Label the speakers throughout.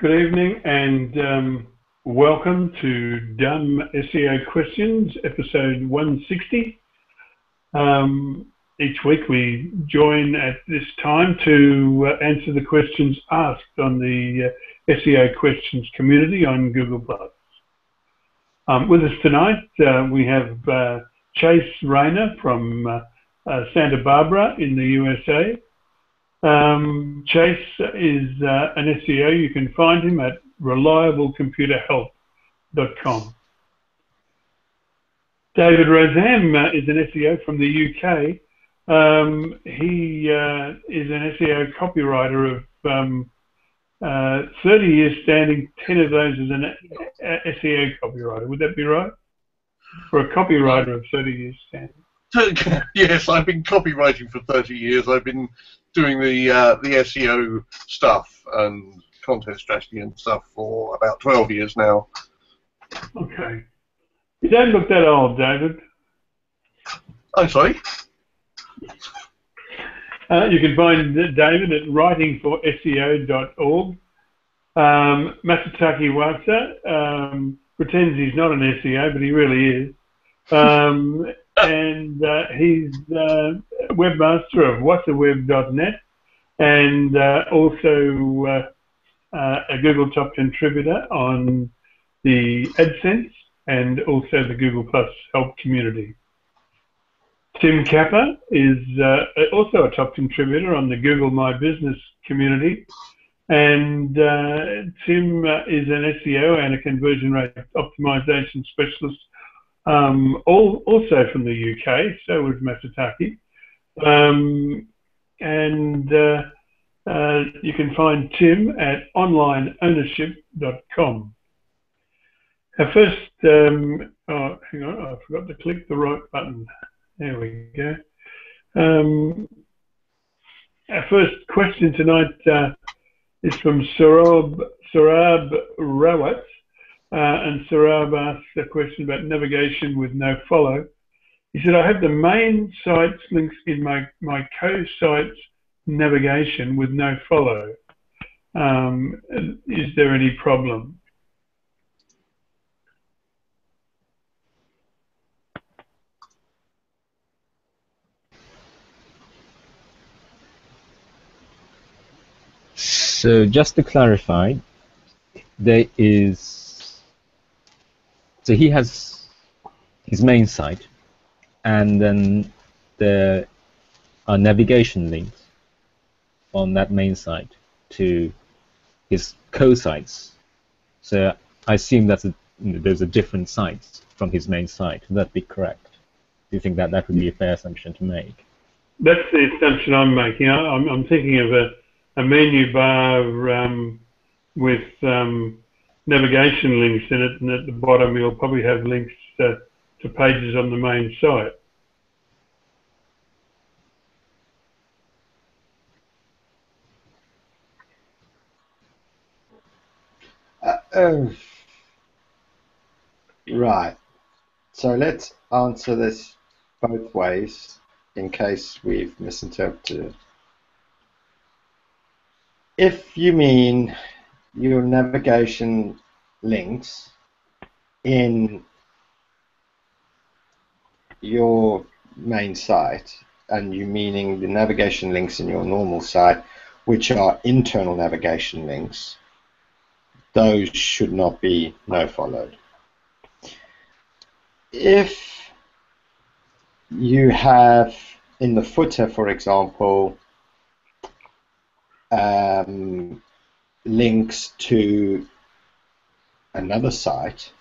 Speaker 1: Good evening and um, welcome to Dumb SEO Questions, episode 160. Um, each week we join at this time to uh, answer the questions asked on the uh, SEO Questions community on Google+. Um, with us tonight uh, we have uh, Chase Reiner from uh, uh, Santa Barbara in the USA. Um, Chase is uh, an SEO. You can find him at reliablecomputerhelp.com. David Rosam uh, is an SEO from the UK. Um, he uh, is an SEO copywriter of um, uh, 30 years standing, 10 of those as an SEO copywriter. Would that be right? For a copywriter of 30 years standing.
Speaker 2: yes, I've been copywriting for 30 years. I've been doing the uh, the SEO stuff and content strategy and stuff for about 12 years now.
Speaker 1: Okay. You don't look that old, David.
Speaker 2: I'm sorry?
Speaker 1: Uh, you can find David at writingforseo.org. Um, Masataki Wasa um, pretends he's not an SEO, but he really is. Um, and uh, he's uh, webmaster of whatsaweb.net and uh, also uh, uh, a Google top contributor on the AdSense and also the Google Plus Help community. Tim Capper is uh, also a top contributor on the Google My Business community. And Tim is an SEO and a conversion rate optimization specialist um, all, also from the UK, so was Masataki. Um, and uh, uh, you can find Tim at onlineownership.com. Our first, um, oh, hang on, I forgot to click the right button. There we go. Um, our first question tonight uh, is from Sarab, Sarab Rawat. Uh, and Sarab asked a question about navigation with no follow. He said, I have the main sites links in my, my co-sites navigation with no follow. Um, is there any problem?
Speaker 3: So just to clarify, there is so he has his main site, and then there are navigation links on that main site to his co-sites. So I assume that there's a different sites from his main site. Would that be correct? Do you think that that would be a fair assumption to make?
Speaker 1: That's the assumption I'm making. I'm, I'm thinking of a, a menu bar um, with um, navigation links in it, and at the bottom you'll probably have links to, to pages on the main site.
Speaker 4: Uh, oh. Right. So let's answer this both ways in case we've misinterpreted. If you mean your navigation links in your main site and you meaning the navigation links in your normal site which are internal navigation links those should not be no followed if you have in the footer for example um, links to another site.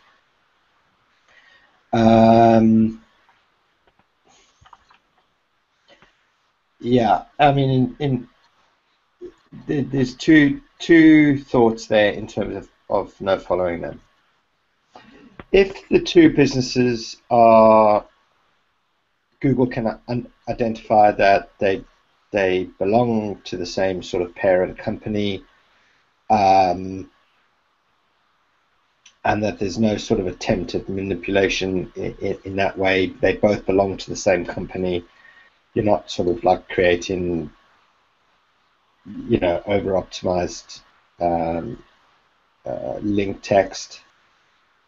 Speaker 4: Um, yeah, I mean, in, in, there's two two thoughts there in terms of, of no following them. If the two businesses are Google can identify that they they belong to the same sort of parent company um, and that there's no sort of attempt at manipulation in, in, in, that way. They both belong to the same company. You're not sort of like creating, you know, over-optimized um, uh, link text,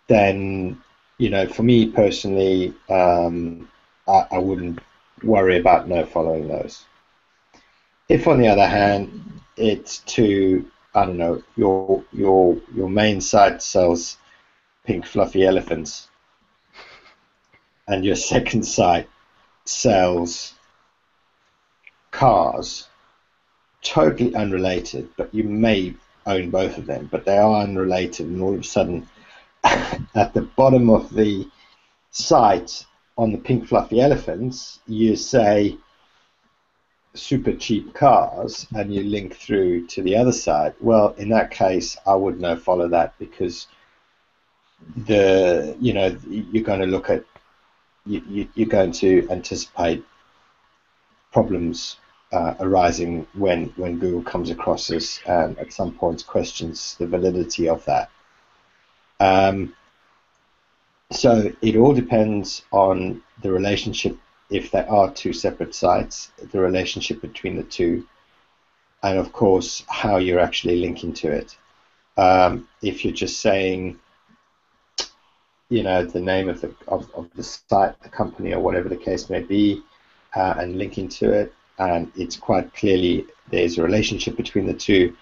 Speaker 4: then you know, for me personally, um, I, I wouldn't worry about no following those. If, on the other hand, it's to I don't know your your your main site sells pink fluffy elephants, and your second site sells cars, totally unrelated, but you may own both of them, but they are unrelated, and all of a sudden, at the bottom of the site on the pink fluffy elephants, you say super cheap cars and you link through to the other side, well, in that case, I would not follow that because the you know you're going to look at you, you, are going to anticipate problems uh, arising when when Google comes across this and at some point questions the validity of that. Um, so it all depends on the relationship if there are two separate sites, the relationship between the two, and of course how you're actually linking to it. Um, if you're just saying, you know, the name of the of, of the site, the company, or whatever the case may be, uh, and linking to it, and it's quite clearly there's a relationship between the two.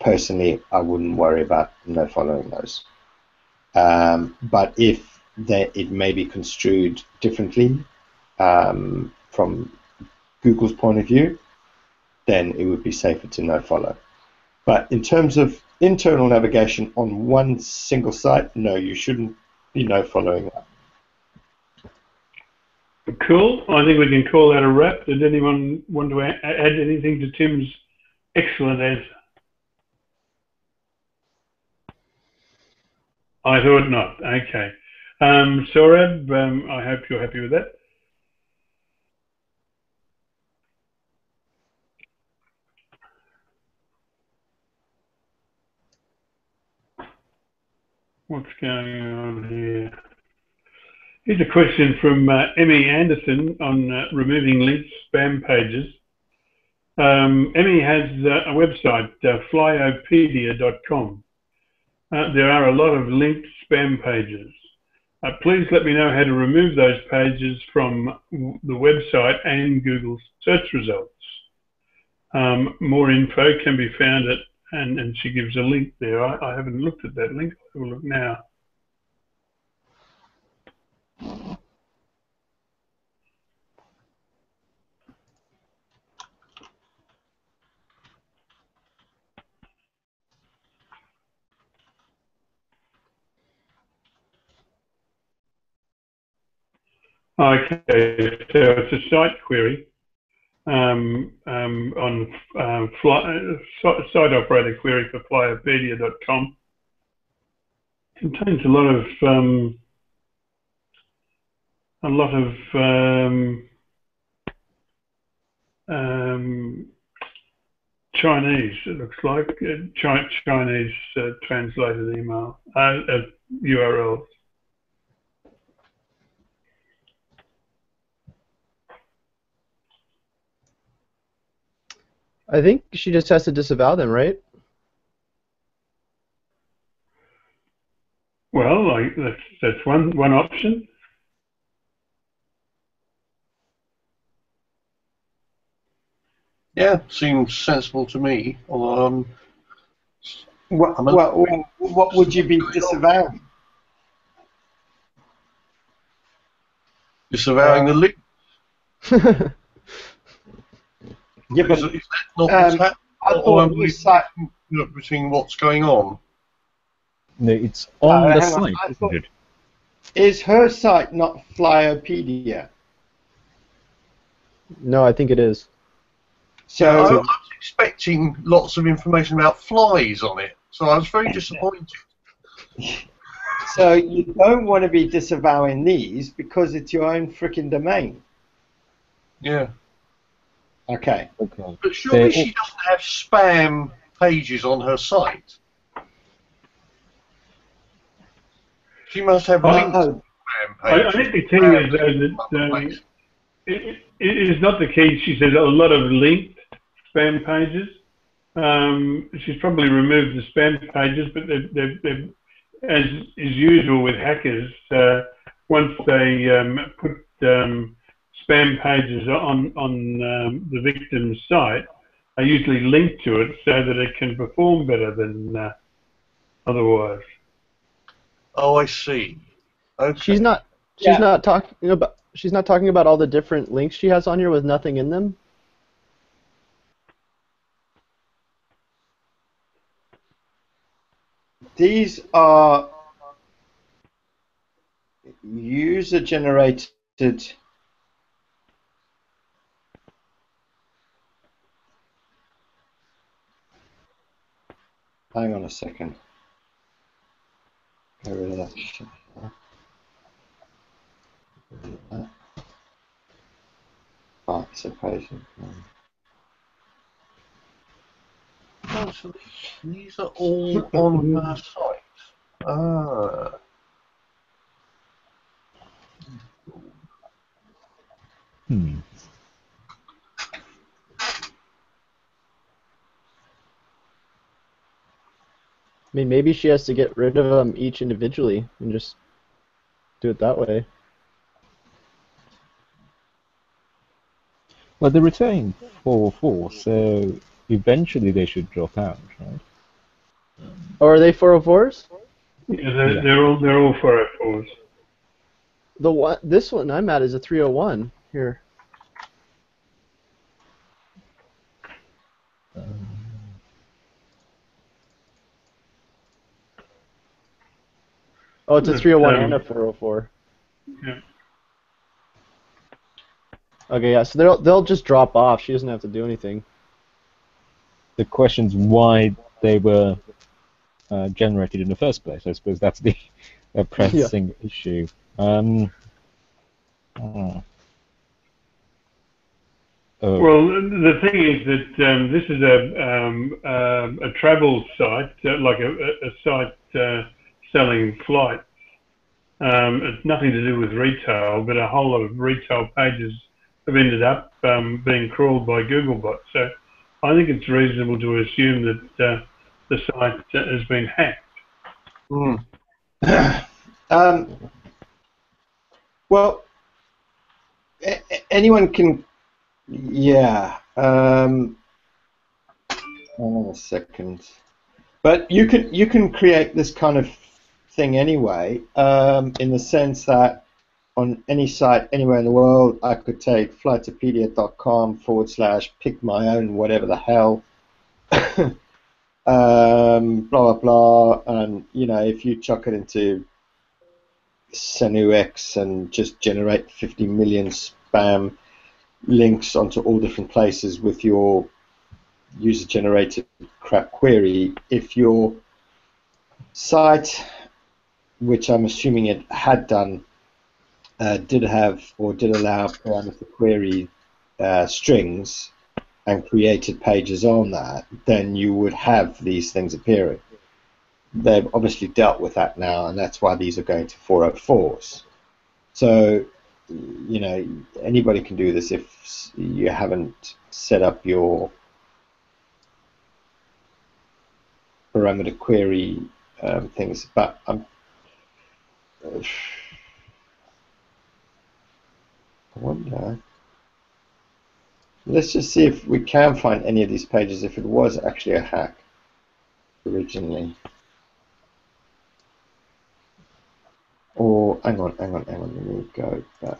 Speaker 4: Personally, I wouldn't worry about no following those. Um, but if that it may be construed differently um, from Google's point of view, then it would be safer to no follow. But in terms of internal navigation on one single site, no, you shouldn't be no following that.
Speaker 1: Cool. I think we can call that a wrap. Did anyone want to add anything to Tim's excellent answer? I thought not. Okay. Um, um, I hope you're happy with that. What's going on here? Here's a question from uh, Emmy Anderson on uh, removing linked spam pages. Um, Emmy has uh, a website, uh, flyopedia.com. Uh, there are a lot of linked spam pages. Uh, please let me know how to remove those pages from the website and Google's search results. Um, more info can be found at and, and she gives a link there. I, I haven't looked at that link. I'll look now. Okay, so it's a site query um, um, on um, fly, site operator query for flyopedia.com. Contains a lot of um, a lot of um, um, Chinese. It looks like uh, Chinese uh, translated email uh, uh URLs.
Speaker 5: I think she just has to disavow them, right?
Speaker 1: Well, like that's that's one one option.
Speaker 2: Yeah, seems sensible to me. Um,
Speaker 4: what, what, what would you be disavowing?
Speaker 2: Disavowing the link.
Speaker 4: Yeah, but
Speaker 2: is, is that not um, what's
Speaker 4: I thought
Speaker 2: we sat between what's going on.
Speaker 3: No, it's on uh, the site, on. isn't it?
Speaker 4: Is her site not Flyopedia?
Speaker 5: No, I think it is.
Speaker 2: So I was expecting lots of information about flies on it, so I was very disappointed.
Speaker 4: so you don't want to be disavowing these because it's your own freaking domain.
Speaker 2: Yeah.
Speaker 4: Okay.
Speaker 2: Okay. But surely she doesn't have spam pages on her site. She must have
Speaker 1: oh,
Speaker 2: links
Speaker 1: to spam pages. I, I think the key is uh, that uh, it, it is not the case. She says a lot of linked spam pages. Um, she's probably removed the spam pages, but they've, they've, they've, as is usual with hackers, uh, once they um, put um, spam pages on on um, the victim's site, are usually linked to it so that it can perform better than uh, otherwise.
Speaker 2: Oh, I see. Okay.
Speaker 5: She's not. She's
Speaker 6: Yeah.
Speaker 5: not talking about. She's not talking about all the different links she has on here with nothing in them.
Speaker 4: These are user Hang on a second. Get rid of that shit. That. Participation.
Speaker 2: Oh, so these, these are all on her site. Ah.
Speaker 3: Hmm.
Speaker 5: I mean, maybe she has to get rid of them each individually and just do it that way.
Speaker 3: Well, they're returning 404, so eventually they should drop out, right?
Speaker 5: Or are they 404s?
Speaker 1: Yeah, they're,
Speaker 3: Yeah.
Speaker 1: they're all they're all 404s.
Speaker 5: The one, this one I'm at is a 301 here. Oh, it's a 301
Speaker 1: um,
Speaker 5: and a 404.
Speaker 1: Yeah.
Speaker 5: Okay, yeah, so they'll they'll just drop off. She doesn't have to do anything.
Speaker 3: The question's why they were uh, generated in the first place. I suppose that's the uh, pressing issue. Um, oh. Oh,
Speaker 1: Well, the thing is that um, this is a um, um a travel site, uh, like a, a a site uh, selling flights. Um, it's nothing to do with retail, but a whole lot of retail pages have ended up um, being crawled by Googlebot. So I think it's reasonable to assume that uh, the site uh, has been hacked.
Speaker 2: Hmm.
Speaker 4: um, well, a- anyone can. Yeah. Um, hang on a second. But you can you can create this kind of thing anyway, um, in the sense that on any site anywhere in the world, I could take flighttopedia.com forward slash pick my own whatever the hell. um, blah blah blah, and you know if you chuck it into SEnuke and just generate 50 million spam links onto all different places with your user generated crap query, if your site, which I'm assuming it had done, uh, did have or did allow parameter query uh, strings and created pages on that, then you would have these things appearing. They've obviously dealt with that now, and that's why these are going to 404s. So, you know, anybody can do this if you haven't set up your parameter query um, things. But I'm. I wonder. Let's just see if we can find any of these pages if it was actually a hack originally. Or hang on, hang on, hang on. Let me go back.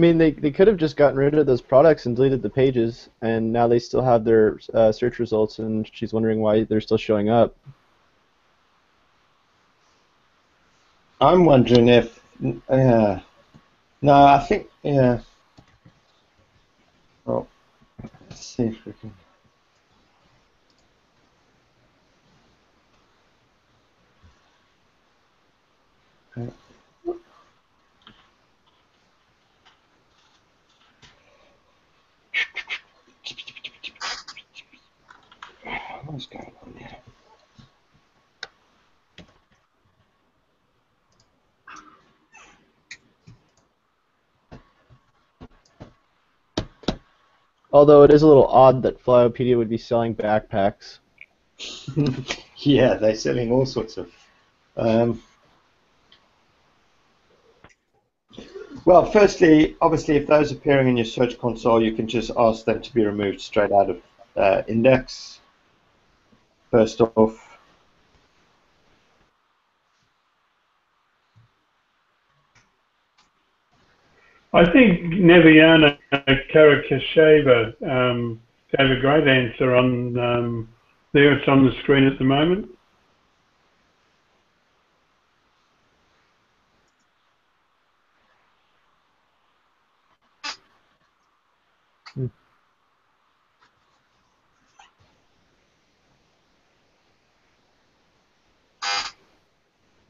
Speaker 5: Mean, they, they could have just gotten rid of those products and deleted the pages, and now they still have their uh, search results, and she's wondering why they're still showing up.
Speaker 4: I'm wondering if. Yeah. No, I think. Yeah. Well, let's see if we can. Uh, What's going on here?
Speaker 5: Although it is a little odd that Flyopedia would be selling backpacks.
Speaker 4: yeah, they're selling all sorts of. Um, well, firstly, obviously, if those appearing in your search console, you can just ask them to be removed straight out of uh, index. First off,
Speaker 1: I think Neviana Karakasheva um, gave a great answer on um, there. It's on the screen at the moment.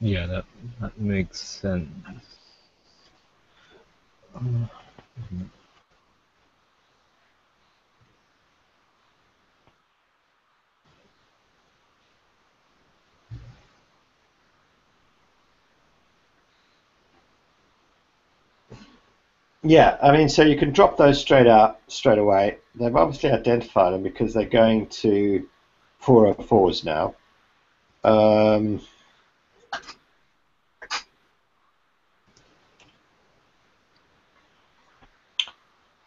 Speaker 3: Yeah, that that makes sense.
Speaker 4: Yeah, I mean, so you can drop those straight out straight away. They've obviously identified them because they're going to 404s now. Um,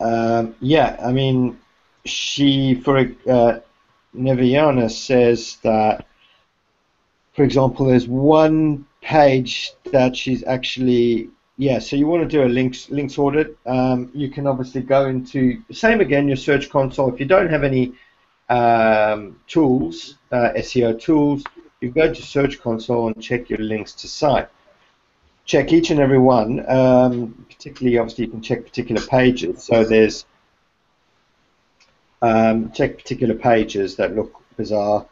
Speaker 4: um, yeah, I mean, she, for uh, Neviana says that, for example, there's one page that she's actually yeah, so you want to do a links links audit. Um, you can obviously go into same again your search console. If you don't have any um, tools, uh, SEO tools, you go to search console and check your links to site. Check each and every one. Um, particularly, obviously, you can check particular pages. So there's um, check particular pages that look bizarre,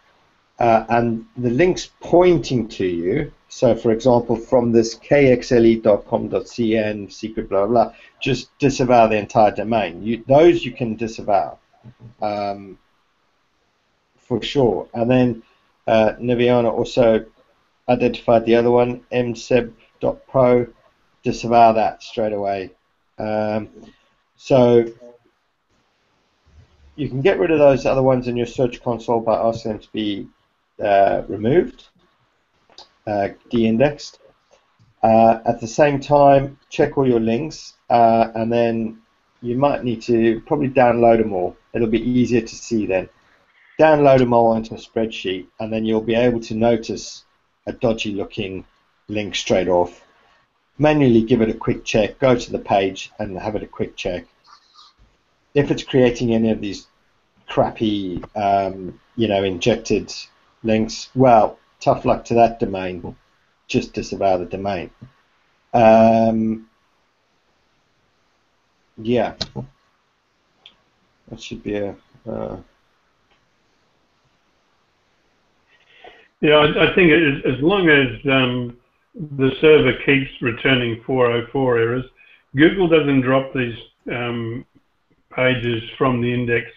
Speaker 4: uh, and the links pointing to you so, for example, from this kxle.com.cn secret blah blah, just disavow the entire domain. You, those you can disavow um, for sure. And then uh, Neviana also identified the other one, mseb.pro, disavow that straight away. Um, so you can get rid of those other ones in your search console by asking them to be uh, removed uh, de-indexed. Uh, at the same time, check all your links, uh, and then you might need to probably download them all. It'll be easier to see then. Download them all onto a spreadsheet, and then you'll be able to notice a dodgy looking link straight off. Manually give it a quick check, go to the page and have it a quick check. If it's creating any of these crappy, um, you know, injected links, well, tough luck to that domain. Just disavow the domain. Um, yeah, that should be a. Uh,
Speaker 1: yeah, I, I think as, as long as um, the server keeps returning 404 errors, Google doesn't drop these um, pages from the index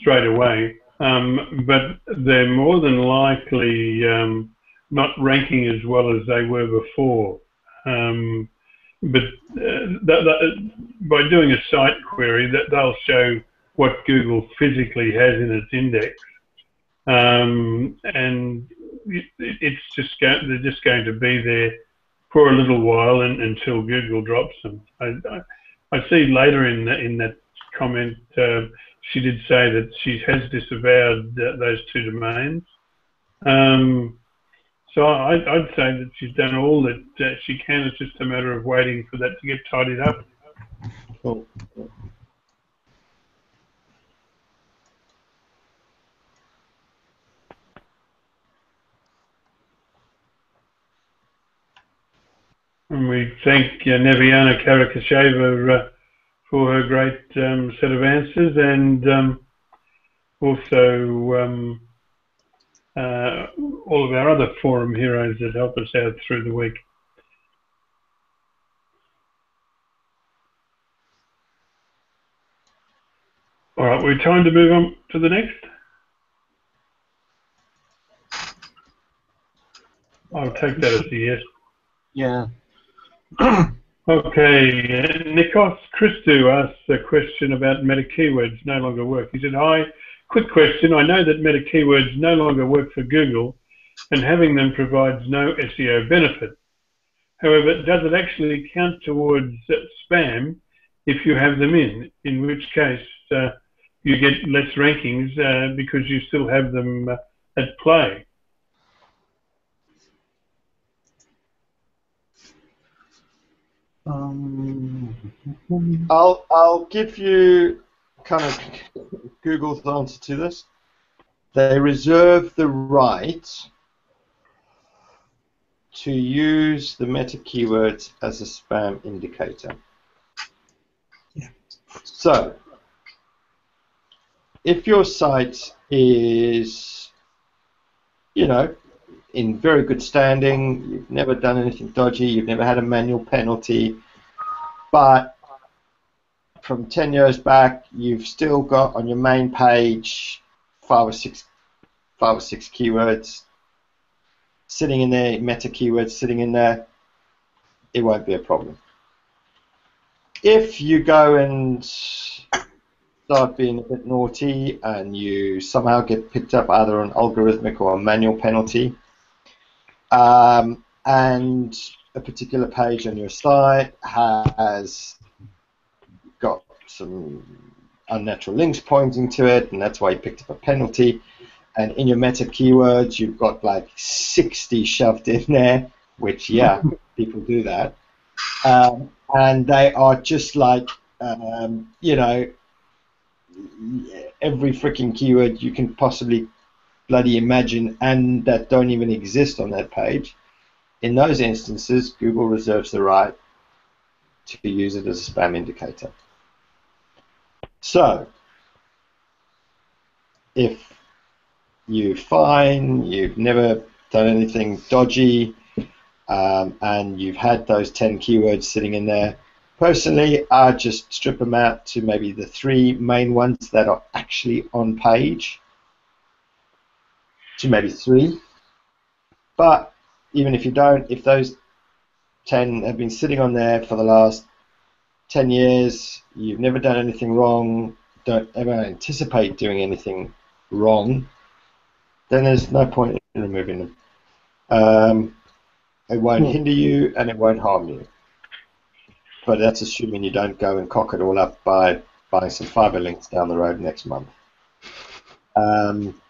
Speaker 1: straight away. Um, but they're more than likely um, not ranking as well as they were before. Um, but uh, that, that, by doing a site query, that they'll show what Google physically has in its index, um, and it's just go, they're just going to be there for a little while and, until Google drops them. I, I, I see later in the, in that comment. Uh, she did say that she has disavowed those two domains. Um, so I, would say that she's done all that she can. It's just a matter of waiting for that to get tidied up.
Speaker 4: Cool.
Speaker 1: And we thank uh, Neviana Karakasheva uh, for her great um, set of answers and um, also um, uh, all of our other forum heroes that help us out through the week. All right, we're time to move on to the next. I'll take that as a yes.
Speaker 2: Yeah.
Speaker 1: Okay, Nikos Christou asked a question about meta keywords no longer work. He said, Hi, quick question. I know that meta keywords no longer work for Google and having them provides no SEO benefit. However, does it actually count towards spam if you have them in, in which case uh, you get less rankings uh, because you still have them uh, at play?
Speaker 2: Um,
Speaker 4: I'll I'll give you kind of Google's answer to this. They reserve the right to use the meta keywords as a spam indicator. Yeah. So, if your site is, you know, in very good standing, you've never done anything dodgy, you've never had a manual penalty, but from 10 years back, you've still got on your main page five or six, five or six keywords. Sitting in there, meta keywords sitting in there, it won't be a problem. If you go and start being a bit naughty and you somehow get picked up either an algorithmic or a manual penalty, um, and a particular page on your site has got some unnatural links pointing to it, and that's why you picked up a penalty. And in your meta keywords, you've got like 60 shoved in there, which, yeah, people do that. Um, and they are just like, um, you know, every freaking keyword you can possibly bloody imagine and that don't even exist on that page. In those instances, Google reserves the right to use it as a spam indicator. So, if you find you've never done anything dodgy um, and you've had those 10 keywords sitting in there, personally, I just strip them out to maybe the three main ones that are actually on page to maybe three. But even if you don't, if those 10 have been sitting on there for the last 10 years, you've never done anything wrong, don't ever anticipate doing anything wrong, then there's no point in removing them. Um, it won't
Speaker 5: Hmm.
Speaker 4: hinder you and it won't harm you. But that's assuming you don't go and cock it all up by buying some Fiverr links down the road next month. Um,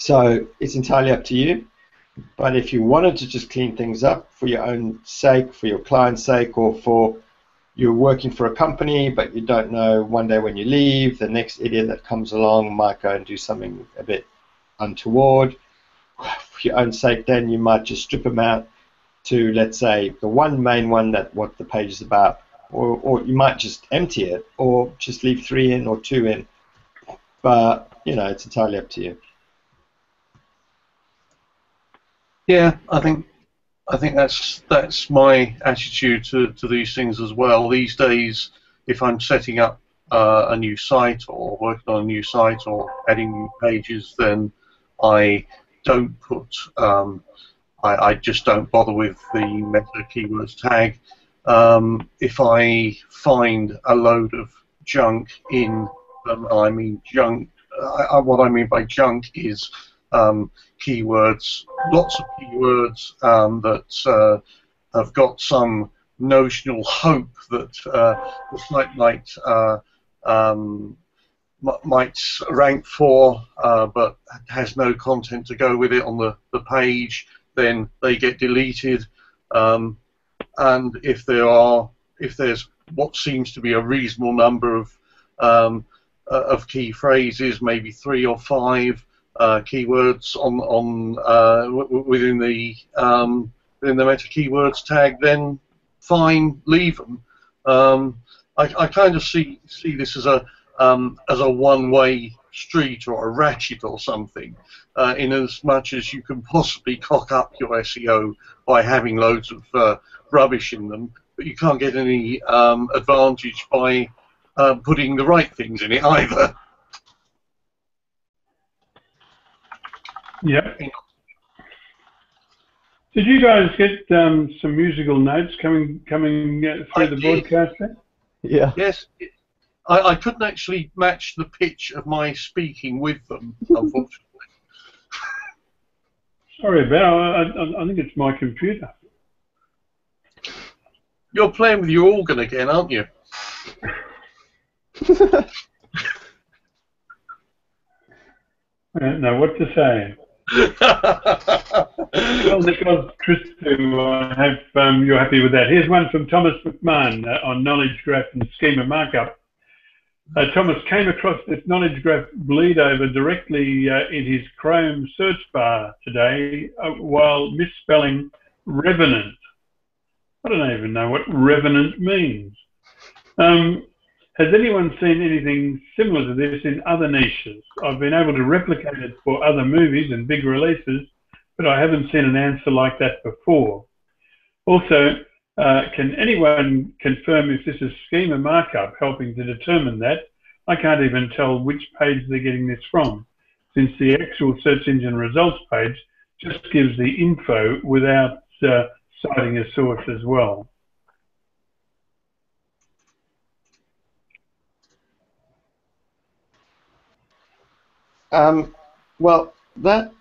Speaker 4: so it's entirely up to you. But if you wanted to just clean things up for your own sake, for your client's sake, or for you're working for a company but you don't know one day when you leave, the next idiot that comes along might go and do something a bit untoward. For your own sake, then you might just strip them out to, let's say, the one main one that what the page is about, or, or you might just empty it, or just leave three in or two in. But you know, it's entirely up to you.
Speaker 2: Yeah, I think I think that's that's my attitude to, to these things as well. These days, if I'm setting up uh, a new site or working on a new site or adding new pages, then I don't put um, I, I just don't bother with the meta keywords tag. Um, if I find a load of junk in them, I mean junk. I, I, what I mean by junk is um, keywords, lots of keywords um, that uh, have got some notional hope that uh, the site might uh, um, might rank for, uh, but has no content to go with it on the, the page, then they get deleted. Um, and if there are, if there's what seems to be a reasonable number of um, uh, of key phrases, maybe three or five, uh, keywords on on uh, w- within the um, within the meta keywords tag, then fine, leave them. Um, I, I kind of see see this as a um, as a one-way street or a ratchet or something, uh, in as much as you can possibly cock up your SEO by having loads of uh, rubbish in them, but you can't get any um, advantage by uh, putting the right things in it either.
Speaker 1: Yep. Did you guys get um, some musical notes coming coming uh, through
Speaker 2: I
Speaker 1: the
Speaker 2: did.
Speaker 1: broadcast? there?
Speaker 5: Yeah.
Speaker 2: Yes, I, I couldn't actually match the pitch of my speaking with them, unfortunately.
Speaker 1: Sorry about. I, I, I think it's my computer.
Speaker 2: You're playing with your organ again, aren't you?
Speaker 1: I don't know what to say. Well, Nicholas, Chris, to uh, have um, you're happy with that. Here's one from Thomas McMahon uh, on knowledge graph and schema markup. Uh, Thomas came across this knowledge graph bleed over directly uh, in his Chrome search bar today uh, while misspelling revenant. I don't even know what revenant means. Um, has anyone seen anything similar to this in other niches? I've been able to replicate it for other movies and big releases, but I haven't seen an answer like that before. Also, uh, can anyone confirm if this is schema markup helping to determine that? I can't even tell which page they're getting this from, since the actual search engine results page just gives the info without uh, citing a source as well.
Speaker 4: Um, well, that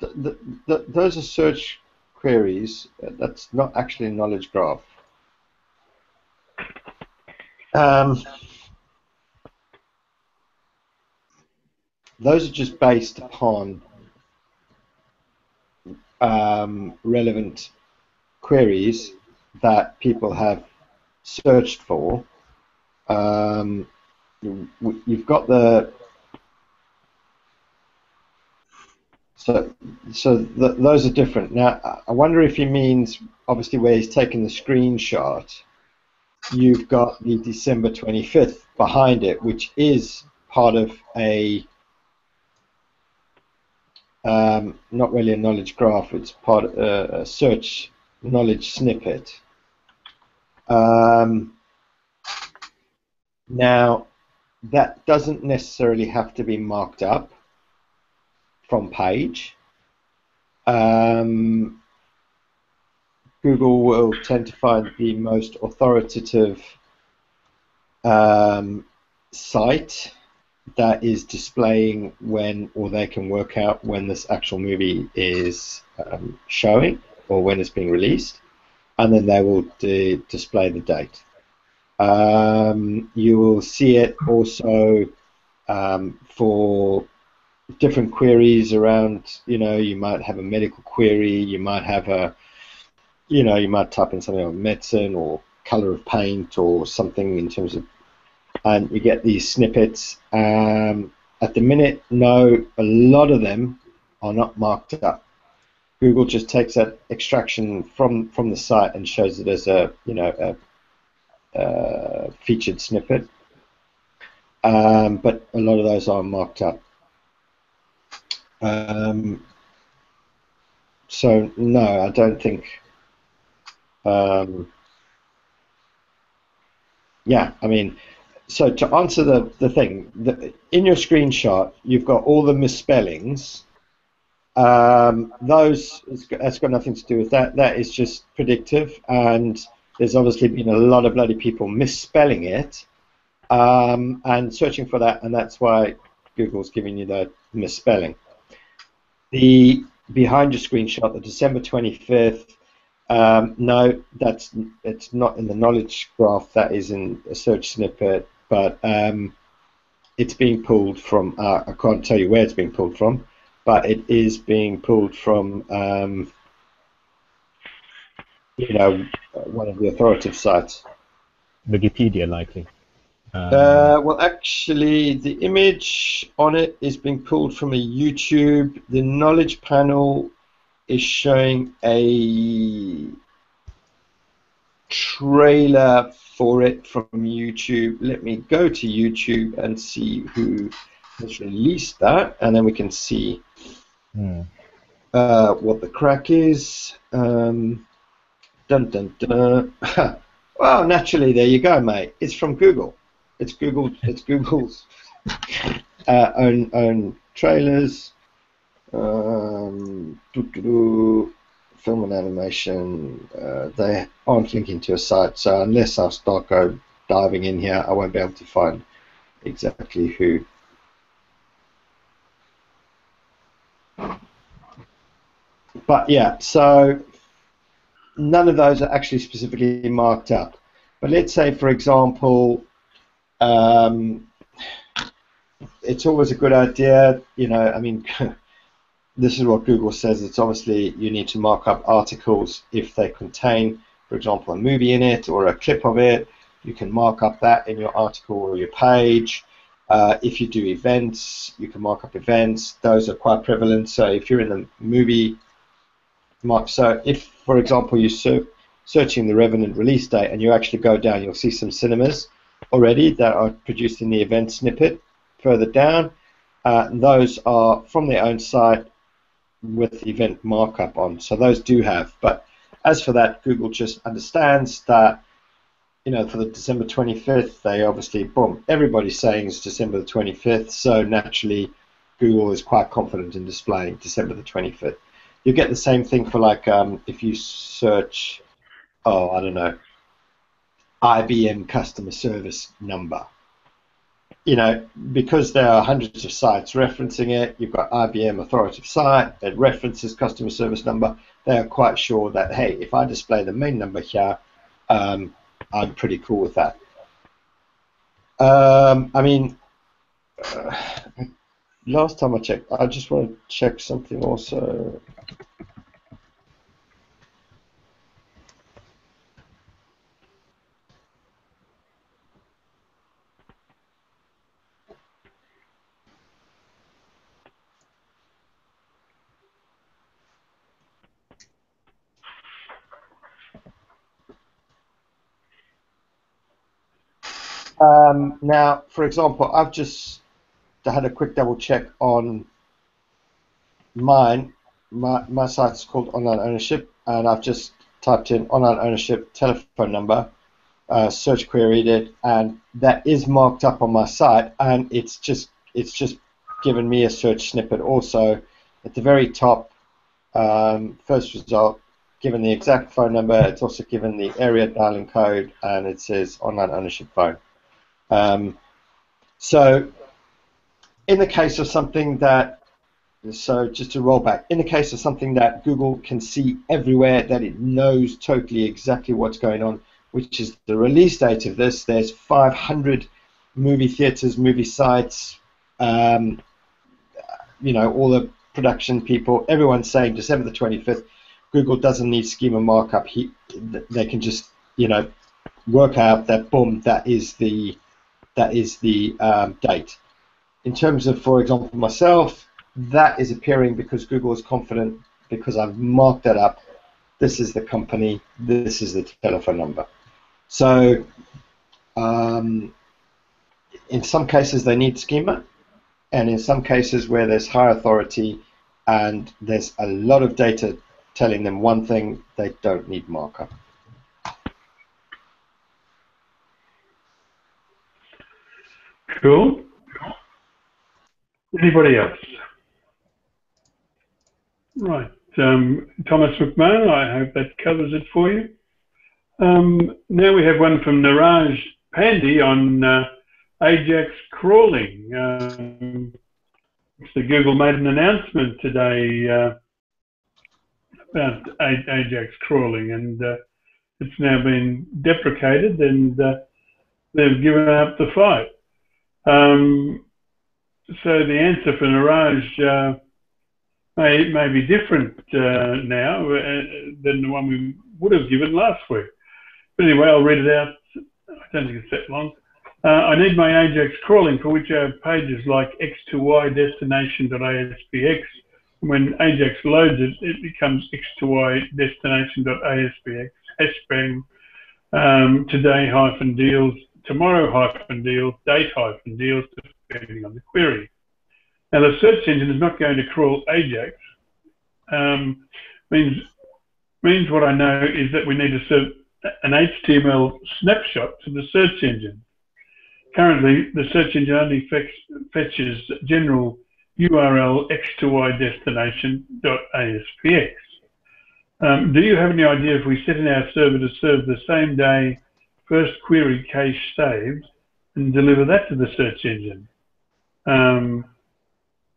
Speaker 4: th- th- th- those are search queries. Uh, That's not actually a knowledge graph. Um, those are just based upon um, relevant queries that people have searched for. Um, you've got the So, so th- those are different. Now, I- wonder if he means obviously where he's taken the screenshot. You've got the December 25th behind it, which is part of a um, not really a knowledge graph. It's part of a, a search knowledge snippet. Um, now, that doesn't necessarily have to be marked up from page. Um, Google will tend to find the most authoritative um, site that is displaying when, or they can work out when this actual movie is um, showing or when it's being released, and then they will di- display the date. Um, you will see it also um, for different queries around, you know, you might have a medical query, you might have a, you know, you might type in something on medicine or color of paint or something in terms of, and you get these snippets. Um, at the minute, no, a lot of them are not marked up. Google just takes that extraction from from the site and shows it as a, you know, a, a featured snippet. Um, but a lot of those are marked up. Um, so no, I don't think. Um, yeah, I mean, so to answer the the thing, the, in your screenshot, you've got all the misspellings. Um, those that's got nothing to do with that. That is just predictive, and there's obviously been a lot of bloody people misspelling it um, and searching for that, and that's why Google's giving you the misspelling. The behind your screenshot, the December 25th, um, no, that's it's not in the knowledge graph. That is in a search snippet, but um, it's being pulled from. Uh, I can't tell you where it's being pulled from, but it is being pulled from. Um, you know, one of the authoritative sites.
Speaker 3: Wikipedia, likely. Um,
Speaker 4: Uh, well, actually, the image on it is being pulled from a YouTube. The knowledge panel is showing a trailer for it from YouTube. Let me go to YouTube and see who has released that, and then we can see
Speaker 3: hmm.
Speaker 4: uh, what the crack is. Um, dun dun dun. well, naturally, there you go, mate. It's from Google. It's Google. It's Google's uh, own own trailers. Um, film and animation, uh, they aren't linking to a site. So unless I start go diving in here, I won't be able to find exactly who. But yeah, so none of those are actually specifically marked up. But let's say, for example, um, it's always a good idea, you know, I mean, this is what Google says. It's obviously you need to mark up articles if they contain, for example, a movie in it or a clip of it. You can mark up that in your article or your page. Uh, if you do events, you can mark up events. Those are quite prevalent. So if you're in the movie mark, so if, for example, you're searching the Revenant release date and you actually go down, you'll see some cinemas already that are produced in the event snippet further down. Uh, those are from their own site with event markup on. So those do have. But as for that, Google just understands that, you know, for the December 25th, they obviously, boom, everybody's saying it's December the 25th. So naturally, Google is quite confident in displaying December the 25th. You get the same thing for like um, if you search, oh, I don't know, IBM customer service number you know, because there are hundreds of sites referencing it, you've got IBM authoritative site that references customer service number. They are quite sure that hey, if I display the main number here, um, I'm pretty cool with that. Um, I mean, uh, last time I checked, I just want to check something also. Um, now, for example, I've just had a quick double check on mine. My, my site is called Online Ownership, and I've just typed in online ownership telephone number, uh, search queried it, and that is marked up on my site, and it's just it's just given me a search snippet also at the very top. Um, first result, given the exact phone number, it's also given the area dialing code, and it says online ownership phone. Um, so, in the case of something that, so just to roll back, in the case of something that Google can see everywhere, that it knows totally exactly what's going on, which is the release date of this, there's 500 movie theaters, movie sites, um, you know, all the production people, everyone's saying December the 25th. Google doesn't need schema markup. He, they can just, you know, work out that boom, that is the that is the um, date. In terms of, for example, myself, that is appearing because Google is confident because I've marked that up. This is the company, this is the telephone number. So, um, in some cases, they need schema, and in some cases where there's high authority and there's a lot of data telling them one thing, they don't need markup.
Speaker 1: Cool. Anybody else? Right. Um, Thomas McMahon, I hope that covers it for you. Um, now we have one from Niraj Pandey on uh, Ajax crawling. Um, so Google made an announcement today uh, about Ajax crawling, and uh, it's now been deprecated, and uh, they've given up the fight. Um, so the answer for Niraj uh, may, may be different uh, now uh, than the one we would have given last week. But anyway, I'll read it out. I don't think it's that long. Uh, I need my Ajax crawling for which have pages like x2y destination.aspx. When Ajax loads it, it becomes x2y destination.aspx. Hashtag um, today hyphen deals tomorrow hyphen deals, date hyphen deals, depending on the query. Now the search engine is not going to crawl Ajax. Um, means means what I know is that we need to set an HTML snapshot to the search engine. Currently, the search engine only fetch, fetches general URL x2y destination.aspx. Um, do you have any idea if we set in our server to serve the same day first query cache saved and deliver that to the search engine? Um,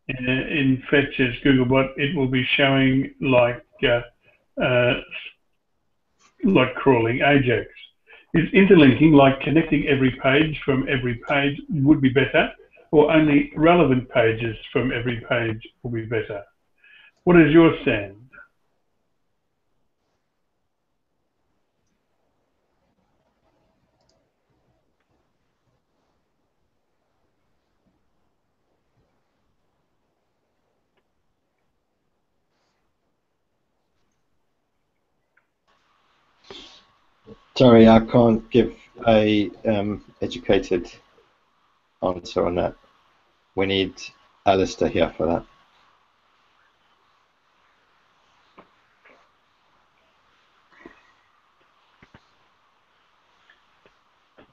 Speaker 1: in, in Fetch as Googlebot, it will be showing like uh, uh, like crawling Ajax. Is interlinking, like connecting every page from every page, would be better, or only relevant pages from every page will be better? What is your stand?
Speaker 4: Sorry, I can't give a um, educated answer on that. We need Alistair here for that.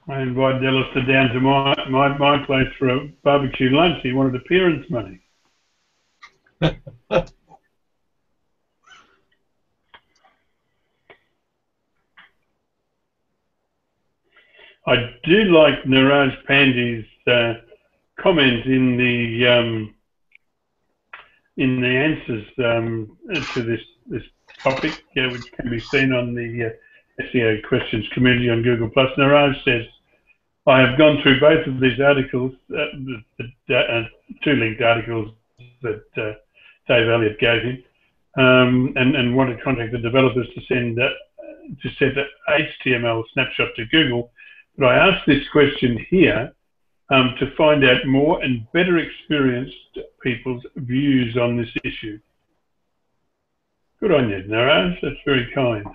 Speaker 1: I invited Alistair down to my, my, my place for a barbecue lunch. He wanted appearance money. I do like Niraj Pandey's uh, comment in the um, in the answers um, to this this topic, uh, which can be seen on the uh, SEO questions community on Google Plus. Niraj says, "I have gone through both of these articles, uh, the, the uh, two linked articles that uh, Dave Elliott gave him, um, and and want to contact the developers to send to send an HTML snapshot to Google." But I ask this question here um, to find out more and better experienced people's views on this issue. Good on you, Niraj. That's very kind.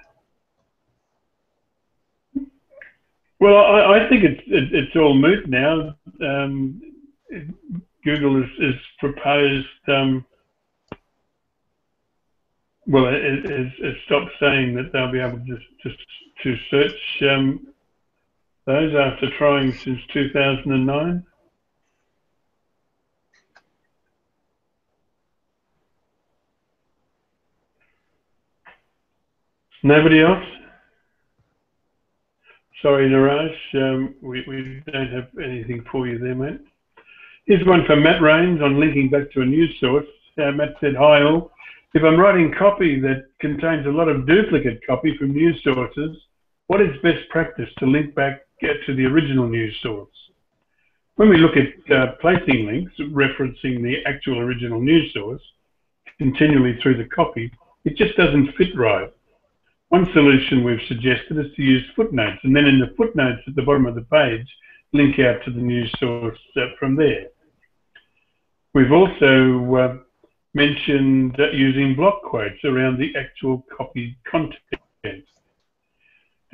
Speaker 1: Well, I, I think it's it, it's all moot now. Um, Google has, has proposed. Um, well, it, it, it, stopped saying that they'll be able to just to search um, those after trying since 2009? Nobody else? Sorry, Niraj, um, we, we don't have anything for you there, mate. Here's one from Matt Rains on linking back to a news source. Uh, Matt said, hi all. If I'm writing copy that contains a lot of duplicate copy from news sources, what is best practice to link back get to the original news source? When we look at uh, placing links referencing the actual original news source continually through the copy, it just doesn't fit right. One solution we've suggested is to use footnotes, and then in the footnotes at the bottom of the page, link out to the news source uh, from there. We've also uh, mentioned uh, using block quotes around the actual copy content.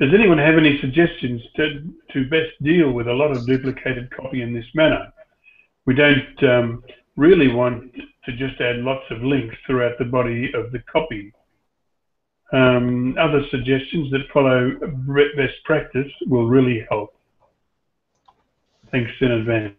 Speaker 1: Does anyone have any suggestions to, to best deal with a lot of duplicated copy in this manner? We don't um, really want to just add lots of links throughout the body of the copy. Um, other suggestions that follow best practice will really help. Thanks in advance.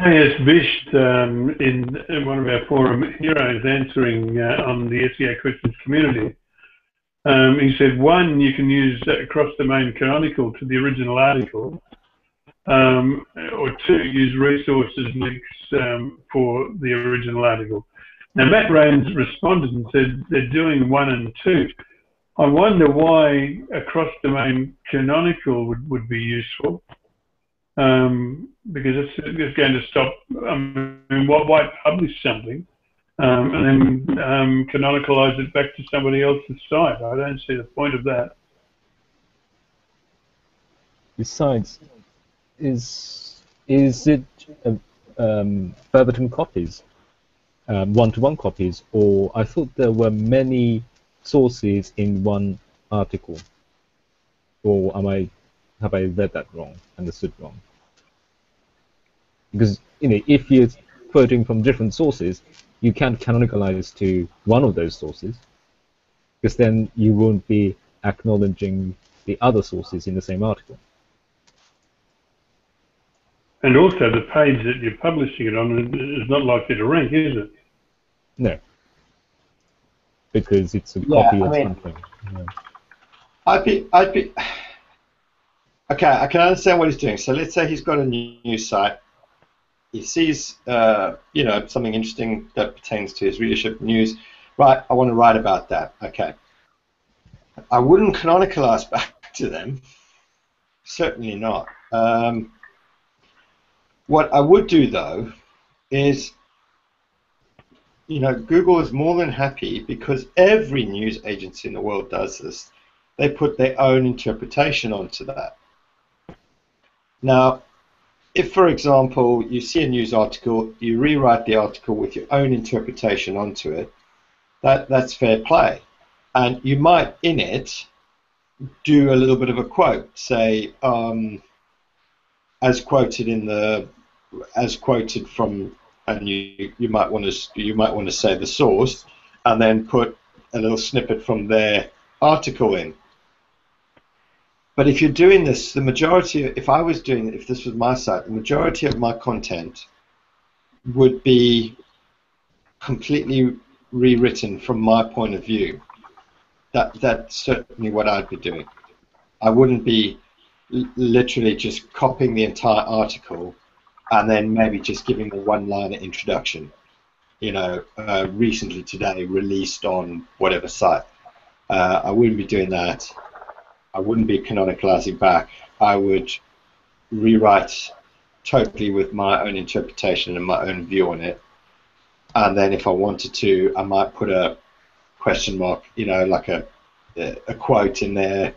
Speaker 1: KS Visht, um, in, in, one of our forum heroes answering uh, on the SEO questions community, um, he said, one, you can use uh, cross-domain canonical to the original article, um, or two, use resources links um, for the original article. Now, Matt Rains responded and said they're doing one and two. I wonder why a cross-domain canonical would, would be useful um, because it's, it's, going to stop. I mean, why publish something um, and then um, canonicalize it back to somebody else's site? I don't see the point of that.
Speaker 3: Besides, is is it uh, um, verbatim copies? um, one-to-one copies, or I thought there were many sources in one article. Or am I have I read that wrong, understood wrong? Because you know, if you're quoting from different sources, you can't canonicalize to one of those sources, because then you won't be acknowledging the other sources in the same article.
Speaker 1: And also, the page that you're publishing it on is not likely to rank, is it?
Speaker 3: No. Because it's a
Speaker 4: Yeah,
Speaker 3: copy
Speaker 4: I
Speaker 3: of
Speaker 4: mean-
Speaker 3: something. Yeah.
Speaker 4: I'd be, I'd be. Okay, I can understand what he's doing. So let's say he's got a new news site. He sees, uh, you know, something interesting that pertains to his readership news. Right, I want to write about that. Okay. I wouldn't canonicalize back to them. Certainly not. Um, what I would do though is, you know, Google is more than happy because every news agency in the world does this they put their own interpretation onto that. Now, if, for example, you see a news article, you rewrite the article with your own interpretation onto it, that, that's fair play. And you might, in it, do a little bit of a quote, say, um, as quoted in the, as quoted from, and you, you might want to, you might want to say the source, and then put a little snippet from their article in. But if you're doing this, the majority, if I was doing it, if this was my site, the majority of my content would be completely rewritten from my point of view. That that's certainly what I'd be doing. I wouldn't be literally just copying the entire article and then maybe just giving a one-liner introduction. You know, uh, recently today released on whatever site. Uh, I wouldn't be doing that. I wouldn't be canonicalizing back. I would rewrite totally with my own interpretation and my own view on it. And then if I wanted to, I might put a question mark, you know, like a a quote in there,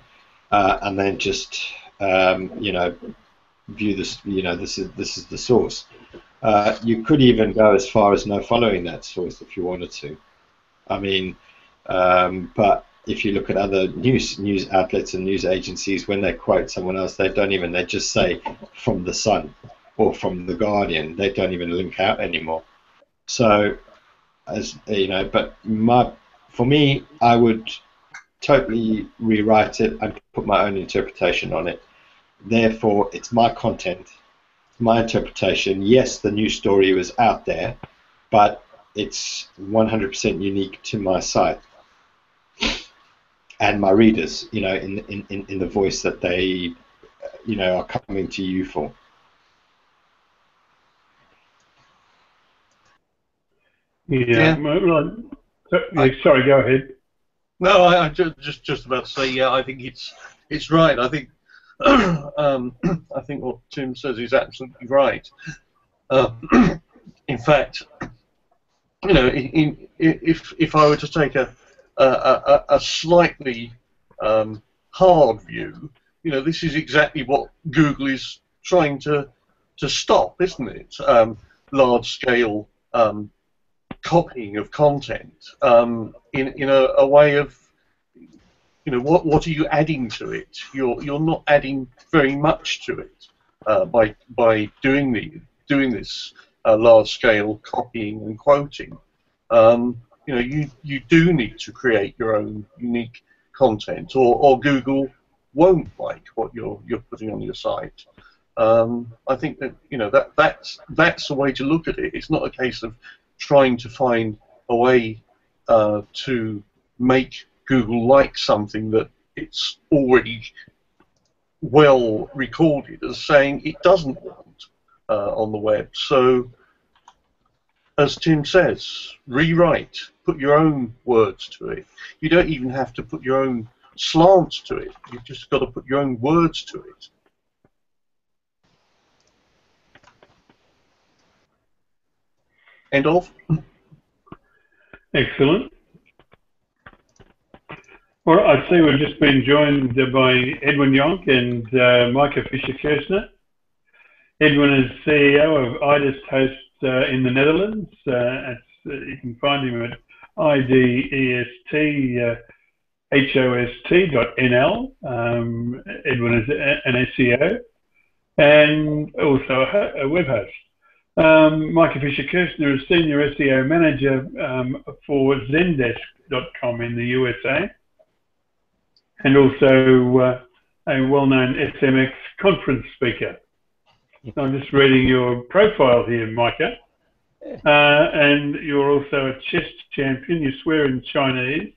Speaker 4: uh, and then just um, you know view this. You know, this is this is the source. Uh, you could even go as far as no following that source if you wanted to. I mean, um, but if you look at other news news outlets and news agencies, when they quote someone else, they don't even they just say from the Sun or from the Guardian. They don't even link out anymore. So, as you know, but my for me, I would totally rewrite it and put my own interpretation on it. Therefore, it's my content, my interpretation. Yes, the news story was out there, but it's 100% unique to my site and my readers, you know, in, in, in, in the voice that they, uh, you know, are coming to you for.
Speaker 1: Yeah.
Speaker 2: Yeah.
Speaker 1: Right. So, yeah, sorry, go ahead.
Speaker 2: No, I, I just just about to say, yeah, I think it's it's right. I think um, I think what Tim says is absolutely right. Uh, in fact, you know, in, in, if if I were to take a a, a, slightly um, hard view, you know, this is exactly what Google is trying to to stop, isn't it? Um, large scale um, copying of content um, in in a, a way of you know what what are you adding to it? You're you're not adding very much to it uh, by by doing the doing this uh, large scale copying and quoting. Um, you know you you do need to create your own unique content, or, or Google won't like what you're you're putting on your site. Um, I think that you know that that's that's the way to look at it. It's not a case of trying to find a way uh, to make Google like something that it's already well recorded as saying it doesn't want uh, on the web. So, as Tim says, rewrite, put your own words to it. You don't even have to put your own slants to it. You've just got to put your own words to it. End of.
Speaker 1: Excellent. Well, I see we've just been joined by Edwin Yonk and uh, Micah Fisher-Kirshner. Edwin is CEO of IDIS Host in the Netherlands. Uh, Uh, you can find him at idest uh, host.nl. Um, Edwin is an SEO and also a web host. Um, Micah Fisher Kirshner is Senior SEO Manager um, for Zendesk.com in the USA and also uh, a well-known SMX conference speaker. I'm just reading your profile here, Micah. Uh, and you're also a chess champion. You swear in Chinese.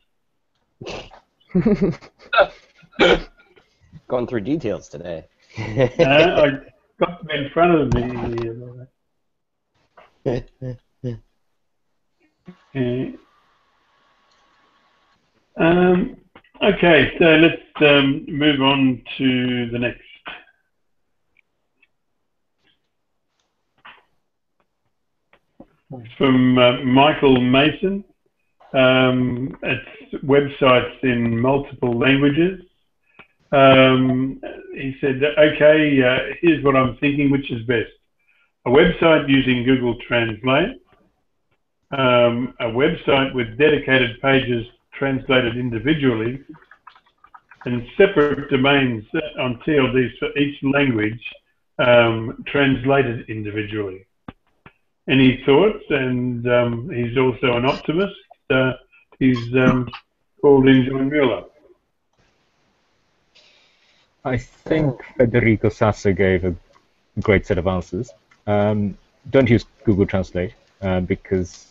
Speaker 6: Going through details today.
Speaker 1: uh, I got them in front of me. okay. Um, okay, so let's um, move on to the next. From uh, Michael Mason. Um, it's websites in multiple languages. Um, he said, okay, uh, here's what I'm thinking, which is best. A website using Google Translate, um, a website with dedicated pages translated individually, and separate domains on TLDs for each language um, translated individually. Any thoughts? And um, he's also an optimist. Uh, he's um, called Enjoy Mueller.
Speaker 3: I think Federico Sasso gave a great set of answers. Um, don't use Google Translate uh, because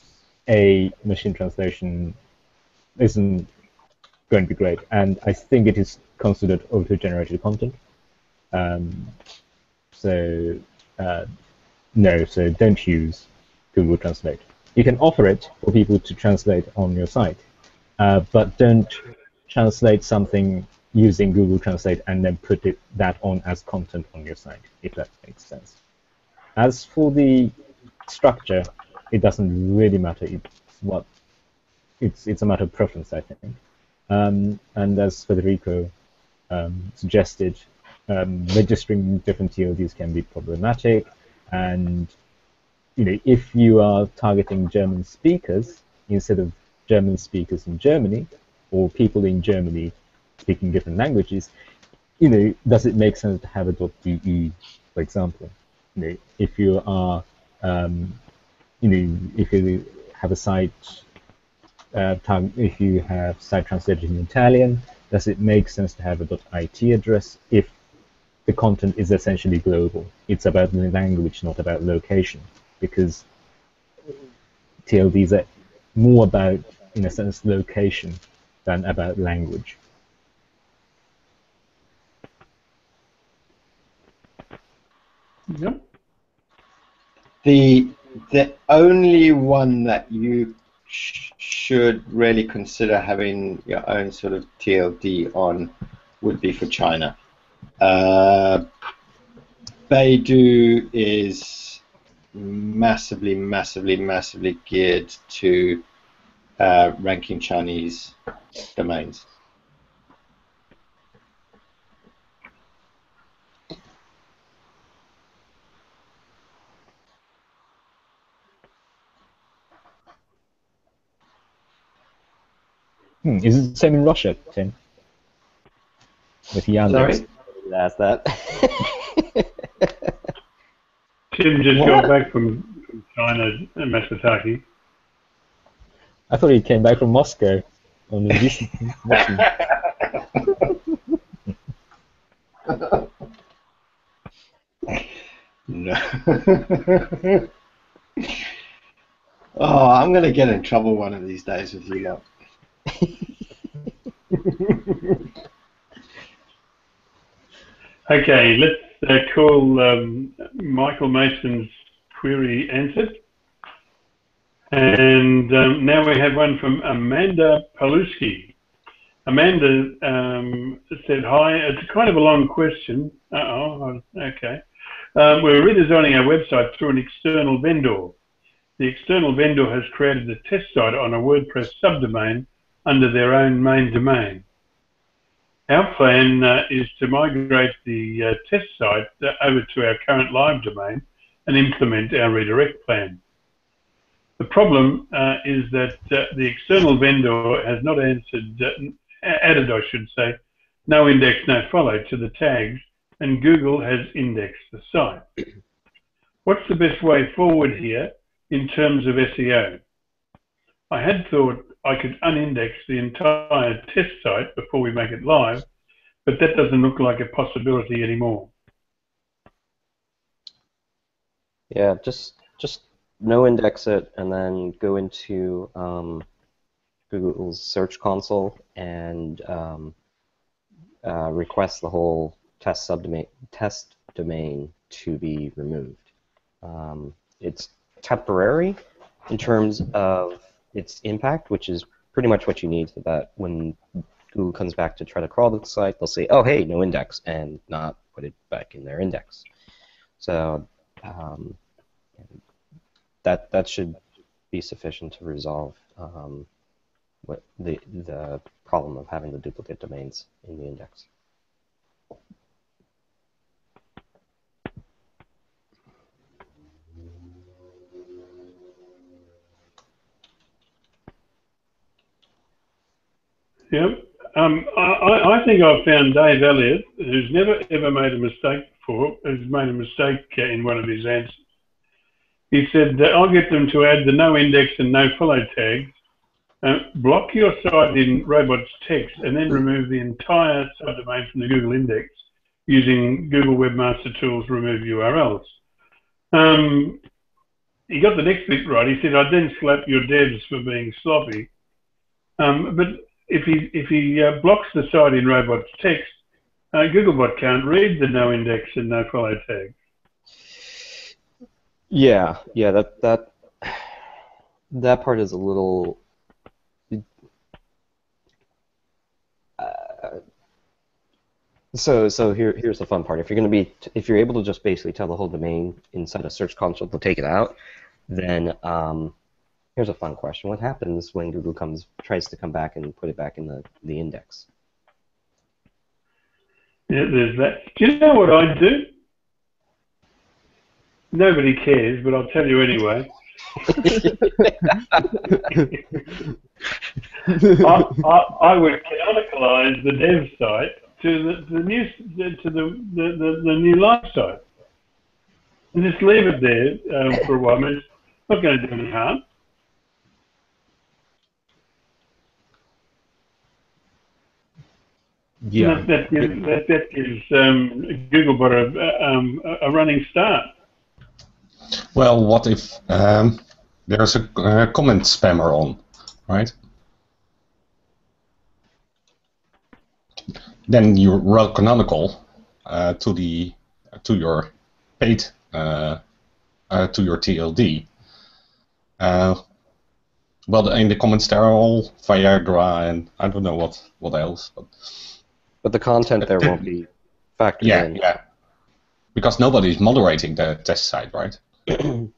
Speaker 3: a machine translation isn't going to be great, and I think it is considered auto-generated content. Um, so uh, no, so don't use Google Translate. You can offer it for people to translate on your site, uh, but don't translate something using Google Translate and then put it that on as content on your site, if that makes sense. As for the structure, it doesn't really matter. It's what it's it's a matter of preference, I think. Um, and as Federico um, suggested, um, registering different TLDs can be problematic. And you know, if you are targeting German speakers instead of German speakers in Germany, or people in Germany speaking different languages, you know, does it make sense to have a .de, for example? You know, if you are, um, you know, if you have a site, uh, if you have site translated in Italian, does it make sense to have a .it address if the content is essentially global? It's about the language, not about location, because TLDs are more about, in a sense, location than about language.
Speaker 1: Yep.
Speaker 4: The the only one that you sh should really consider having your own sort of TLD on would be for China. Uh, Baidu is massively, massively, massively geared to uh, ranking Chinese domains.
Speaker 3: Hmm, is it the same in Russia, Tim? With Yandex?
Speaker 4: Sorry?
Speaker 6: Ask that.
Speaker 1: Tim just
Speaker 4: What?
Speaker 1: got back from from China, uh, Masataki.
Speaker 3: I thought he came back from Moscow on a recent mission.
Speaker 4: No. oh, I'm going to get in trouble one of these days with you lot.
Speaker 1: Okay, let's uh, call um, Michael Mason's query answered. And um, now we have one from Amanda Paluski. Amanda um, said, Hi, it's kind of a long question. Uh oh, okay. Um, we're redesigning our website through an external vendor. The external vendor has created a test site on a WordPress subdomain under their own main domain. Our plan uh, is to migrate the uh, test site uh, over to our current live domain and implement our redirect plan. The problem is that the external vendor has not answered, added, I should say, no index, no follow to the tags, and Google has indexed the site. What's the best way forward here in terms of SEO? I had thought I could unindex the entire test site before we make it live, but that doesn't look like a possibility anymore.
Speaker 6: Yeah, just just no index it and then go into um, Google's Search Console and um, uh, request the whole test subdomain test domain to be removed. Um, it's temporary in terms of its impact, which is pretty much what you need so that when Google comes back to try to crawl the site, they'll say, "Oh, hey, no index," and not put it back in their index. So um, that that should be sufficient to resolve um, what the the problem of having the duplicate domains in the index.
Speaker 1: Yep. Um, I, I think I've found Dave Elliott, who's never ever made a mistake before, has made a mistake in one of his answers. He said, I'll get them to add the no index and no follow tags, uh, block your site in robots text, and then remove the entire subdomain from the Google index using Google Webmaster Tools remove URLs. Um, he got the next bit right. He said, I'd then slap your devs for being sloppy. Um, but if he if he uh, blocks the site in robots text, uh, Googlebot can't read the no index and no follow tag.
Speaker 6: Yeah, yeah, that that that part is a little. Uh, so so here here's the fun part. If you're going to be if you're able to just basically tell the whole domain inside a search console to take it out, then um, here's a fun question: What happens when Google comes tries to come back and put it back in the the index?
Speaker 1: Yeah, there's that. Do you know what I'd do? Nobody cares, but I'll tell you anyway. I, I, I, would canonicalize the dev site to the, the new to the, the, the, new live site, and just leave it there um, for a while. I mean, it's not going to do any harm.
Speaker 3: Yeah.
Speaker 1: That, that gives, that, that gives um, Googlebot a, um, a running start.
Speaker 7: Well, what if um, there's a uh, comment spammer on, right? Then you route canonical uh, to the to your paid uh, uh to your TLD. Uh, well, in the comments there are all Viagra and I don't know what what else, but
Speaker 6: but the content there won't be factored
Speaker 7: yeah,
Speaker 6: in.
Speaker 7: Yeah, because nobody's moderating the test site, right?
Speaker 6: no,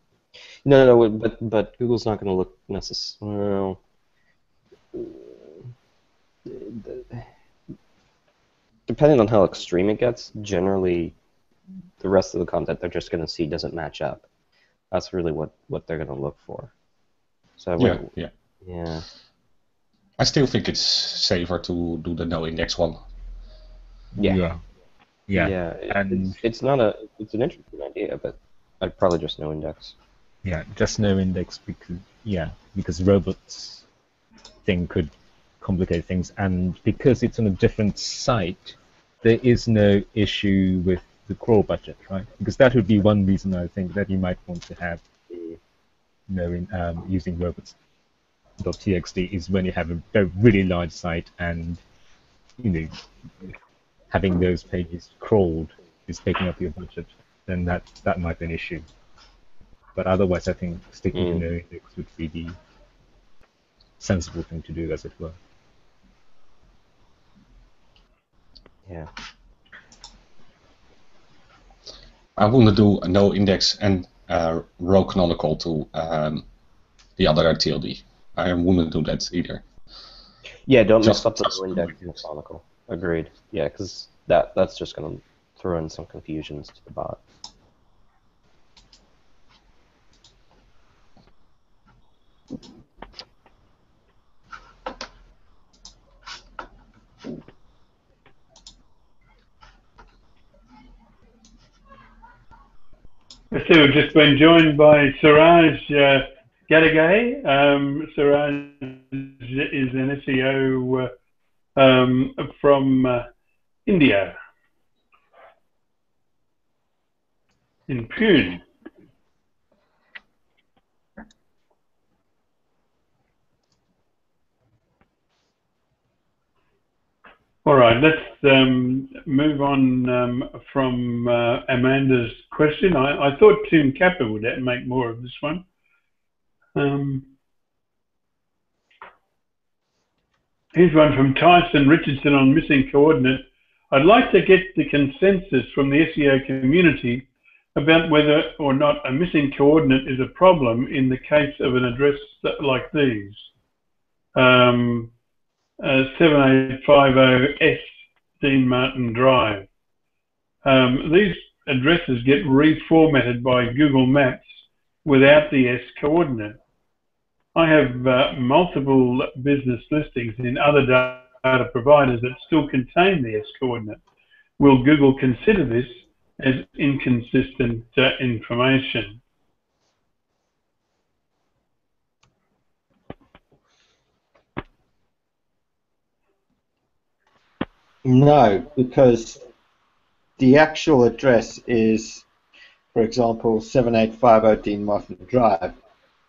Speaker 6: no, no, but but Google's not going to look necessarily. depending on how extreme it gets, generally, the rest of the content they're just going to see doesn't match up. That's really what what they're going to look for. So
Speaker 7: yeah, yeah,
Speaker 6: yeah.
Speaker 7: I still think it's safer to do the no index one.
Speaker 6: Yeah.
Speaker 3: Yeah. Yeah.
Speaker 6: yeah
Speaker 3: and
Speaker 6: it's, it's not a it's an interesting idea, but I'd probably just no index.
Speaker 3: Yeah, just no index because yeah, because robots thing could complicate things, and because it's on a different site, there is no issue with the crawl budget, right? Because that would be one reason I think that you might want to have no in, um, using robots.txt is when you have a very, really large site and you know having those pages crawled is taking up your budget, then that that might be an issue. But otherwise, I think sticking
Speaker 6: Mm.
Speaker 3: to no index would be the sensible thing to do, as it were.
Speaker 6: Yeah.
Speaker 7: I wouldn't do a no index and uh, row canonical to um, the other TLD. I wouldn't do that either.
Speaker 6: Yeah, don't
Speaker 7: Just-
Speaker 6: mix up the
Speaker 7: just
Speaker 6: no index and the chronicle. Agreed. Yeah, because that that's just going to throw in some confusions to the bot.
Speaker 1: So we've just been joined by Siraj uh, Gadagay. Um, Siraj is an SEO uh, um, from uh, India, in Pune. All right, let's um, move on um, from uh, Amanda's question. I, I, thought Tim Capper would make more of this one. Um, here's one from Tyson Richardson on missing coordinate. I'd like to get the consensus from the SEO community about whether or not a missing coordinate is a problem in the case of an address like these. Um, uh, 7850S Dean Martin Drive. Um, these addresses get reformatted by Google Maps without the S coordinate. I have uh, multiple business listings in other data providers that still contain the S coordinate. Will Google consider this as inconsistent uh, information?
Speaker 4: No, because the actual address is, for example, 7850 Dean Martin Drive.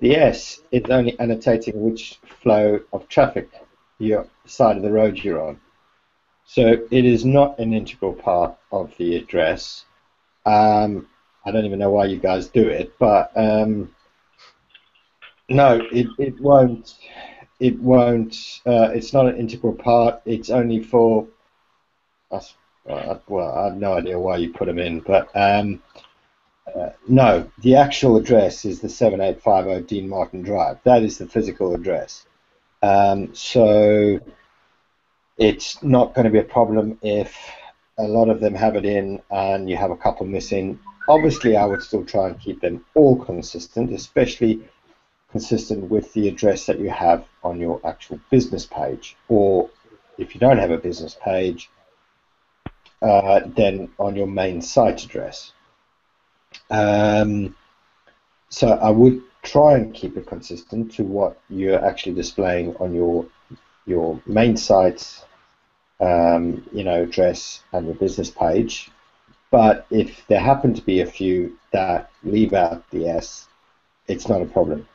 Speaker 4: The S is only annotating which flow of traffic your side of the road you're on. So it is not an integral part of the address. Um, I don't even know why you guys do it, but um, no, it, it won't. It won't. Uh, it's not an integral part. It's only for that's uh, well, I have no idea why you put them in, but um, uh, no, the actual address is the 7850 Dean Martin Drive. That is the physical address. Um, so it's not going to be a problem if a lot of them have it in and you have a couple missing. Obviously, I would still try and keep them all consistent, especially consistent with the address that you have on your actual business page. Or if you don't have a business page, uh, than on your main site address. Um, so I would try and keep it consistent to what you're actually displaying on your your main site, um, you know, address and your business page. But if there happen to be a few that leave out the S, it's not a problem.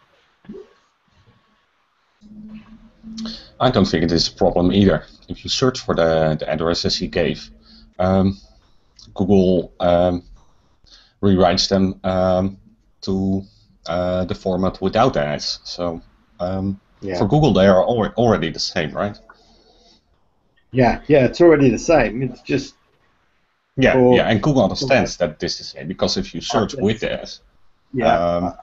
Speaker 7: I don't think it is a problem either. If you search for the, the addresses he gave, um, Google um, rewrites them um, to uh, the format without ads. So um, yeah. for Google, they are already the same, right?
Speaker 4: Yeah, yeah, it's already the same. It's just
Speaker 7: yeah, for, yeah, and Google understands that this is the same because if you search with the ads,
Speaker 4: yeah. Um,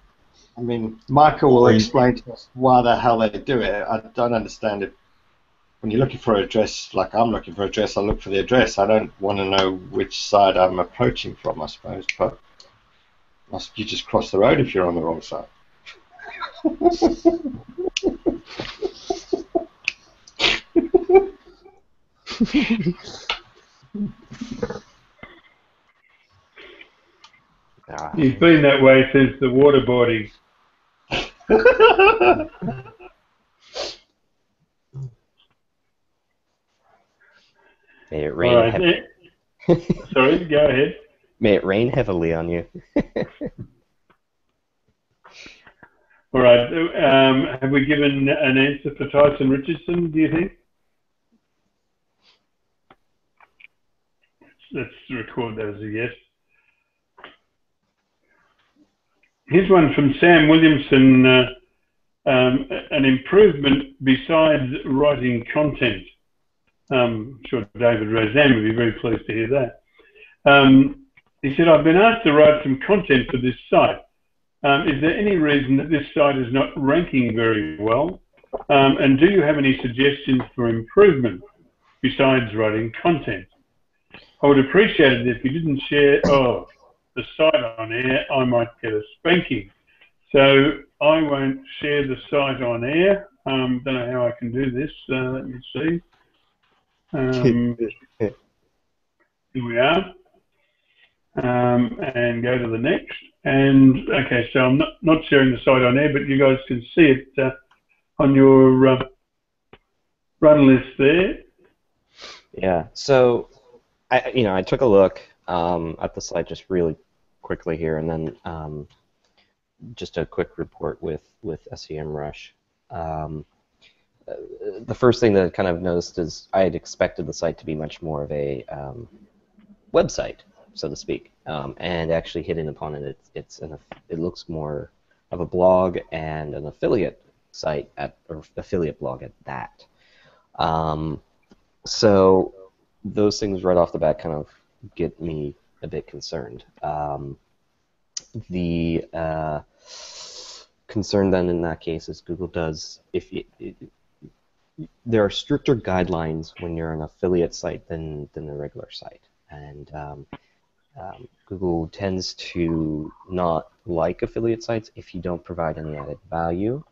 Speaker 4: I mean, Michael will explain to us why the hell they do it. I don't understand it when you're looking for an address, like I'm looking for an address, I look for the address. I don't want to know which side I'm approaching from, I suppose. But you just cross the road if you're on the wrong side.
Speaker 1: He's been that way since the waterboarding.
Speaker 6: May it rain. Right.
Speaker 1: Sorry, go ahead.
Speaker 6: May it rain heavily on you.
Speaker 1: All right. Um, have we given an answer for Tyson Richardson? Do you think? Let's record that as a yes. Here's one from Sam Williamson. Uh, um, an improvement besides writing content. Um, I'm sure David Rosam would be very pleased to hear that. Um, he said, I've been asked to write some content for this site. Um, is there any reason that this site is not ranking very well? Um, and do you have any suggestions for improvement besides writing content? I would appreciate it if you didn't share oh, the site on air. I might get a spanking. So I won't share the site on air. Um, don't know how I can do this. Uh, let me see. Um, here we are. Um, and go to the next. And okay, so I'm not, not sharing the site on air, but you guys can see it uh, on your uh, run list there.
Speaker 6: Yeah. So, I you know I took a look um, at the site just really quickly here, and then um, just a quick report with with SEMrush. Um, uh, the first thing that I kind of noticed is I had expected the site to be much more of a um, website, so to speak, um, and actually hitting upon it, it's, it's an, it looks more of a blog and an affiliate site at or affiliate blog at that. Um, so those things right off the bat kind of get me a bit concerned. Um, the uh, concern then in that case is Google does if it, it, there are stricter guidelines when you're an affiliate site than than a regular site, and um, um, Google tends to not like affiliate sites if you don't provide any added value,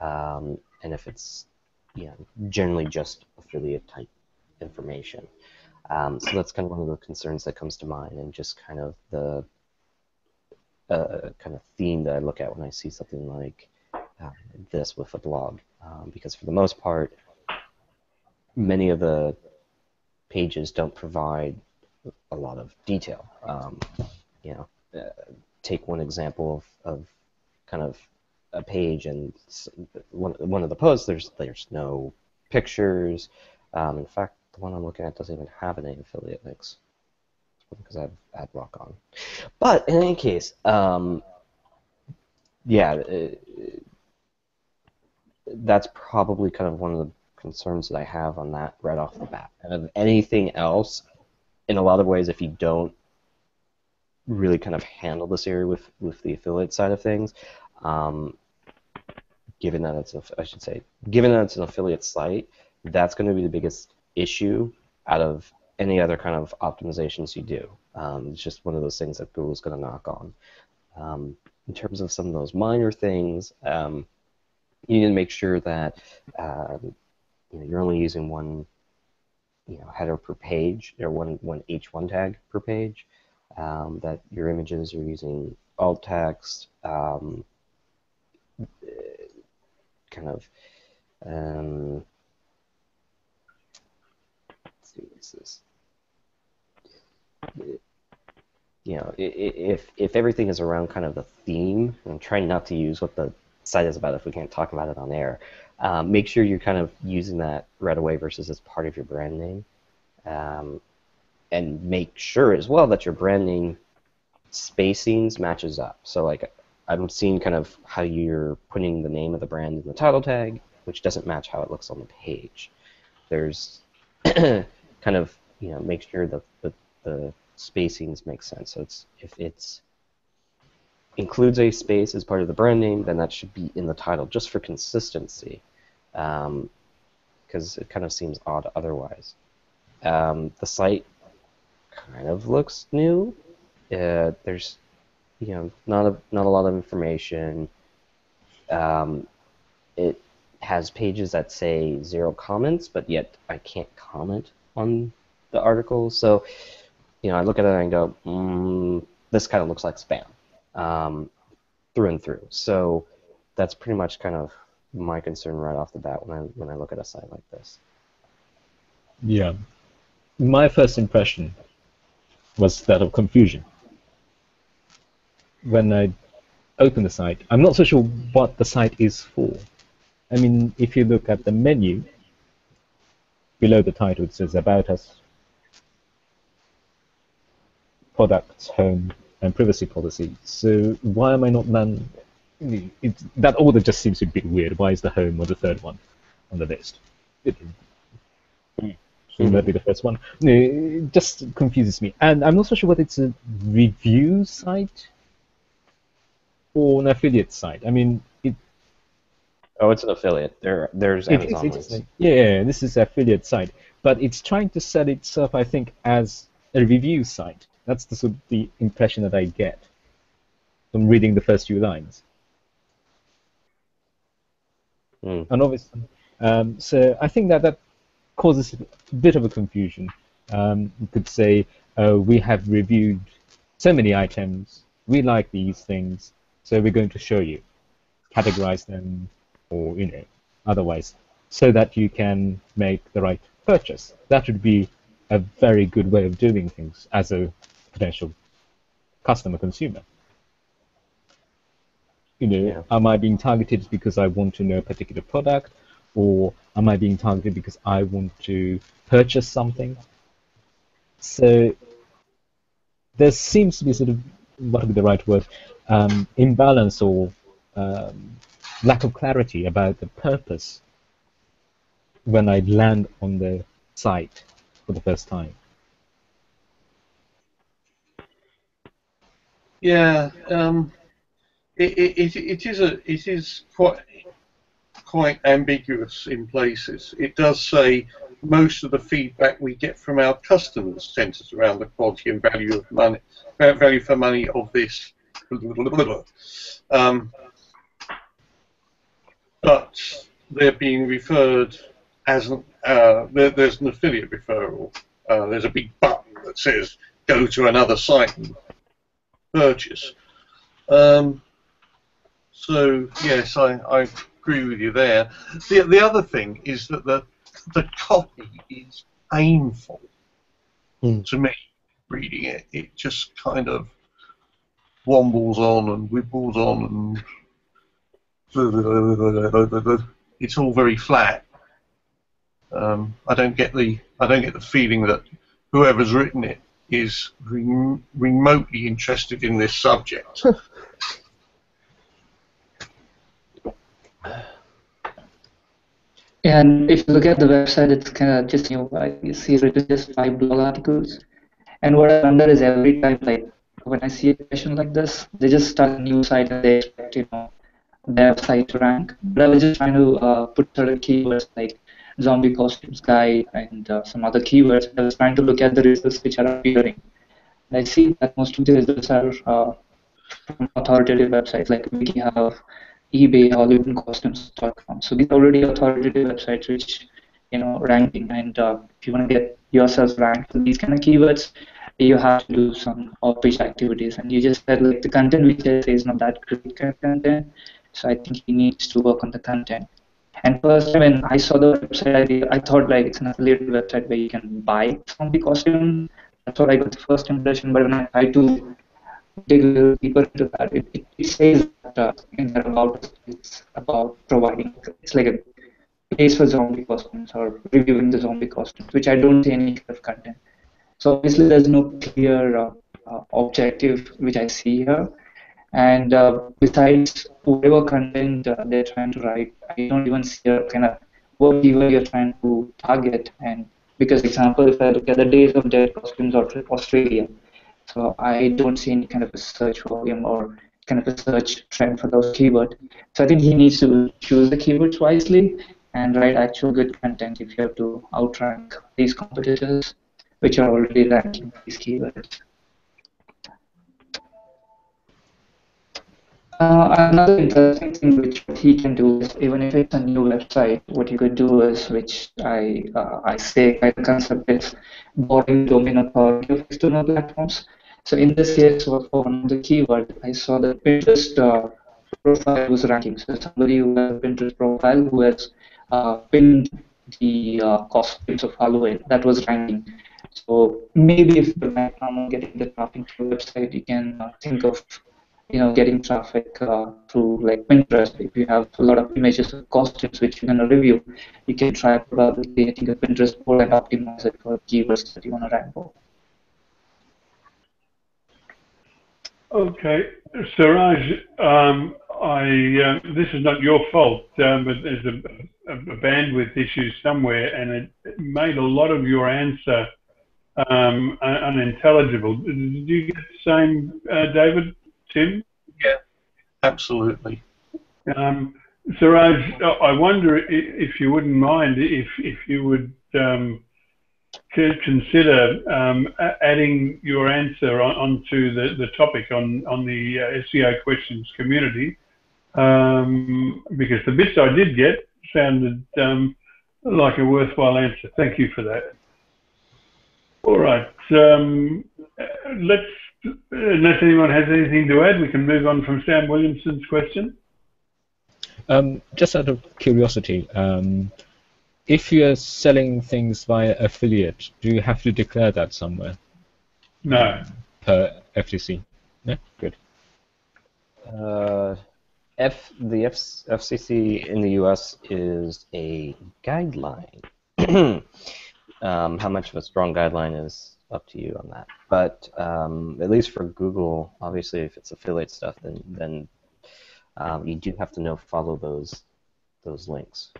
Speaker 6: um, and if it's generally just affiliate type information. Um, so that's kind of one of the concerns that comes to mind, and just kind of the uh, kind of theme that I look at when I see something like uh, this with a blog, um, because for the most part, many of the pages don't provide a lot of detail. Um, you know, uh, take one example of, of kind of a page and one, one of the posts there's there's no pictures. Um, in fact, the one I'm looking at doesn't even have any affiliate links because I have ad block on. But in any case, um, yeah, it, uh, that's probably kind of one of the concerns that I have on that right off the bat. And of anything else, in a lot of ways, if you don't really kind of handle this area with, with the affiliate side of things, um, given that it's a, I should say, given that it's an affiliate site, that's going to be the biggest issue out of any other kind of optimizations you do. Um, it's just one of those things that Google's going to knock on. Um, in terms of some of those minor things, um, you need to make sure that um, you know, you're only using one you know, header per page, or one, one H1 tag per page, um, that your images are using alt text, um, kind of um, let's see what's this? You know if if everything is around kind of the theme and trying not to use what the site about if we can't talk about it on air um, make sure you're kind of using that right away versus as part of your brand name um, and make sure as well that your brand name spacings matches up so like I'm seeing kind of how you're putting the name of the brand in the title tag, which doesn't match how it looks on the page. There's kind of you know make sure that the, the spacings make sense. So it's if it's includes a space as part of the brand name, then that should be in the title just for consistency, because um, it kind of seems odd otherwise. Um, the site kind of looks new. Uh, there's you know, not a not a lot of information. Um, it has pages that say zero comments, but yet I can't comment on the article. So, you know, I look at it and go, mm, this kind of looks like spam um, through and through. So that's pretty much kind of my concern right off the bat when I when I look at a site like this.
Speaker 3: Yeah, my first impression was that of confusion when I open the site, I'm not so sure what the site is for. I mean, if you look at the menu, below the title it says About Us, Products, Home, and Privacy Policy. So why am I not man? It, that order just seems a bit weird. Why is the Home or the third one on the list? It, hmm. Shouldn't that be the first one? It just confuses me. And I'm not so sure whether it's a review site or an affiliate site. I mean, it.
Speaker 6: Oh, it's an affiliate. There, there's Amazon it,
Speaker 3: it's, yeah, this is an affiliate site, but it's trying to set itself, I think, as a review site. That's the sort of the impression that I get from reading the first few lines.
Speaker 6: Mm.
Speaker 3: and obviously, um, so I think that that causes a bit of a confusion. Um, you could say uh, we have reviewed so many items, we like these things, so we're going to show you, categorize them, or you know, otherwise, so that you can make the right purchase. That would be a very good way of doing things as a potential customer consumer. You know,
Speaker 6: Yeah.
Speaker 3: am I being targeted because I want to know a particular product, or am I being targeted because I want to purchase something? So there seems to be sort of what would be the right word um, imbalance or um, lack of clarity about the purpose when I land on the site for the first time.
Speaker 2: Yeah, um, it, it, it, is a it is quite quite ambiguous in places. It does say most of the feedback we get from our customers centres around the quality and value of money, uh, value for money of this. Um, but they're being referred as an, uh, there, there's an affiliate referral. Uh, there's a big button that says go to another site and purchase. Um, so yes, I, I agree with you there. The the other thing is that the the copy is painful
Speaker 6: Hmm.
Speaker 2: to me. Reading it, it just kind of wombles on and wibbles on and it's all very flat. Um, I don't get the I don't get the feeling that whoever's written it is rem- remotely interested in this subject.
Speaker 8: And if you look at the website, it's kind of just new. Like you see, written just five blog articles. And what I wonder is every time, like when I see a question like this, they just start a new site and they expect, you know, their site to rank. But I was just trying to uh, put certain keywords like zombie costumes guy and uh, some other keywords. I was trying to look at the results which are appearing. And I see that most of the results are uh, from authoritative websites like WikiHow, eBay, HollywoodCostumes.com. So these are already authoritative websites which you know ranking. And uh, if you want to get yourself ranked for these kind of keywords, you have to do some off-page activities. And you just said like the content which is not that great content. So I think he needs to work on the content. And first, when I saw the website, I, I thought like it's an affiliated website where you can buy zombie costume. That's what I got the first impression. But when I tried to dig a little deeper into that, it, it, says that uh, in about it's about providing it's like a place for zombie costumes or reviewing the zombie costumes, which I don't see any kind of content. So obviously there's no clear uh, uh, objective which I see here. And uh, besides whatever content uh, they're trying to write, I don't even see a kind of what keyword you're trying to target. And because example, if I look at the days of dead costumes of Australia, so I don't see any kind of a search volume or kind of a search trend for those keywords. So I think he needs to choose the keywords wisely and write actual good content if you have to outrank these competitors which are already ranking these keywords. Uh, another interesting thing which he can do is even if it's a new website, what you could do is, which I uh, I say of concept is borrowing domain authority of external platforms. So in this case, for one of the keyword, I saw that Pinterest uh, profile was ranking. So somebody who has Pinterest profile who has uh, pinned the uh, costumes of Halloween that was ranking. So maybe if you're right now getting the traffic to your website, you can uh, think of you know getting traffic uh, through like Pinterest. If you have a lot of images of costumes which you're gonna review, you can try probably creating a Pinterest board and optimize it for keywords that you wanna rank for.
Speaker 1: Okay, Siraj, um, I uh, this is not your fault, um, but there's a, a, a bandwidth issue somewhere, and it, it made a lot of your answer um, unintelligible. Did you get the same, uh, David? Tim?
Speaker 2: Yeah, absolutely.
Speaker 1: Um, Siraj, I wonder if you wouldn't mind if if you would um, consider um, adding your answer on, onto the, the topic on on the uh, SEO questions community, um, because the bits I did get sounded um, like a worthwhile answer. Thank you for that. All right. Um, let's, unless anyone has anything to add, we can move on from Sam Williamson's question.
Speaker 3: Um, just out of curiosity, um, if you're selling things via affiliate, do you have to declare that somewhere
Speaker 1: No.
Speaker 3: per FTC? Yeah, good.
Speaker 6: Uh, F the F, FCC in the U.S. is a guideline. um, how much of a strong guideline is up to you on that. But um, at least for Google, obviously, if it's affiliate stuff, then then um, you do have to nofollow those those links.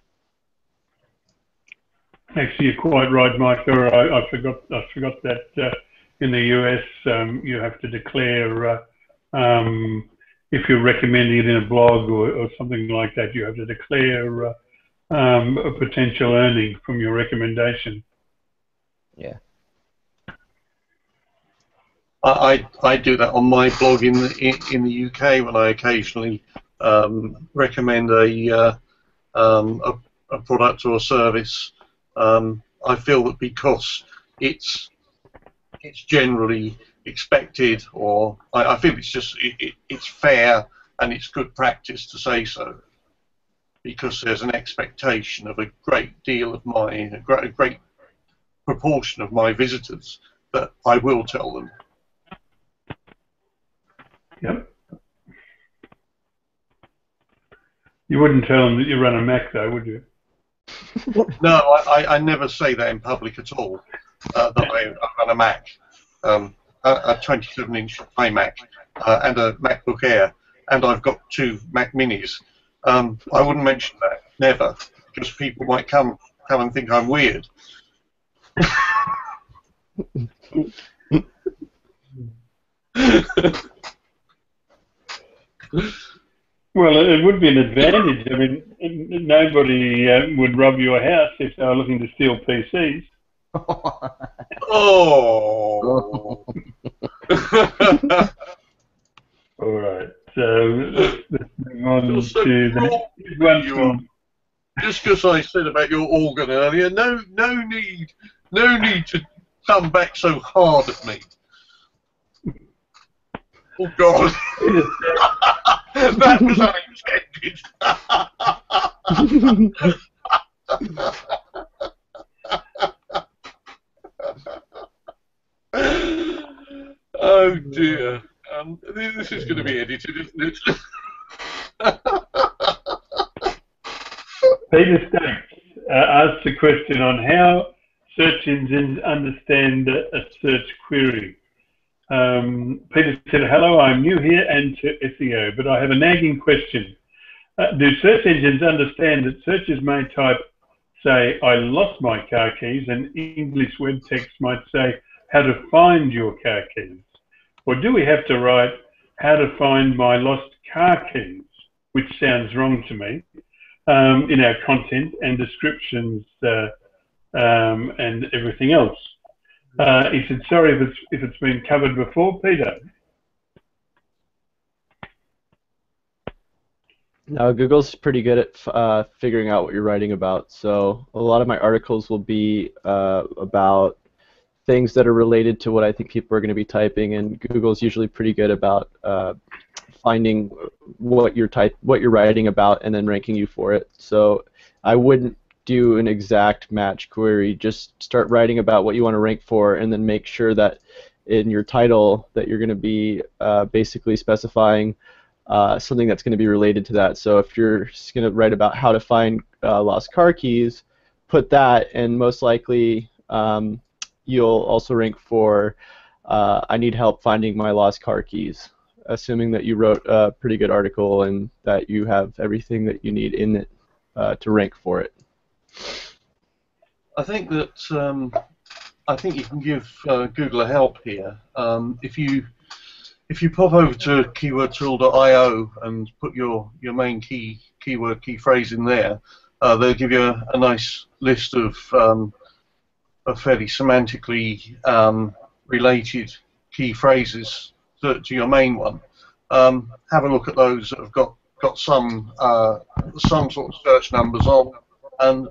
Speaker 1: Actually, you're quite right, Mike. I, I forgot. I forgot that uh, in the US, um, you have to declare uh, um, if you're recommending it in a blog or, or, something like that. You have to declare uh, um, a potential earning from your recommendation.
Speaker 6: Yeah.
Speaker 2: I, I, do that on my blog in the in, in the UK when I occasionally um, recommend a, uh, um, a, a product or a service. Um, I feel that because it's it's generally expected, or I, I feel it's just it, it, it's fair and it's good practice to say so, because there's an expectation of a great deal of my a great, a great proportion of my visitors that I will tell them.
Speaker 1: Yep. You wouldn't tell them that you run a Mac, though, would you?
Speaker 2: no, I, I, never say that in public at all. Uh, that I, I, run a Mac, um, a, a 27-inch iMac, uh, and a MacBook Air, and I've got two Mac Minis. Um, I wouldn't mention that, never, because people might come come and think I'm weird.
Speaker 1: Well, it would be an advantage. I mean, nobody uh, would rob your house if they were looking to steal PCs.
Speaker 2: oh.
Speaker 1: All right. So let's move on so to the next one.
Speaker 2: Just because I said about your organ earlier, no, no need, no need to come back so hard at me. Oh God. that was unexpected. oh dear. Um, this is going to be edited, isn't it?
Speaker 1: Peter Stokes uh, asked a question on how search engines understand a search query. Um, Peter said, hello, I'm new here and to SEO, but I have a nagging question. Uh, do search engines understand that searchers may type, say, I lost my car keys, and English web text might say, how to find your car keys? Or do we have to write, how to find my lost car keys, which sounds wrong to me, um, in our content and descriptions uh, um, and everything else? Uh, he said, sorry if it's, if it's been covered before, Peter.
Speaker 5: No, Google's pretty good at uh, figuring out what you're writing about. So a lot of my articles will be uh, about things that are related to what I think people are going to be typing, and Google's usually pretty good about uh, finding what you're type what you're writing about and then ranking you for it. So I wouldn't do an exact match query. Just start writing about what you want to rank for, and then make sure that in your title that you're going to be uh, basically specifying uh, something that's going to be related to that. So if you're just going to write about how to find uh, lost car keys, put that, and most likely um, you'll also rank for uh, I need help finding my lost car keys, assuming that you wrote a pretty good article and that you have everything that you need in it uh, to rank for it.
Speaker 2: I think that um, I think you can give uh, Google a help here. Um, if you if you pop over to keywordtool.io and put your, your main key keyword key phrase in there, uh, they'll give you a, a nice list of, um, of fairly semantically um, related key phrases to, to, your main one. Um, have a look at those that have got got some uh, some sort of search numbers on and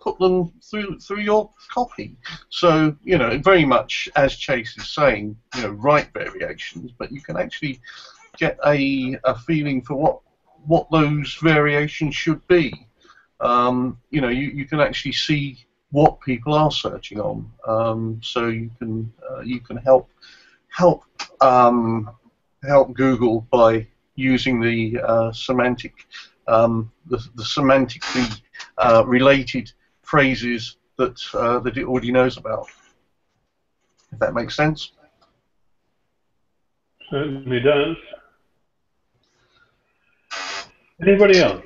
Speaker 2: put them through through your copy. So you know, very much as Chase is saying, you know, write variations, but you can actually get a a feeling for what what those variations should be. Um, you know, you, you can actually see what people are searching on, um, so you can uh, you can help help um, help Google by using the uh, semantic um, the, the semantically uh, related phrases that uh, that it already knows about. If that makes sense.
Speaker 1: Certainly does. Anybody else?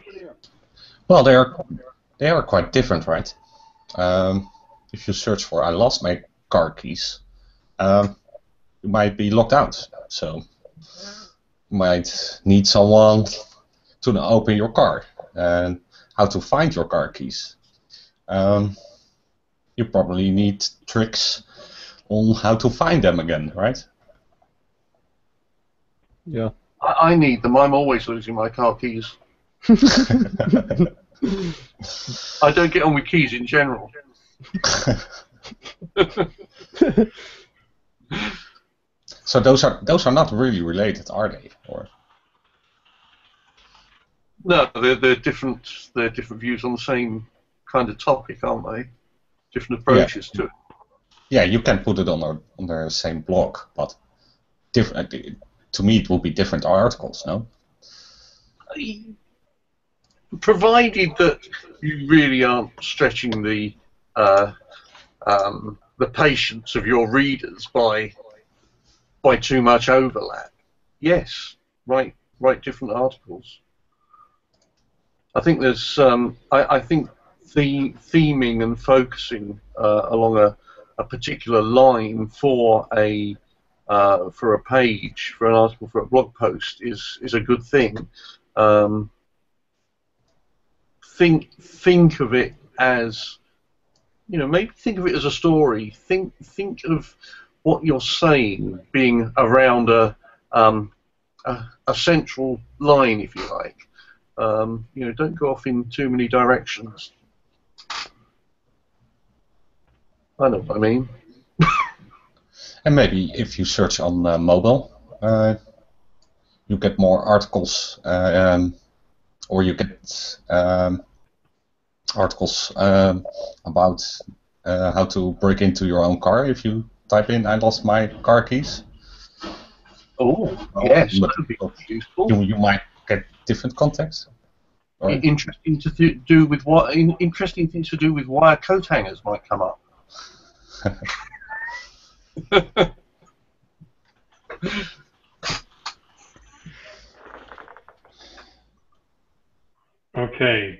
Speaker 7: Well, they are they are quite different, right? Um, if you search for "I lost my car keys," um, you might be locked out. So you might need someone to open your car and how to find your car keys. Um, you probably need tricks on how to find them again, right?
Speaker 5: Yeah.
Speaker 2: I, I need them. I'm always losing my car keys. I don't get on with keys in general.
Speaker 7: so those are those are not really related, are they? Or
Speaker 2: No, they're, they're different. They're different views on the same kind of topic, aren't they? Different approaches to it.
Speaker 7: yeah, you can put it on a, on the same blog, but different. To me, it will be different articles, no?
Speaker 2: Provided that you really aren't stretching the uh, um, the patience of your readers by by too much overlap. Yes, write write different articles. I think there's um, I, I think the theming and focusing uh, along a, a particular line for a uh, for a page, for an article, for a blog post is is a good thing. Um, think think of it as you know maybe think of it as a story. Think think of what you're saying being around a um, a, a central line, if you like. Um, you know, don't go off in too many directions. I know what I mean.
Speaker 7: And maybe if you search on uh, mobile, uh, you get more articles, uh, um, or you get um, articles um, about uh, how to break into your own car if you type in "I lost my car keys."
Speaker 2: Oh,
Speaker 7: Oh,
Speaker 2: yes, that would be useful.
Speaker 7: You, you might different contexts? Or,
Speaker 2: Interesting to th- do with what in, interesting things to do with wire coat hangers might come up.
Speaker 1: Okay.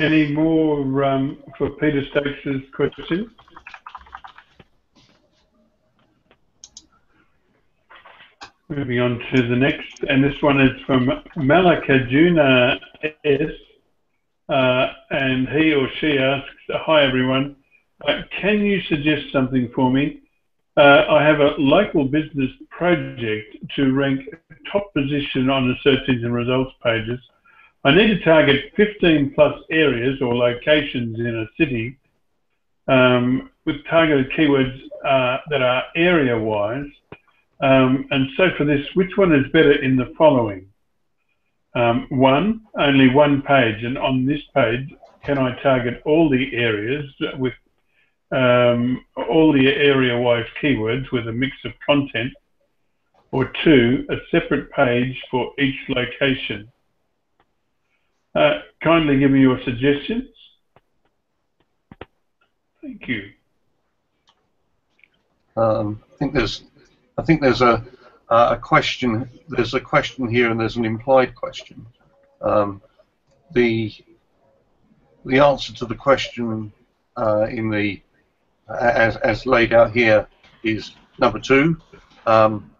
Speaker 1: Any more um, for Peter Stokes' question? Moving on to the next, and this one is from Malakajuna S. Uh, and he or she asks, Hi everyone, uh, can you suggest something for me? Uh, I have a local business project to rank top position on the search engine results pages. I need to target 15 plus areas or locations in a city um, with targeted keywords uh, that are area wise. Um, and so for this, which one is better in the following? Um, one, only one page, and on this page, can I target all the areas with um, all the area-wise keywords with a mix of content, or two, a separate page for each location. Uh, kindly give me your suggestions. Thank you.
Speaker 2: Um, I think there's, I think there's a, a question. There's a question here, and there's an implied question. Um, the, the answer to the question uh, in the, as as laid out here, is number two, um,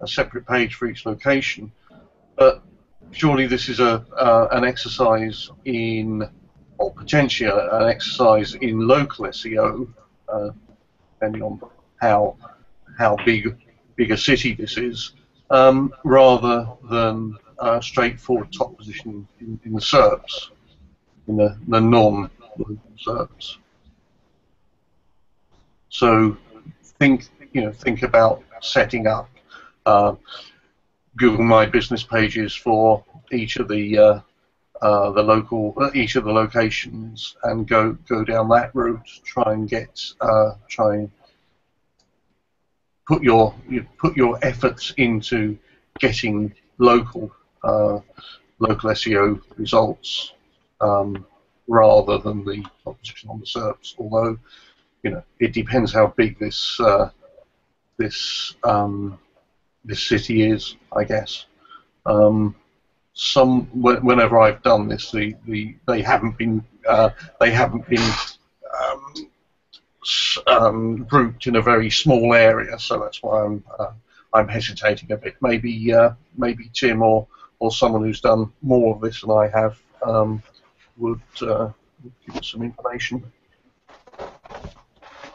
Speaker 2: a separate page for each location. But surely this is a uh, an exercise in, or potentially an exercise in local SEO, uh, depending on how how big big a city this is. um, rather than uh, straightforward top position in, in the SERPs, in the, the non-local SERPs. So think, you know, think about setting up uh, Google My Business pages for each of the uh, uh, the local uh, each of the locations and go go down that route. Try and get uh, try put your you put your efforts into getting local uh, local SEO results um, rather than the competition on the SERPs. Although you know it depends how big this uh, this um, this city is, I guess. Um, some whenever I've done this, the, the they haven't been uh, they haven't been um, grouped in a very small area, so that's why I'm uh, I'm hesitating a bit. Maybe uh, maybe Tim or or someone who's done more of this than I have um, would, uh, would give us some information.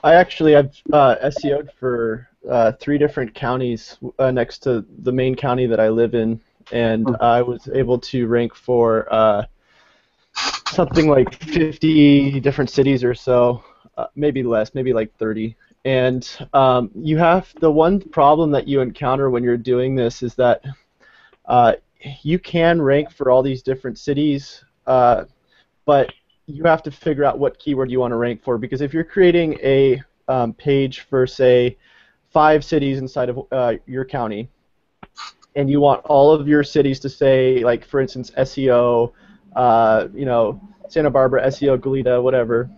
Speaker 5: I actually I've uh, SEO'd for uh, three different counties uh, next to the main county that I live in, and hmm. I was able to rank for uh, something like 50 different cities or so, uh, maybe less, maybe like 30. And um, you have the one problem that you encounter when you're doing this is that uh, you can rank for all these different cities, but you have to figure out what keyword you want to rank for because if you're creating a um, page for say five cities inside of uh, your county and you want all of your cities to say like for instance SEO uh, you know Santa Barbara SEO Goleta whatever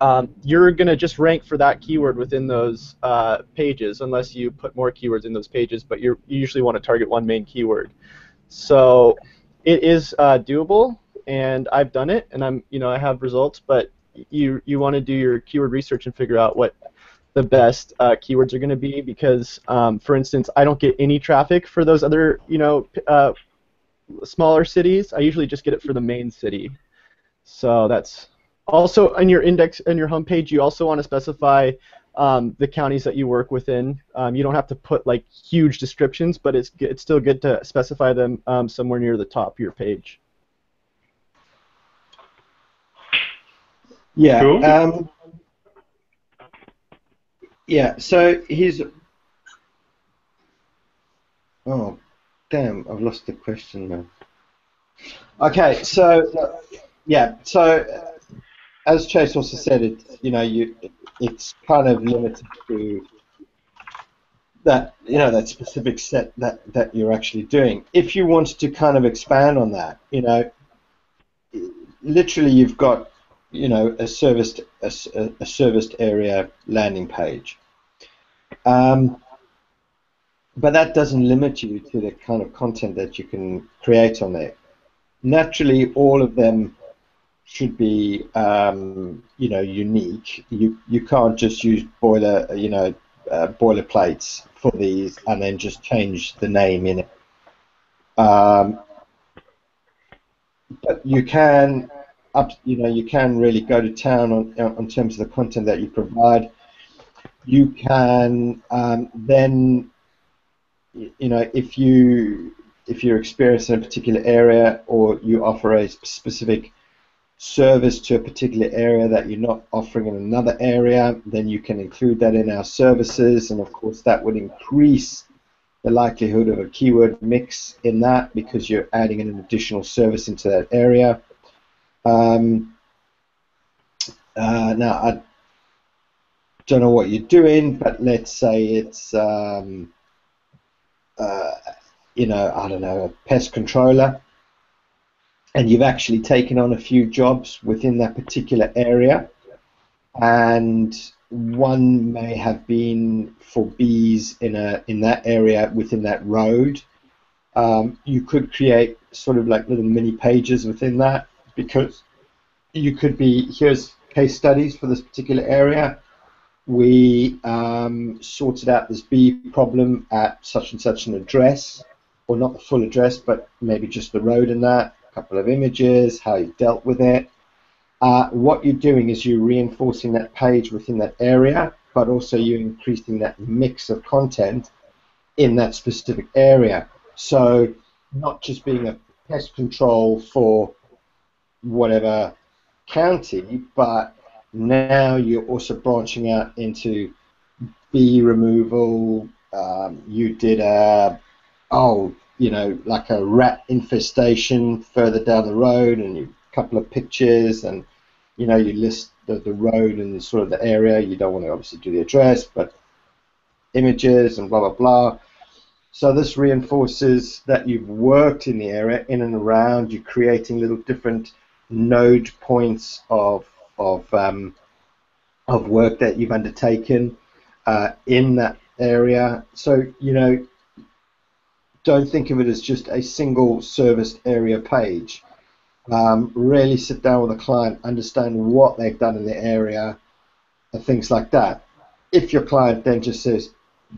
Speaker 5: um, you're going to just rank for that keyword within those uh, pages unless you put more keywords in those pages but you usually want to target one main keyword so it is uh, doable and I've done it, and I'm you know I have results, but you you want to do your keyword research and figure out what the best uh, keywords are going to be because, um, for instance, I don't get any traffic for those other you know uh, smaller cities. I usually just get it for the main city. So that's also on your index in your homepage. You also want to specify um, the counties that you work within. Um, you don't have to put like huge descriptions, but it's it's still good to specify them um, somewhere near the top of your page.
Speaker 4: Yeah. Cool. Um, yeah. So he's. Oh, damn! I've lost the question now. Okay, so yeah, so uh, as Chase also said, it you know you it's kind of limited to that you know that specific set that that you're actually doing. If you wanted to kind of expand on that, you know, literally you've got you know, a serviced a, a serviced area landing page. Um, but that doesn't limit you to the kind of content that you can create on there. Naturally, all of them should be, um, you know, unique. You you can't just use boiler, you know, uh, boilerplates for these and then just change the name in it. Um, but you can up, you know, you can really go to town on, on terms of the content that you provide. You can um, then, you know, if you if you're experienced in a particular area or you offer a specific service to a particular area that you're not offering in another area, then you can include that in our services, and of course that would increase the likelihood of a keyword mix in that because you're adding an additional service into that area. Um, uh, now, I don't know what you're doing, but let's say it's, um, uh, you know, I don't know, a pest controller, and you've actually taken on a few jobs within that particular area, and one may have been for bees in a in that area within that road. Um, you could create sort of like little mini pages within that because you could be here's case studies for this particular area. We um, sorted out this bee problem at such and such an address, or not the full address, but maybe just the road and that, couple of images, how you dealt with it. Uh, what you're doing is you're reinforcing that page within that area, but also you're increasing that mix of content in that specific area. So not just being a pest control for whatever county, but now you're also branching out into bee removal. Um, you did a oh, you know, like a rat infestation further down the road, and you, a couple of pictures, and you know, you list the, the road and sort of the area. You don't want to obviously do the address, but images and blah blah blah. So this reinforces that you've worked in the area, in and around. You're creating little different node points of of um, of work that you've undertaken uh, in that area. So you know, don't think of it as just a single serviced area page. Um, really sit down with a client, understand what they've done in the area, and things like that. If your client then just says,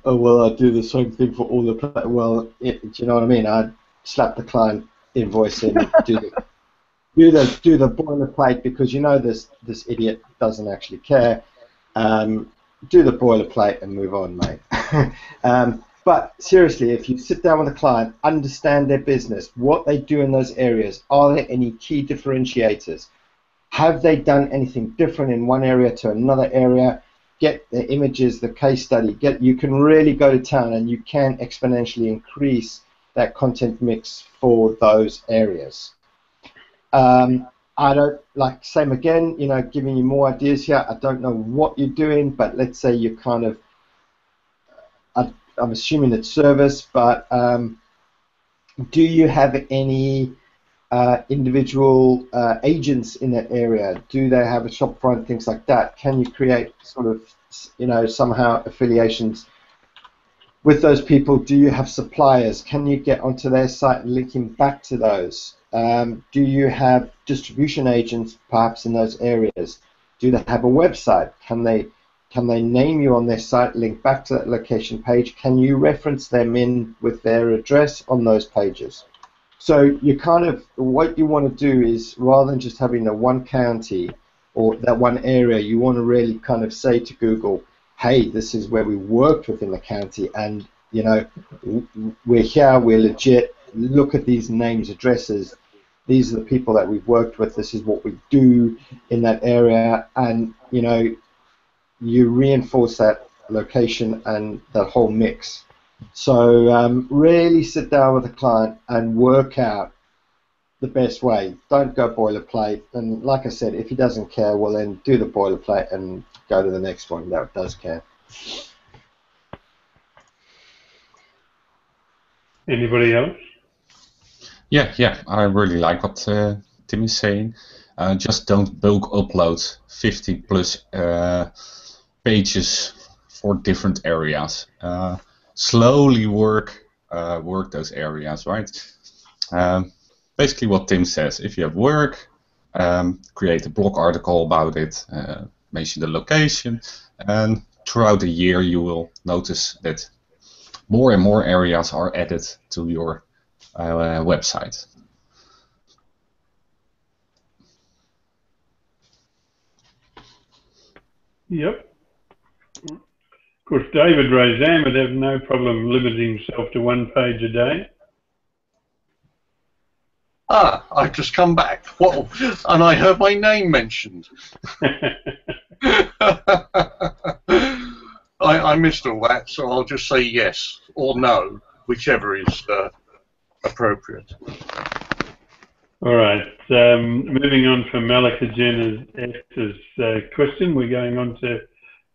Speaker 4: "Oh well, I do the same thing for all the," well, it, do you know what I mean? I slap the client invoice in, do the do the do the boilerplate because you know this this idiot doesn't actually care. Um, do the boilerplate and move on, mate. um, but seriously, if you sit down with a client, understand their business, what they do in those areas, are there any key differentiators? Have they done anything different in one area to another area? Get the images, the case study. Get you can really go to town, and you can exponentially increase that content mix for those areas. Um, I don't like same again. You know, giving you more ideas here. I don't know what you're doing, but let's say you're kind of. I'm assuming it's service, but um, do you have any uh, individual uh, agents in that area? Do they have a shop front, things like that? Can you create sort of, you know, somehow affiliations with those people? Do you have suppliers? Can you get onto their site and linking back to those? Um, do you have distribution agents perhaps in those areas? Do they have a website? Can they can they name you on their site, link back to that location page? Can you reference them in with their address on those pages? So you kind of what you want to do is rather than just having the one county or that one area, you want to really kind of say to Google, hey, this is where we worked within the county, and you know we're here, we're legit. Look at these names, addresses these are the people that we've worked with, this is what we do in that area, and you know, you reinforce that location and that whole mix. So um, really sit down with the client and work out the best way. Don't go boilerplate. And like I said, if he doesn't care, well then do the boilerplate and go to the next one that does care.
Speaker 1: Anybody else?
Speaker 7: Yeah, yeah, I really like what uh, Tim is saying. Uh, just don't bulk upload 50 plus uh, pages for different areas. Uh, slowly work uh, work those areas, right? Um, basically, what Tim says: if you have work, um, create a blog article about it, uh, mention the location, and throughout the year you will notice that more and more areas are added to your uh, website.
Speaker 1: Yep. Of course, David Rosam would have no problem limiting himself to one page a day.
Speaker 2: Ah, I've just come back. Whoa, and I heard my name mentioned. I, I, missed all that, so I'll just say yes or no, whichever is uh, appropriate.
Speaker 1: All right. Um, moving on from Malika Jenner's uh, question, we're going on to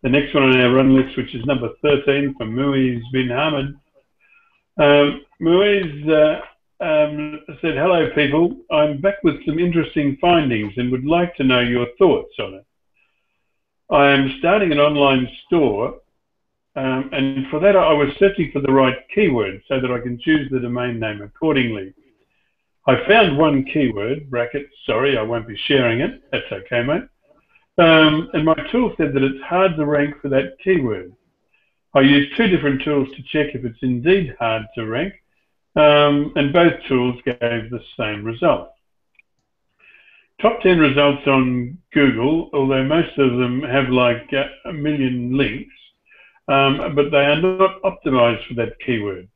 Speaker 1: the next one on our run list, which is number 13 from Muiz bin Hamid. Um, Muiz uh, um, said, Hello, people. I'm back with some interesting findings and would like to know your thoughts on it. I am starting an online store um, and for that, I was searching for the right keyword so that I can choose the domain name accordingly. I found one keyword, bracket, sorry, I won't be sharing it. That's okay, mate. Um, and my tool said that it's hard to rank for that keyword. I used two different tools to check if it's indeed hard to rank, um, and both tools gave the same result. Top 10 results on Google, although most of them have like a million links, um, but they are not optimized for that keyword.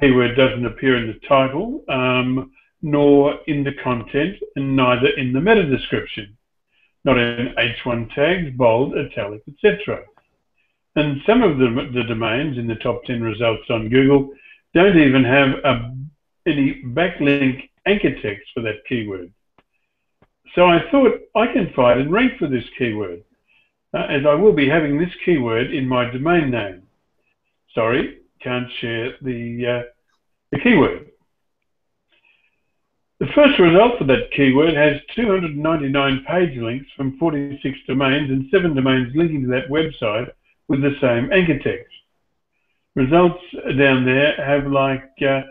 Speaker 1: Keyword doesn't appear in the title, um, nor in the content, and neither in the meta description, not in H1 tags, bold, italic, etc. And some of the, the domains in the top 10 results on Google don't even have a, any backlink anchor text for that keyword. So I thought I can find and rank for this keyword, uh, as I will be having this keyword in my domain name. Sorry, can't share the, uh, the keyword. The first result for that keyword has 299 page links from 46 domains and 7 domains linking to that website with the same anchor text. Results down there have like uh,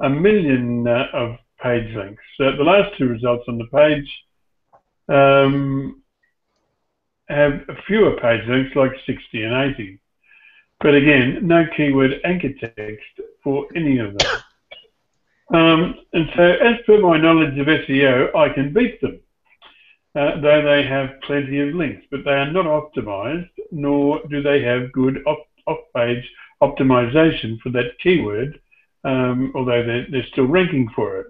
Speaker 1: a million uh, of page links. So the last two results on the page um, have fewer page links, like 60 and 80. But again, no keyword anchor text for any of them. Um, and so, as per my knowledge of SEO, I can beat them, uh, though they have plenty of links, but they are not optimized, nor do they have good off-page optimization for that keyword, um, although they're, they're still ranking for it.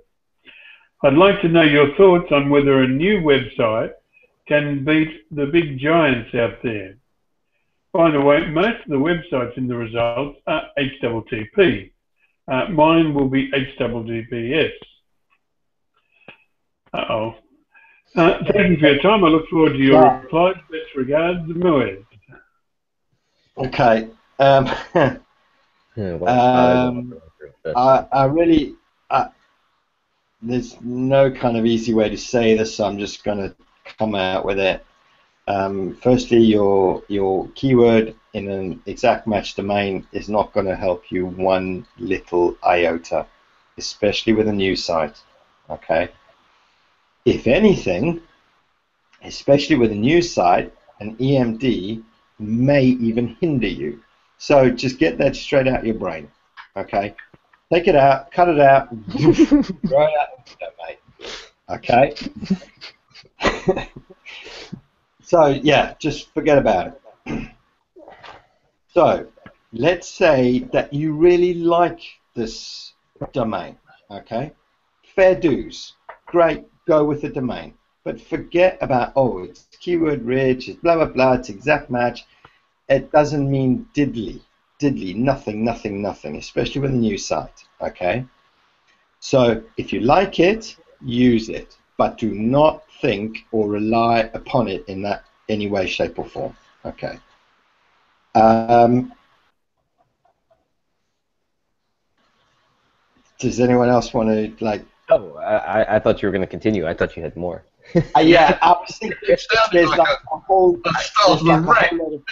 Speaker 1: I'd like to know your thoughts on whether a new website can beat the big giants out there. By the way, most of the websites in the results are HTTP. Uh, mine will be HTTPS. Uh-oh. Uh, thank you for your time. I look forward to your yeah. replies. Best regards, Muez.
Speaker 4: Okay. Um, um, I, I really, I, there's no kind of easy way to say this, so I'm just going to come out with it. Um, firstly, your your keyword in an exact match domain is not going to help you one little iota, especially with a new site. Okay. If anything, especially with a new site, an EMD may even hinder you. So just get that straight out your brain. Okay. Take it out, cut it out, throw it out, mate. Okay. so yeah, just forget about it. so let's say that you really like this domain. Okay. Fair dues. Great. Go with the domain. But forget about oh, it's keyword rich, it's blah blah blah, it's exact match. It doesn't mean diddly diddly, nothing, nothing, nothing, especially with a new site. Okay? So if you like it, use it, but do not think or rely upon it in that any way, shape, or form. Okay. Um, does anyone else want to like?
Speaker 6: Oh, I, I thought you were going to continue. I thought you had more.
Speaker 4: uh, yeah, I was thinking there's like, a, a whole, there's like a whole lot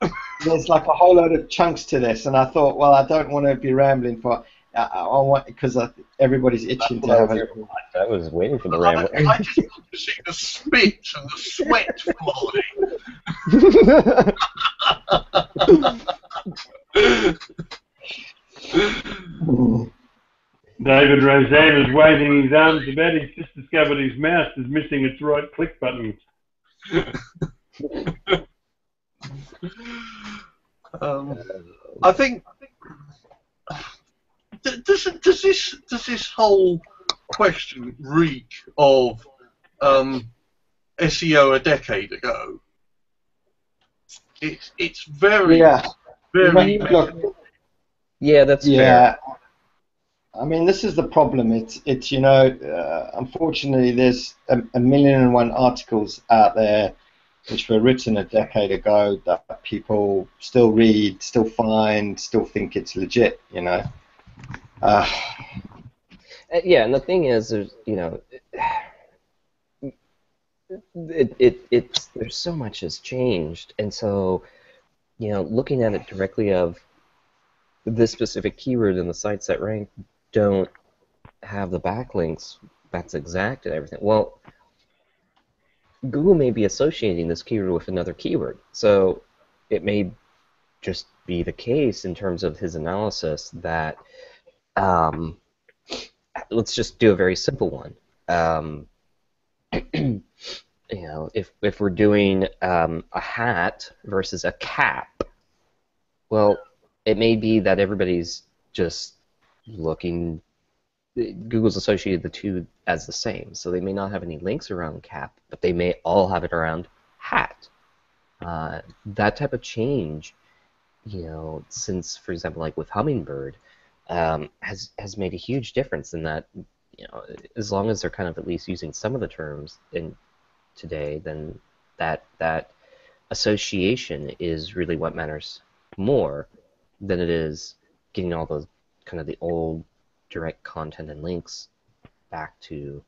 Speaker 4: of, there's like a whole load of chunks to this, and I thought, well, I don't want to be rambling for. I, I want because everybody's itching to have a.
Speaker 6: I was waiting for the rambling.
Speaker 2: I just want to see the spit and the sweat
Speaker 1: flying. David Rosam is waving his arms about. He's just discovered his mouse is missing its right click button.
Speaker 2: Um, I think does does this does this whole question reek of um, SEO a decade ago? It's it's very
Speaker 4: yeah.
Speaker 2: very
Speaker 4: look,
Speaker 6: yeah that's
Speaker 4: yeah. Fair. I mean, this is the problem. It's it's you know, uh, unfortunately, there's a, a million and one articles out there which were written a decade ago that people still read, still find, still think it's legit, you know. Uh,
Speaker 6: yeah, and the thing is, there's, you know, it, it, it's there's so much has changed, and so, you know, looking at it directly of this specific keyword and the sites that rank don't have the backlinks that's exact and everything. Well, Google may be associating this keyword with another keyword. So it may just be the case in terms of his analysis that um, let's just do a very simple one. Um, you know, if if we're doing um, a hat versus a cap, Well, it may be that everybody's just looking. Google's associated the two as the same, so they may not have any links around cap, but they may all have it around hat. Uh, that type of change, you know, since for example, like with Hummingbird, um, has has made a huge difference in that. You know, as long as they're kind of at least using some of the terms in today, then that that association is really what matters more than it is getting all those kind of the old direct content and links back to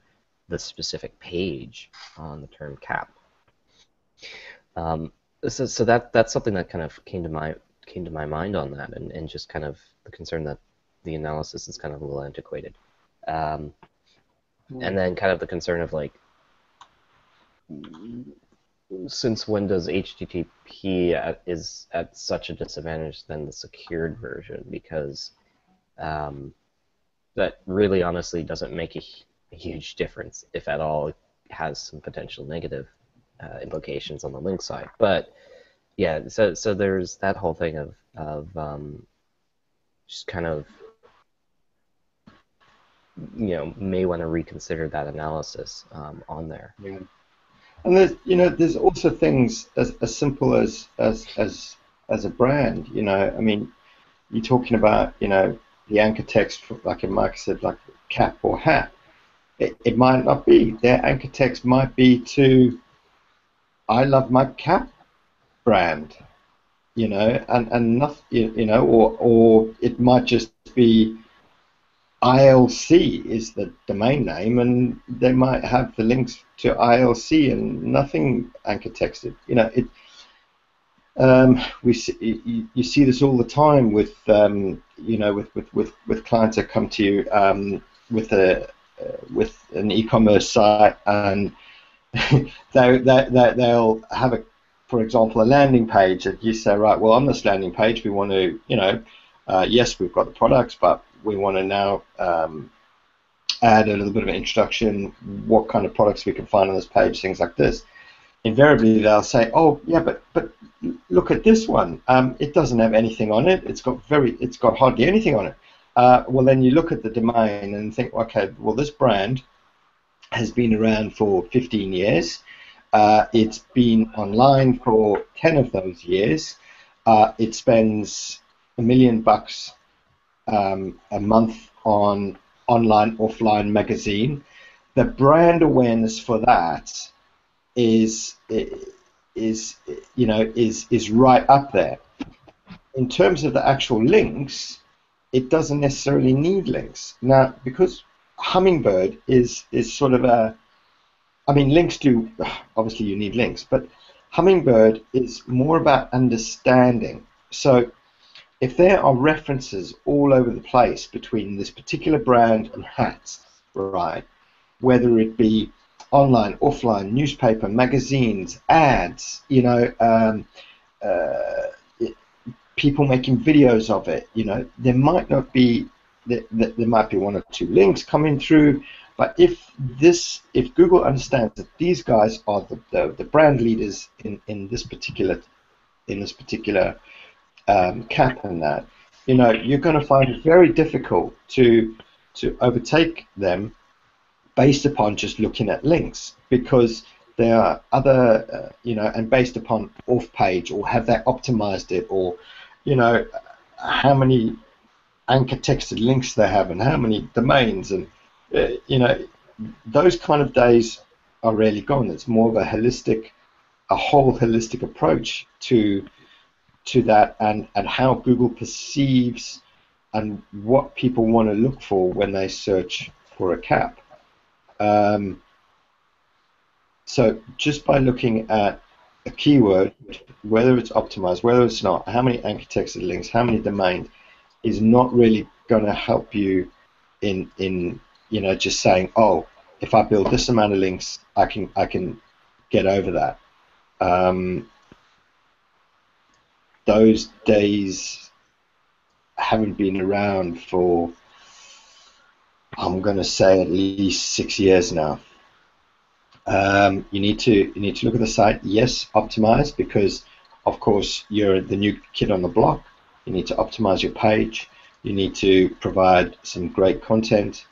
Speaker 6: the specific page on the term cap. Um, so, so that that's something that kind of came to my came to my mind on that, and, and just kind of the concern that the analysis is kind of a little antiquated, um, and then kind of the concern of like since when does HTTP at, is at such a disadvantage than the secured version? Because um, that really honestly doesn't make a, a, huge difference, if at all. It has some potential negative uh, implications on the link side, but yeah. So so there's that whole thing of of um, just kind of you know may want to reconsider that analysis um, on there.
Speaker 4: Yeah. And there's, you know, there's also things as, as simple as, as as as a brand. You know, I mean, you're talking about, you know, the anchor text, like in Mike said, like cap or hat. It, it might not be. Their anchor text might be to, I love my cap brand, you know, and and nothing, you know, or or it might just be ILC is the domain name, and they might have the links to ILC and nothing anchor texted. You know, it. Um, we see, you, you, see this all the time with um, you know with, with, with, with clients that come to you um, with a uh, with an e-commerce site and they, they, they they'll have a for example a landing page and you say right well on this landing page we want to you know uh, yes we've got the products but we want to now um, add a little bit of an introduction, what kind of products we can find on this page, things like this. Invariably, they'll say, "Oh, yeah, but but look at this one. Um, it doesn't have anything on it. It's got very, it's got hardly anything on it." Uh, well, then you look at the domain and think, okay, well, this brand has been around for 15 years. Uh, it's been online for 10 of those years. Uh, it spends a million bucks um, a month on online offline magazine. The brand awareness for that is is you know is is right up there. In terms of the actual links, it doesn't necessarily need links now because Hummingbird is is sort of a I mean links do obviously you need links, but Hummingbird is more about understanding. So if there are references all over the place between this particular brand and hats, right, whether it be online, offline, newspaper, magazines, ads, you know, um, uh, it, people making videos of it, you know, there might not be, there, there might be one or two links coming through, but if this, if Google understands that these guys are the, the, the brand leaders in, in this particular, in this particular um, cap in that, you know, you're going to find it very difficult to to overtake them based upon just looking at links because there are other, uh, you know, and based upon off page or have they optimized it or, you know, how many anchor texted links they have and how many domains and, uh, you know, those kind of days are really gone. It's more of a holistic, a whole holistic approach to to that and, and how Google perceives and what people want to look for when they search for a cap. Um, so just by looking at a keyword, whether it's optimized, whether it's not, how many anchor texted links, how many domains, is not really going to help you in in you know just saying, oh, if I build this amount of links, I can I can get over that. Um, those days haven't been around for I'm going to say at least six years now. Um, you need to you need to look at the site. Yes, optimize because of course you're the new kid on the block. You need to optimize your page. You need to provide some great content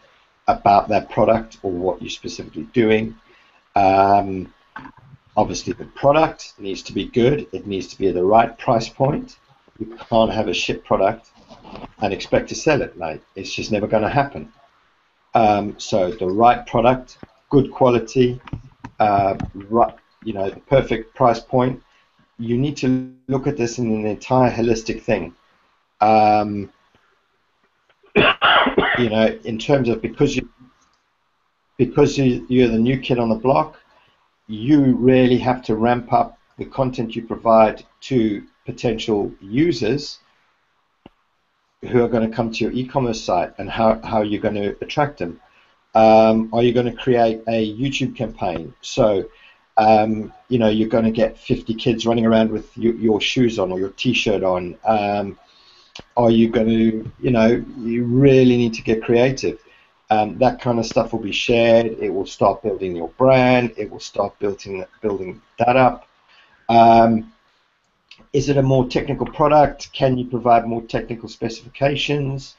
Speaker 4: about that product or what you're specifically doing. Um, obviously, the product needs to be good. It needs to be at the right price point. You can't have a shit product and expect to sell it, mate. It's just never going to happen. Um, so the right product, good quality, uh, right, you know, the perfect price point. You need to look at this in an entire holistic thing. Um, you know, in terms of because you because you, you're the new kid on the block, you really have to ramp up the content you provide to potential users who are going to come to your e-commerce site and how, how you're going to attract them. Um, are you going to create a YouTube campaign? So, um, you know, you're going to get 50 kids running around with your, your shoes on or your t-shirt on. Um, are you going to, you know, you really need to get creative. Um, that kind of stuff will be shared. It will start building your brand. It will start building building that up. Um, is it a more technical product? Can you provide more technical specifications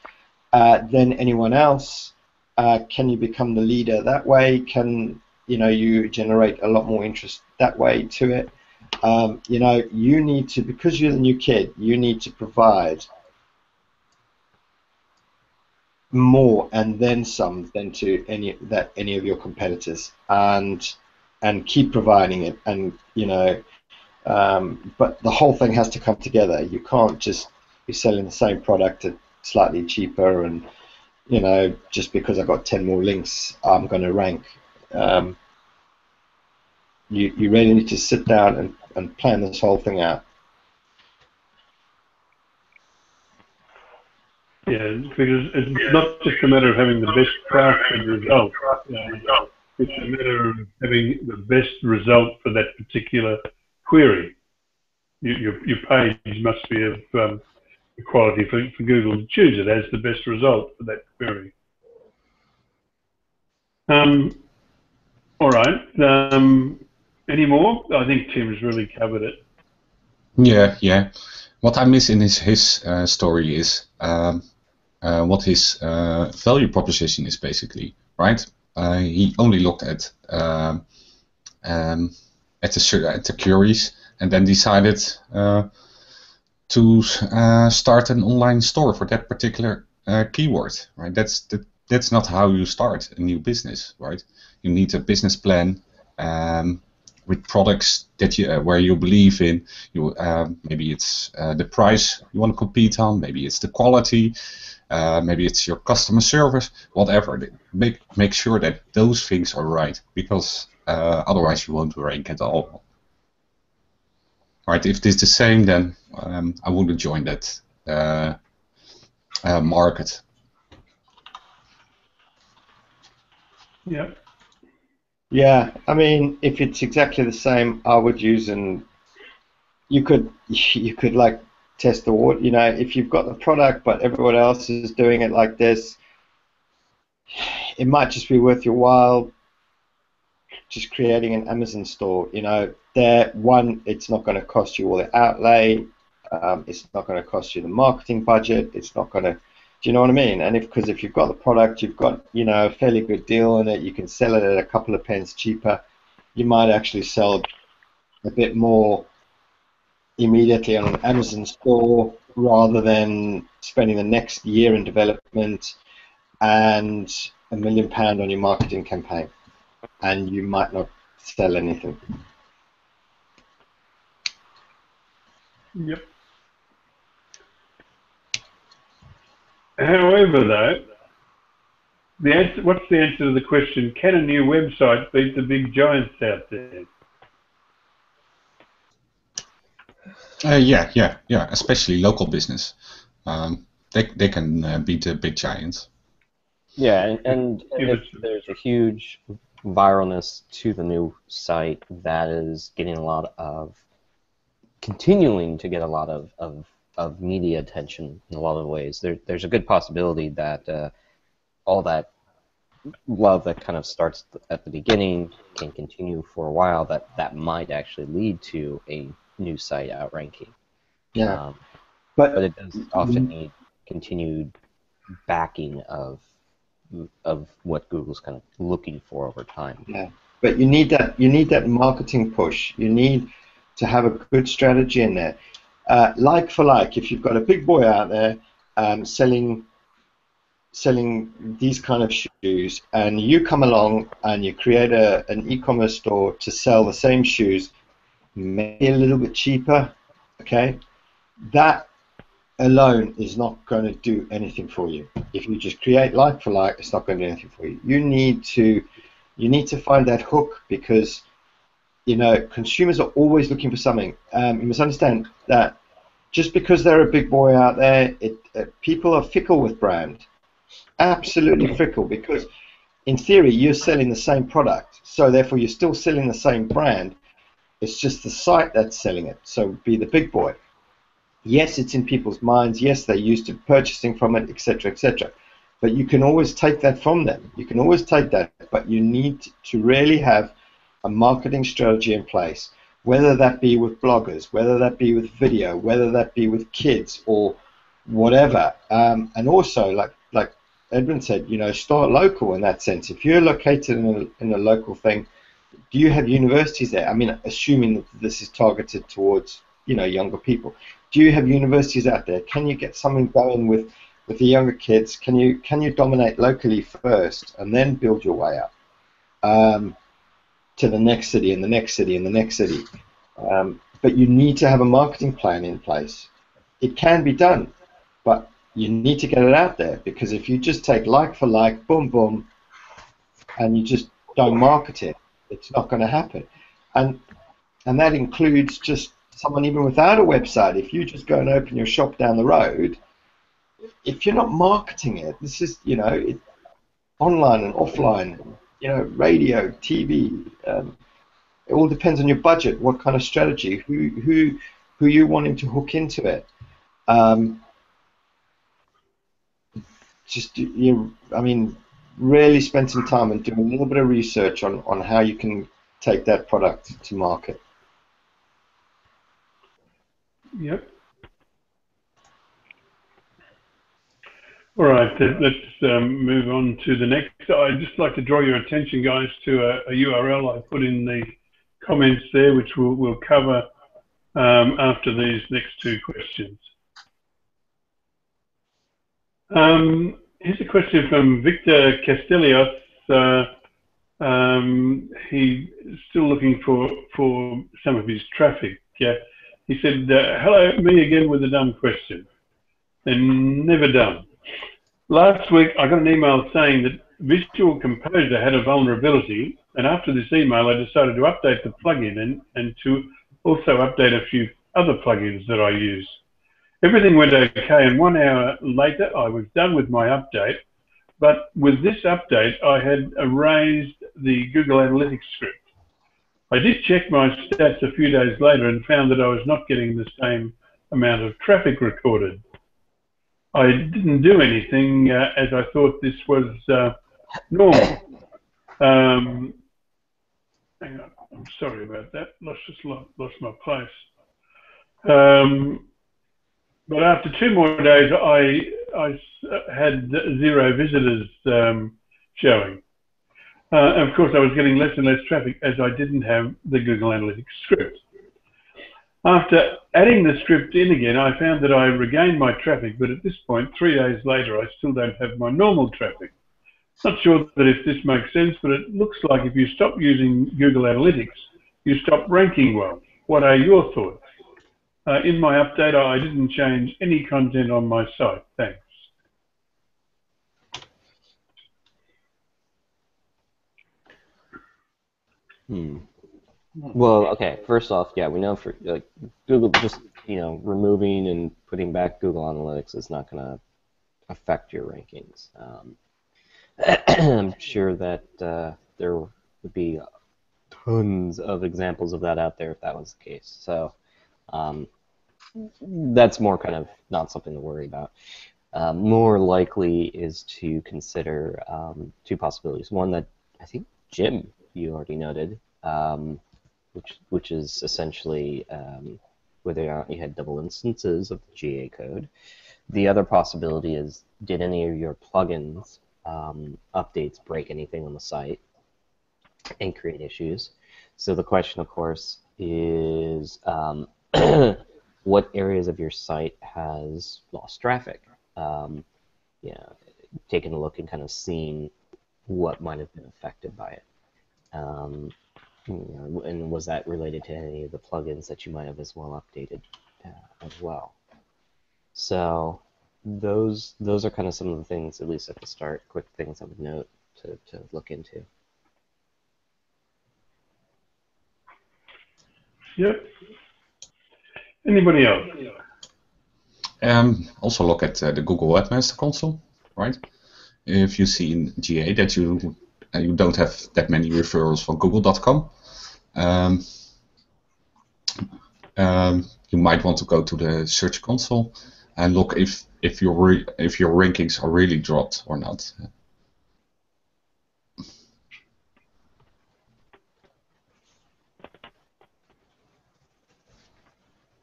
Speaker 4: uh, than anyone else? Uh, can you become the leader that way? Can you know you generate a lot more interest that way to it? Um, you know, you need to because you're the new kid. You need to provide more and then some than to any that any of your competitors, and and keep providing it. And you know, um, but the whole thing has to come together. You can't just be selling the same product at slightly cheaper and you know just because I've got 10 more links I'm going to rank. Um, you, you really need to sit down and, and plan this whole thing out.
Speaker 1: Yeah, because it's not just a matter of having the best craft and result. Uh, it's a matter of having the best result for that particular query. You, your, your page must be of um, quality for, for Google to choose it as the best result for that query. Um, all right. Um, any more? I think Tim's really covered it.
Speaker 7: Yeah, yeah. What I miss in his his uh, story is um, uh, what his uh, value proposition is basically, right? Uh, he only looked at um, um, at the at the queries and then decided uh, to uh, start an online store for that particular keyword, right? That's the, that's not how you start a new business, right? You need a business plan. Um, with products that you uh, where you believe in. You uh, maybe it's uh, the price you want to compete on. Maybe it's the quality. Uh, maybe it's your customer service. Whatever. Make make sure that those things are right because uh, otherwise you won't rank at all. Right. If it's the same, then um, I wouldn't join that uh, market.
Speaker 1: Yep.
Speaker 4: Yeah, I mean, if it's exactly the same, I would use and you could you could like test the water. You know, if you've got the product but everyone else is doing it like this, it might just be worth your while just creating an Amazon store. You know, there one, it's not going to cost you all the outlay. Um, it's not going to cost you the marketing budget. It's not going to do you know what I mean? And if because if you've got the product, you've got you know a fairly good deal on it, you can sell it at a couple of pence cheaper. You might actually sell a bit more immediately on an Amazon store rather than spending the next year in development and a million pound on your marketing campaign, and you might not sell anything.
Speaker 1: Yep. However, though, the answer, what's the answer to the question? Can a new website beat the big giants out there?
Speaker 7: Uh, yeah, yeah, yeah. Especially local business, um, they they can uh, beat the big giants.
Speaker 6: Yeah, and, and if there's a huge viralness to the new site that is getting a lot of continuing to get a lot of, of of media attention in a lot of ways. There, there's a good possibility that uh, all that love that kind of starts at the beginning can continue for a while. That that might actually lead to a new site outranking.
Speaker 4: Yeah. Um,
Speaker 6: but it does often need continued backing of of what Google's kind of looking for over time.
Speaker 4: Yeah, but you need that you need that marketing push. You need to have a good strategy in there. Uh, like for like, if you've got a big boy out there um, selling selling these kind of shoes, and you come along and you create a, an e-commerce store to sell the same shoes, maybe a little bit cheaper, okay, that alone is not going to do anything for you. If you just create like for like, it's not going to do anything for you. You need to you need to find that hook because you know consumers are always looking for something. Um, you must understand that just because they're a big boy out there, it, uh, people are fickle with brand absolutely fickle because in theory you're selling the same product so therefore you're still selling the same brand it's just the site that's selling it. So be the big boy. Yes it's in people's minds. Yes they're used to purchasing from it etc etc but you can always take that from them. You can always take that. But you need to really have a marketing strategy in place whether that be with bloggers whether that be with video whether that be with kids or whatever. Um, and also like like Edwin said, you know, start local in that sense. If you're located in a, in a local thing, do you have universities there? I mean, assuming that this is targeted towards, you know, younger people. Do you have universities out there? Can you get something going with, with the younger kids? Can you can you dominate locally first and then build your way up um, to the next city and the next city and the next city? Um, but you need to have a marketing plan in place. It can be done, but you need to get it out there because if you just take like for like, boom, boom, and you just don't market it, it's not going to happen. And and that includes just someone even without a website. If you just go and open your shop down the road, if you're not marketing it, this is you know it, online and offline, you know radio, TV. Um, it all depends on your budget, what kind of strategy, who who who you wanting to hook into it. Um, just you, I mean, really spend some time and do a little bit of research on, on how you can take that product to market.
Speaker 1: Yep. All right, let's um, move on to the next. I'd just like to draw your attention, guys, to a, a URL I put in the comments there, which we'll, we'll cover um, after these next two questions. Um, here's a question from Victor Castellios. Uh, um, he's still looking for, for some of his traffic. Yeah. He said, uh, hello, me again with a dumb question. And never done. Last week I got an email saying that Visual Composer had a vulnerability, and after this email I decided to update the plugin and, and to also update a few other plugins that I use. Everything went okay, and one hour later I was done with my update. But with this update, I had erased the Google Analytics script. I did check my stats a few days later and found that I was not getting the same amount of traffic recorded. I didn't do anything uh, as I thought this was uh, normal. Um, hang on, I'm sorry about that. Lost just lost, lost my place. Um, but after two more days, I, I had zero visitors um, showing. Uh, of course, I was getting less and less traffic as I didn't have the Google Analytics script. After adding the script in again, I found that I regained my traffic, but at this point, three days later, I still don't have my normal traffic. Not sure that if this makes sense, but it looks like if you stop using Google Analytics, you stop ranking well. What are your thoughts? Uh, in my update, I didn't change any content on my site. Thanks.
Speaker 6: Hmm. Well, okay. First off, yeah, we know for like Google just you know removing and putting back Google Analytics is not going to affect your rankings. Um, I'm sure that uh, there would be tons of examples of that out there if that was the case. So um, that's more kind of not something to worry about. Um, more likely is to consider um, two possibilities. One that I think Jim you already noted, um, which which is essentially um, whether or not you had double instances of the GA code. The other possibility is, did any of your plugins um, updates break anything on the site and create issues? So the question, of course, is um, what areas of your site has lost traffic? Um, yeah, taking a look and kind of seeing what might have been affected by it. Um, you know, and was that related to any of the plugins that you might have as well updated uh, as well? So those those are kind of some of the things, at least at the start, quick things I would note to, to look into.
Speaker 1: Yep. Anybody else?
Speaker 7: Um, also look at uh, the Google Webmaster Console, right? If you see in GA that you uh, you don't have that many referrals from Google.com, um, um, you might want to go to the Search Console and look if if your if your rankings are really dropped or not.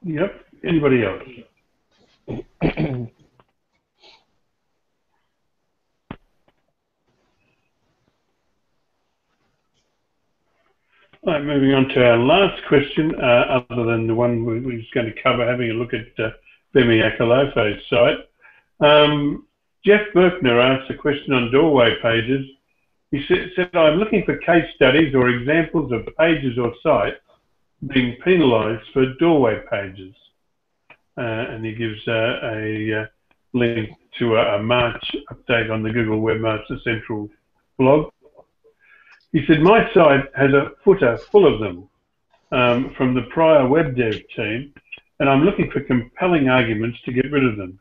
Speaker 1: Yep. Anybody else? All right, moving on to our last question, uh, other than the one we, we going to cover, having a look at uh, Femi Akinlofe's site. Um, Jeff Berkner asked a question on doorway pages. He said, said, I'm looking for case studies or examples of pages or sites being penalised for doorway pages. Uh, and he gives uh, a uh, link to a, a, March update on the Google Webmaster Central blog. He said, my site has a footer full of them um, from the prior web dev team, and I'm looking for compelling arguments to get rid of them.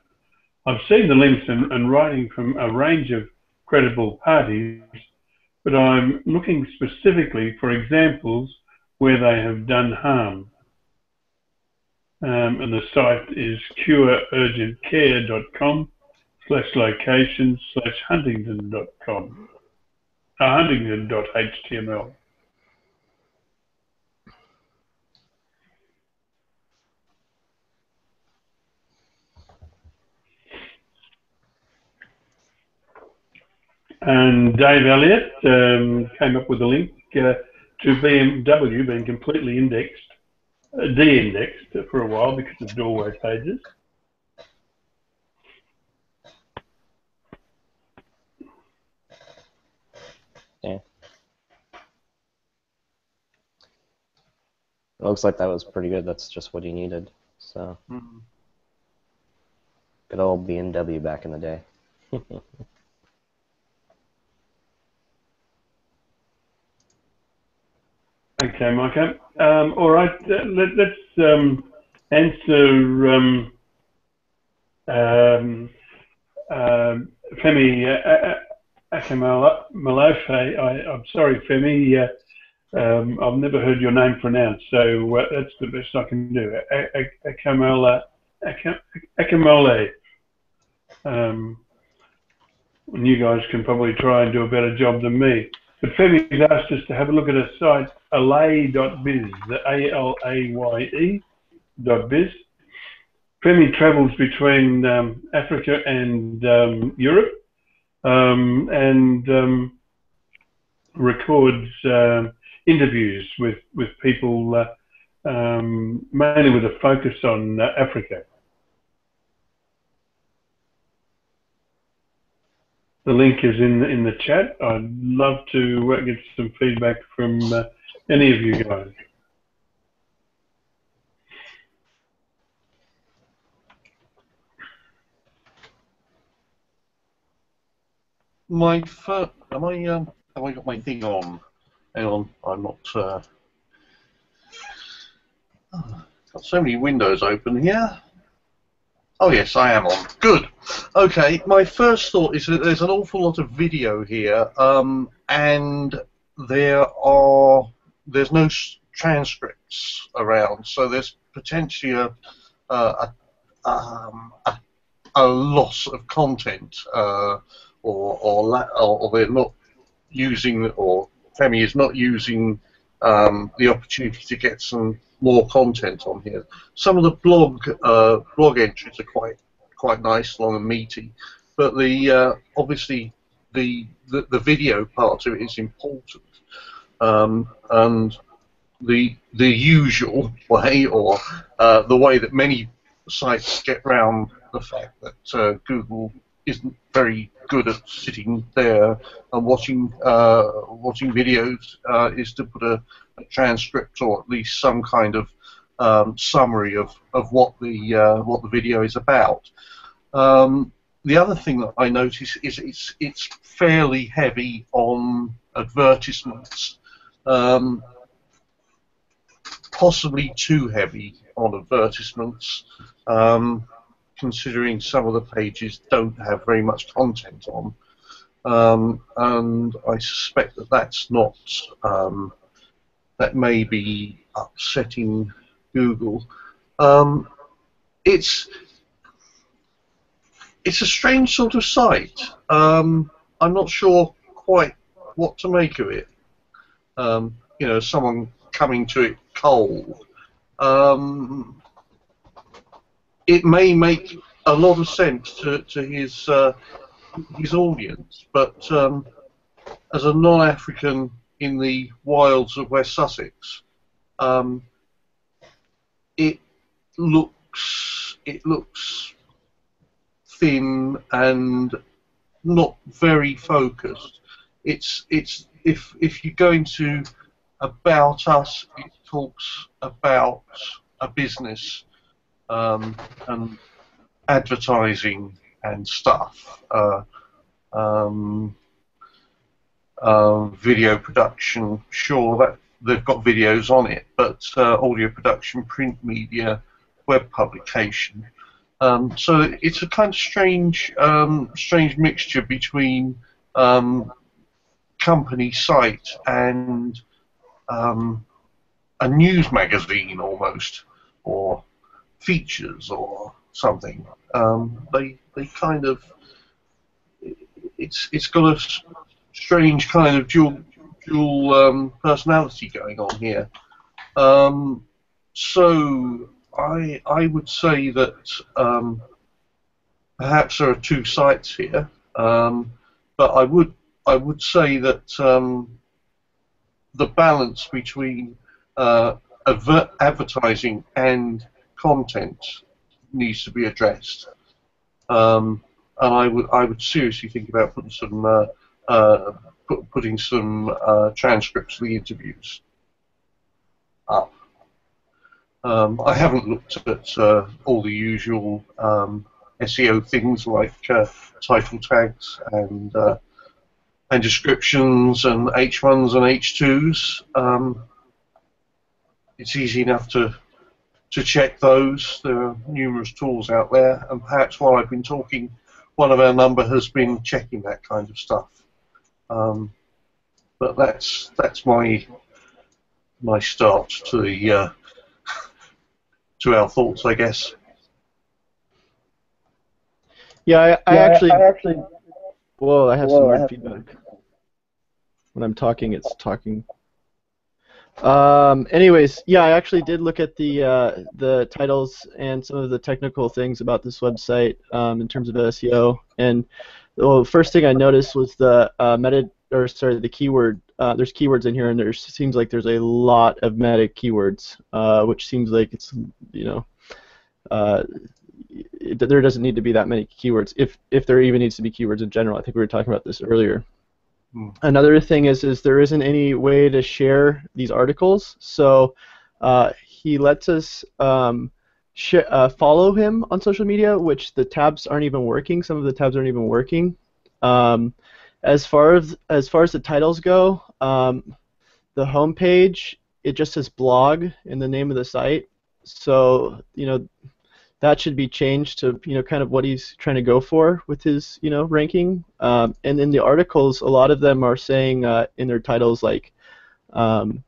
Speaker 1: I've seen the links and, and writing from a range of credible parties, but I'm looking specifically for examples where they have done harm. Um, and the site is cureurgentcare.com slash locations slash huntingdon.com, uh, huntingdon.html. And Dave Elliott um, came up with a link uh, to BMW being completely indexed, uh, de-indexed for a while because of doorway pages.
Speaker 6: Yeah. It looks like that was pretty good. That's just what he needed. So, mm-hmm. good old BMW back in the day.
Speaker 1: Okay, Micah. Um, all right, uh, let, us um, answer um, um, um Femi uh, Akinlofo. I'm sorry, Femi. Uh, um, I've never heard your name pronounced, so uh, that's the best I can do. Akamala, Akamole. Um, and you guys can probably try and do a better job than me. But Femi's asked us to have a look at a site, alaye.biz, the A-L-A-Y-E dot biz. Femi travels between um, Africa and um, Europe um, and um, records uh, interviews with, with people, uh, mainly with a focus on uh, Africa. The link is in the, in the chat. I'd love to get some feedback from uh, any of you guys.
Speaker 2: My first, am I um, have I got my thing on? Hang on, I'm not. Uh, got so many windows open here. Oh yes, I am on. Good. Okay, my first thought is that there's an awful lot of video here, um, and there are there's no transcripts around, so there's potentially a a, um, a, a loss of content, uh, or or, or they're not using or Femi is not using um, the opportunity to get some more content on here. Some of the blog uh, blog entries are quite quite nice, long and meaty, but the uh, obviously the, the, the video part of it is important, um, and the the usual way or uh, the way that many sites get round the fact that uh, Google isn't very good at sitting there and watching uh, watching videos uh, is to put a, a, transcript or at least some kind of um, summary of, of what the uh, what the video is about. Um, the other thing that I notice is it's it's fairly heavy on advertisements, um, possibly too heavy on advertisements, um, considering some of the pages don't have very much content on, um, and I suspect that that's not um, that may be upsetting Google. Um, it's it's a strange sort of site. Um, I'm not sure quite what to make of it. Um, you know, someone coming to it cold. Um, it may make a lot of sense to, to his uh, his audience, but um, as a non-African in the wilds of West Sussex, um, it looks it looks thin and not very focused. It's it's if if you go into about us, it talks about a business um, and advertising and stuff. Uh, um, uh, video production, sure that they've got videos on it, but uh, audio production, print media, web publication. Um, so it's a kind of strange, um, strange mixture between um, company site and um, a news magazine almost, or features or something. Um, they they kind of it's it's got a strange kind of dual dual um, personality going on here. so I I would say that um, perhaps there are two sites here, um, but I would I would say that um, the balance between uh, advertising and content needs to be addressed, um, and I would I would seriously think about putting some uh, uh, put, putting some uh, transcripts of the interviews up. Um, I haven't looked at uh, all the usual um, SEO things like uh, title tags and uh, and descriptions and H1s and H2s. Um, it's easy enough to to check those. There are numerous tools out there, and perhaps while I've been talking, one of our number has been checking that kind of stuff. Um, but that's that's my my start to the uh, to our thoughts, I guess.
Speaker 5: Yeah, I, I
Speaker 9: yeah,
Speaker 5: actually.
Speaker 9: I actually.
Speaker 5: Whoa, I have
Speaker 9: Whoa,
Speaker 5: some
Speaker 9: I
Speaker 5: weird
Speaker 9: have
Speaker 5: feedback. When I'm talking, it's talking. Um, anyways, yeah, I actually did look at the uh, the titles and some of the technical things about this website um, in terms of SEO. And the first thing I noticed was the uh, meta, or sorry, the keyword. Uh, there's keywords in here, and there seems like there's a lot of meta keywords, uh, which seems like it's you know. Uh, it, there doesn't need to be that many keywords if if there even needs to be keywords in general. I think we were talking about this earlier.
Speaker 2: Hmm.
Speaker 5: Another thing is is there isn't any way to share these articles, so uh, he lets us um, sh- uh, follow him on social media, which the tabs aren't even working. Some of the tabs aren't even working. Um, as far as as far as the titles go, um, the homepage it just says blog in the name of the site. So you know that should be changed to you know kind of what he's trying to go for with his you know ranking. Um, and in the articles, a lot of them are saying uh, in their titles like um,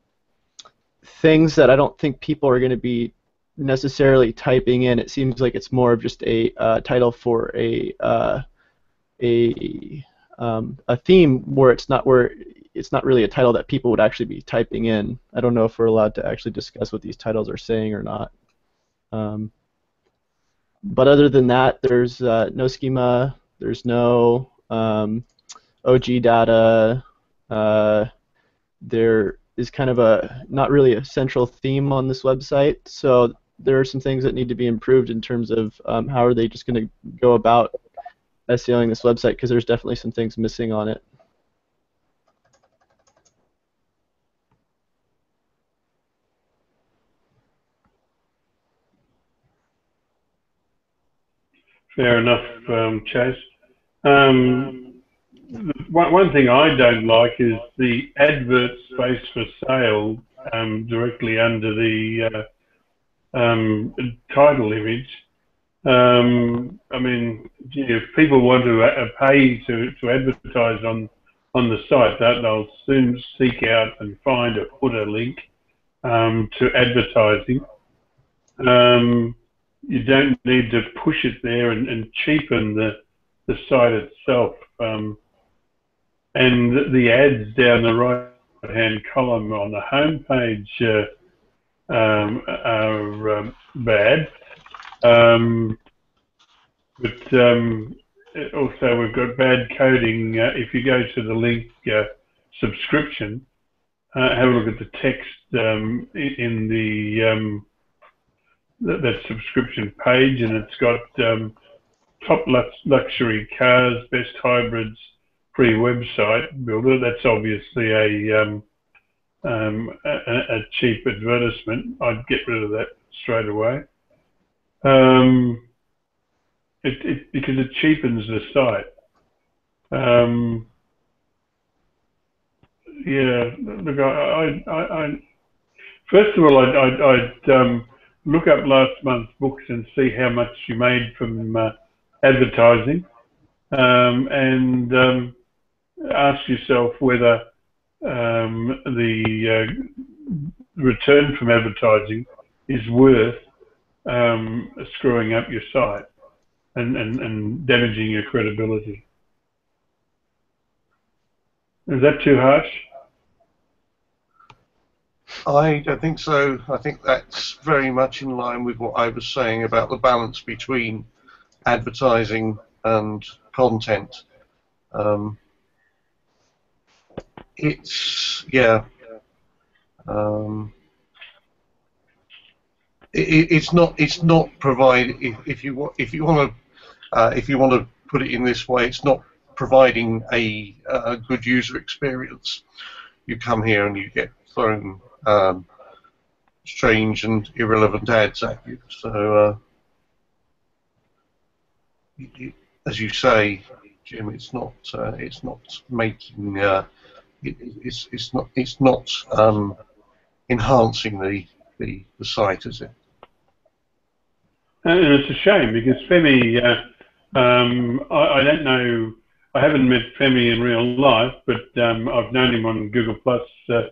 Speaker 5: things that I don't think people are going to be necessarily typing in. It seems like it's more of just a uh, title for a uh, a um, a theme where it's not where it's not really a title that people would actually be typing in. I don't know if we're allowed to actually discuss what these titles are saying or not. Um, but other than that, there's uh, no schema, there's no um, OG data. Uh, there is kind of a not really a central theme on this website, so there are some things that need to be improved in terms of um, how are they just going to go about SEOing this website because there's definitely some things missing on it.
Speaker 1: Fair enough, um, Chase. Um, one, one thing I don't like is the advert space for sale um, directly under the uh, um, title image. Um, I mean, gee, if people want to uh, pay to, to advertise on on the site, that they'll soon seek out and find a footer link um, to advertising. Um, you don't need to push it there and, and cheapen the the site itself. Um, and the, ads down the right hand column on the home page uh, um, are um, bad. Um, but um, also we've got bad coding. Uh, if you go to the link uh, subscription, uh, have a look at the text um, in the that, that subscription page, and it's got um, top luxury cars, best hybrids, free website builder. That's obviously a, um, um, a, a, cheap advertisement. I'd get rid of that straight away. Um, it, it, because it cheapens the site. Um, yeah, look, I, I, I, first of all, I'd, I'd, I'd um, look up last month's books and see how much you made from uh, advertising, um, and um, ask yourself whether um, the uh, return from advertising is worth um, screwing up your site and, and, and damaging your credibility. Is that too harsh?
Speaker 2: I don't think so. I think that's very much in line with what I was saying about the balance between advertising and content. Um, it's yeah. Um, it, it's not. It's not provide. If, if you if you want to uh, if you want to put it in this way, it's not providing a, a good user experience. You come here and you get thrown um, strange and irrelevant ads at you. So, uh, as you say, Jim, it's not uh, it's not making uh, it, it's it's not it's not um, enhancing the, the the site, is it?
Speaker 1: And it's a shame because Femi, uh, um, I, I, don't know, I haven't met Femi in real life, but um, I've known him on Google Plus uh,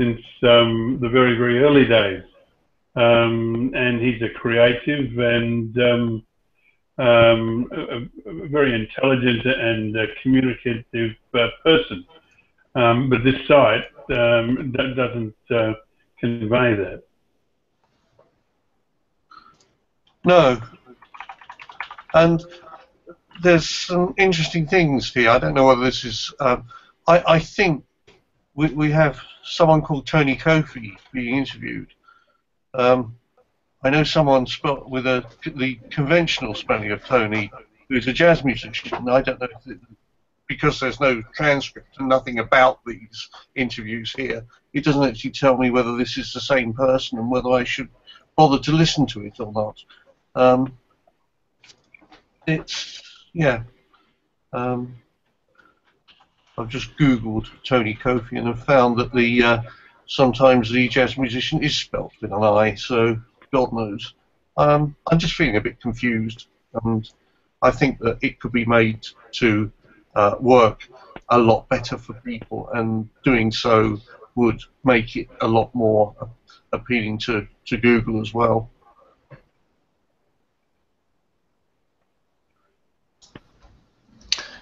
Speaker 1: since um, the very, very early days. Um, and he's a creative and um, um, a, a, very intelligent and communicative uh, person. Um, but this site um, doesn't uh, convey that.
Speaker 2: No. And there's some interesting things here. I don't know whether this is. I, I think we, we have someone called Tony Kofi being interviewed. Um, I know someone spelled with a, the conventional spelling of Tony, who's a jazz musician. I don't know it, because there's no transcript and nothing about these interviews here, it doesn't actually tell me whether this is the same person and whether I should bother to listen to it or not. Um, it's yeah. Um, I've just Googled Tony Kofi and have found that the uh, sometimes the jazz musician is spelt with an I, so God knows. Um, I'm just feeling a bit confused, and I think that it could be made to uh, work a lot better for people, and doing so would make it a lot more appealing to, to Google as well.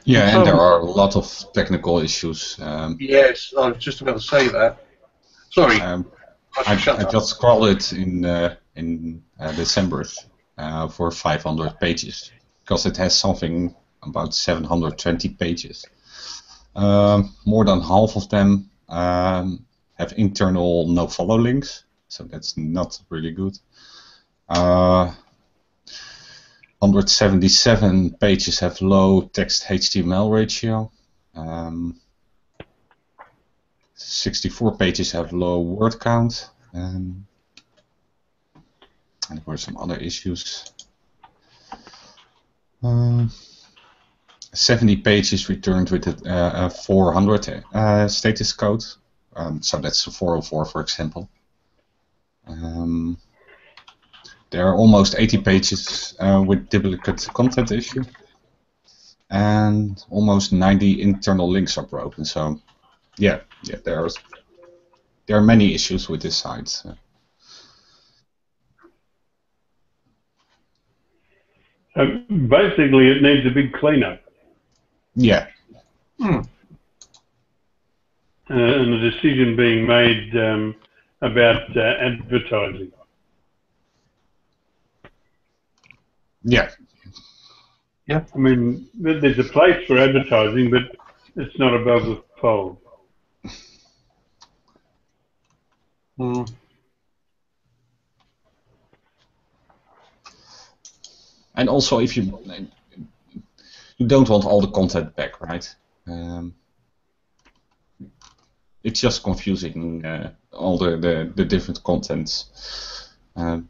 Speaker 7: Yeah, and there are a lot of technical issues. Um,
Speaker 2: Yes, I was just about to say that. Sorry,
Speaker 7: um,
Speaker 2: I
Speaker 7: I, I just scrolled it in uh, in uh, December uh, for 500 pages because it has something about 720 pages. Um, more than half of them um, have internal no-follow links, so that's not really good. Uh, 177 pages have low text HTML ratio. Um, 64 pages have low word count. Um, and there were some other issues. Um, 70 pages returned with a, uh, a 400 uh, status code. Um, so that's a 404, for example. Um, there are almost 80 pages uh, with duplicate content issue. And almost 90 internal links are broken. So, yeah, yeah, there are there are many issues with this site. Uh,
Speaker 1: So basically, it needs a big cleanup
Speaker 7: yeah,
Speaker 1: uh, and a decision being made um, about uh, advertising.
Speaker 7: Yeah, Yeah.
Speaker 1: I mean, there's a place for advertising, but it's not above the fold.
Speaker 2: Hmm.
Speaker 7: and also if you you don't want all the content back, right? Um, it's just confusing uh, all the, the, the different contents. Um,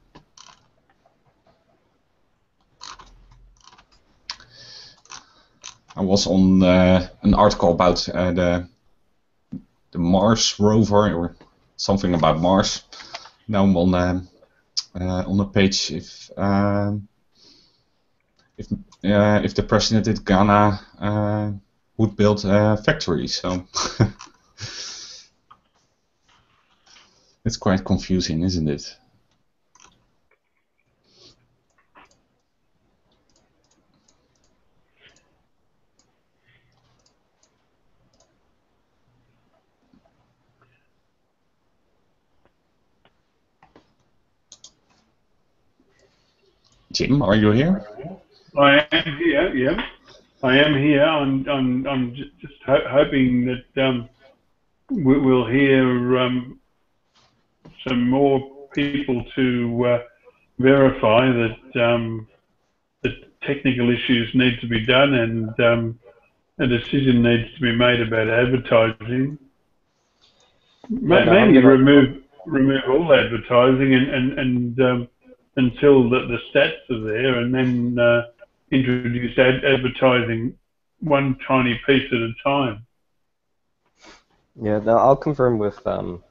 Speaker 7: I was on uh, an article about uh, the the Mars rover or something about Mars. Now I'm on um, uh, on the page if um, if uh, if the president in Ghana uh, would build a factory. So it's quite confusing, isn't it? Jim, are you here?
Speaker 1: I am here, yeah. I am here. I'm, I'm, I'm just ho- hoping that um, we- we'll hear um, some more people to uh, verify that um, the technical issues need to be done and um, a decision needs to be made about advertising. Ma-
Speaker 6: Yeah, no, I'm
Speaker 1: Maybe remove remove all advertising and and, and um, until the, the stats are there, and then uh, introduce ad- advertising one tiny piece at a time.
Speaker 6: Yeah, no, I'll confirm with um,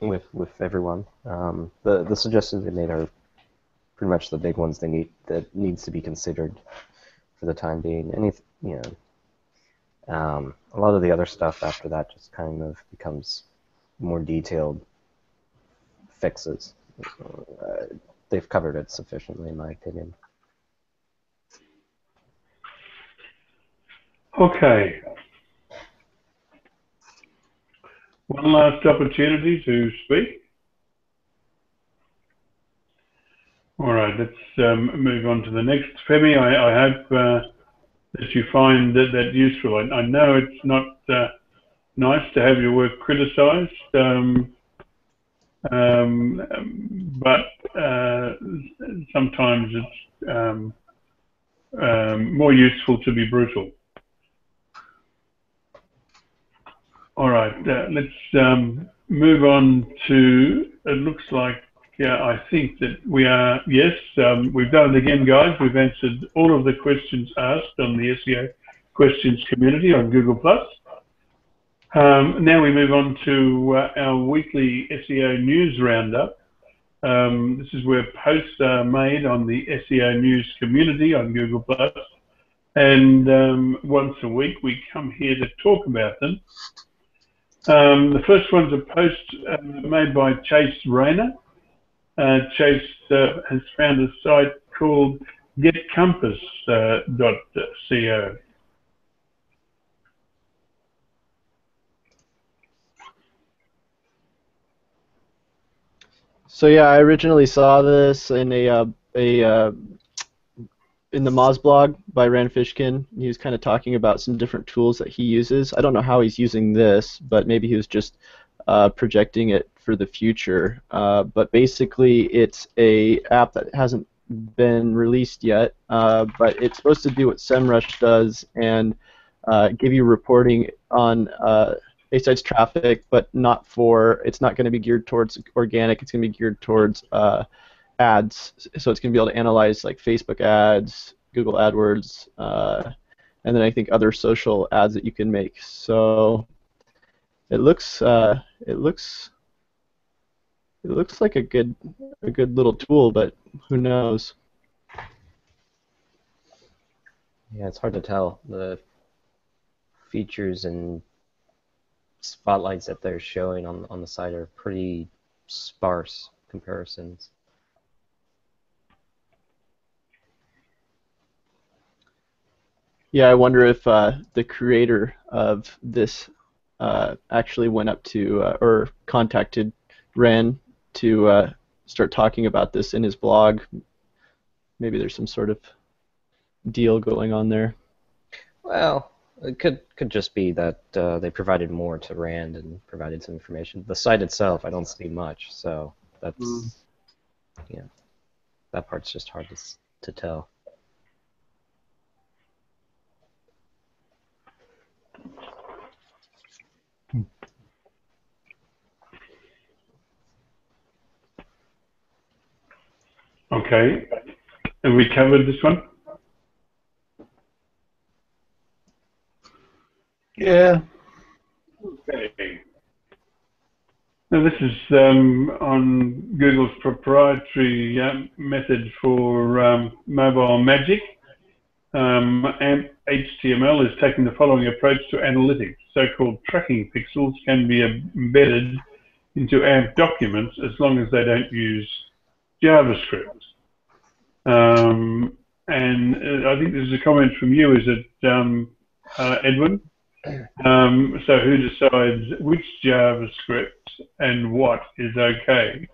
Speaker 6: with with everyone. Um, the the suggestions they made are pretty much the big ones they need that needs to be considered for the time being. Any you know, um, a lot of the other stuff after that just kind of becomes more detailed fixes. Uh, they've covered it sufficiently, in my opinion.
Speaker 1: Okay. One last opportunity to speak. All right, let's um, move on to the next. Femi, I, I hope uh, that you find that, that useful. I, I know it's not uh, nice to have your work criticised, um, um, but uh, sometimes it's um, um, more useful to be brutal. All right, uh, let's um, move on to. It looks like yeah, I think that we are. Yes, um, we've done it again, guys. We've answered all of the questions asked on the SEO questions community on Google Plus. Um, now we move on to uh, our weekly SEO news roundup. Um, this is where posts are made on the SEO news community on Google Plus, and um, once a week we come here to talk about them. Um, the first one's a post uh, made by Chase Reiner. Uh, Chase uh, has found a site called getcompass.co.
Speaker 5: So yeah, I originally saw this in a uh, a uh, in the Moz blog by Rand Fishkin. He was kind of talking about some different tools that he uses. I don't know how he's using this, but maybe he was just uh, projecting it for the future. Uh, but basically, it's a app that hasn't been released yet, uh, but it's supposed to do what SEMrush does and uh, give you reporting on a site's traffic, but not for. It's not going to be geared towards organic. It's going to be geared towards uh, ads. So it's going to be able to analyze like Facebook ads, Google AdWords, uh, and then I think other social ads that you can make. So it looks uh, it looks it looks like a good a good little tool, but who knows?
Speaker 6: Yeah, it's hard to tell. The features and spotlights that they're showing on on the site are pretty sparse comparisons.
Speaker 5: Yeah, I wonder if uh, the creator of this uh, actually went up to uh, or contacted Rand to uh, start talking about this in his blog. Maybe there's some sort of deal going on there.
Speaker 6: Well, it could could just be that uh, they provided more to Rand and provided some information. The site itself, I don't see much, so that's
Speaker 2: Mm.
Speaker 6: yeah, that part's just hard to to tell.
Speaker 1: Okay. Have we covered this one?
Speaker 2: Yeah.
Speaker 1: Okay. Now this is um, on Google's proprietary um, method for um, mobile magic. Um, AMP HTML is taking the following approach to analytics. So-called tracking pixels can be embedded into AMP documents as long as they don't use JavaScript. Um, and uh, I think there's a comment from you, is it um, uh, Edwin? Um, so who decides which JavaScript and what is okay?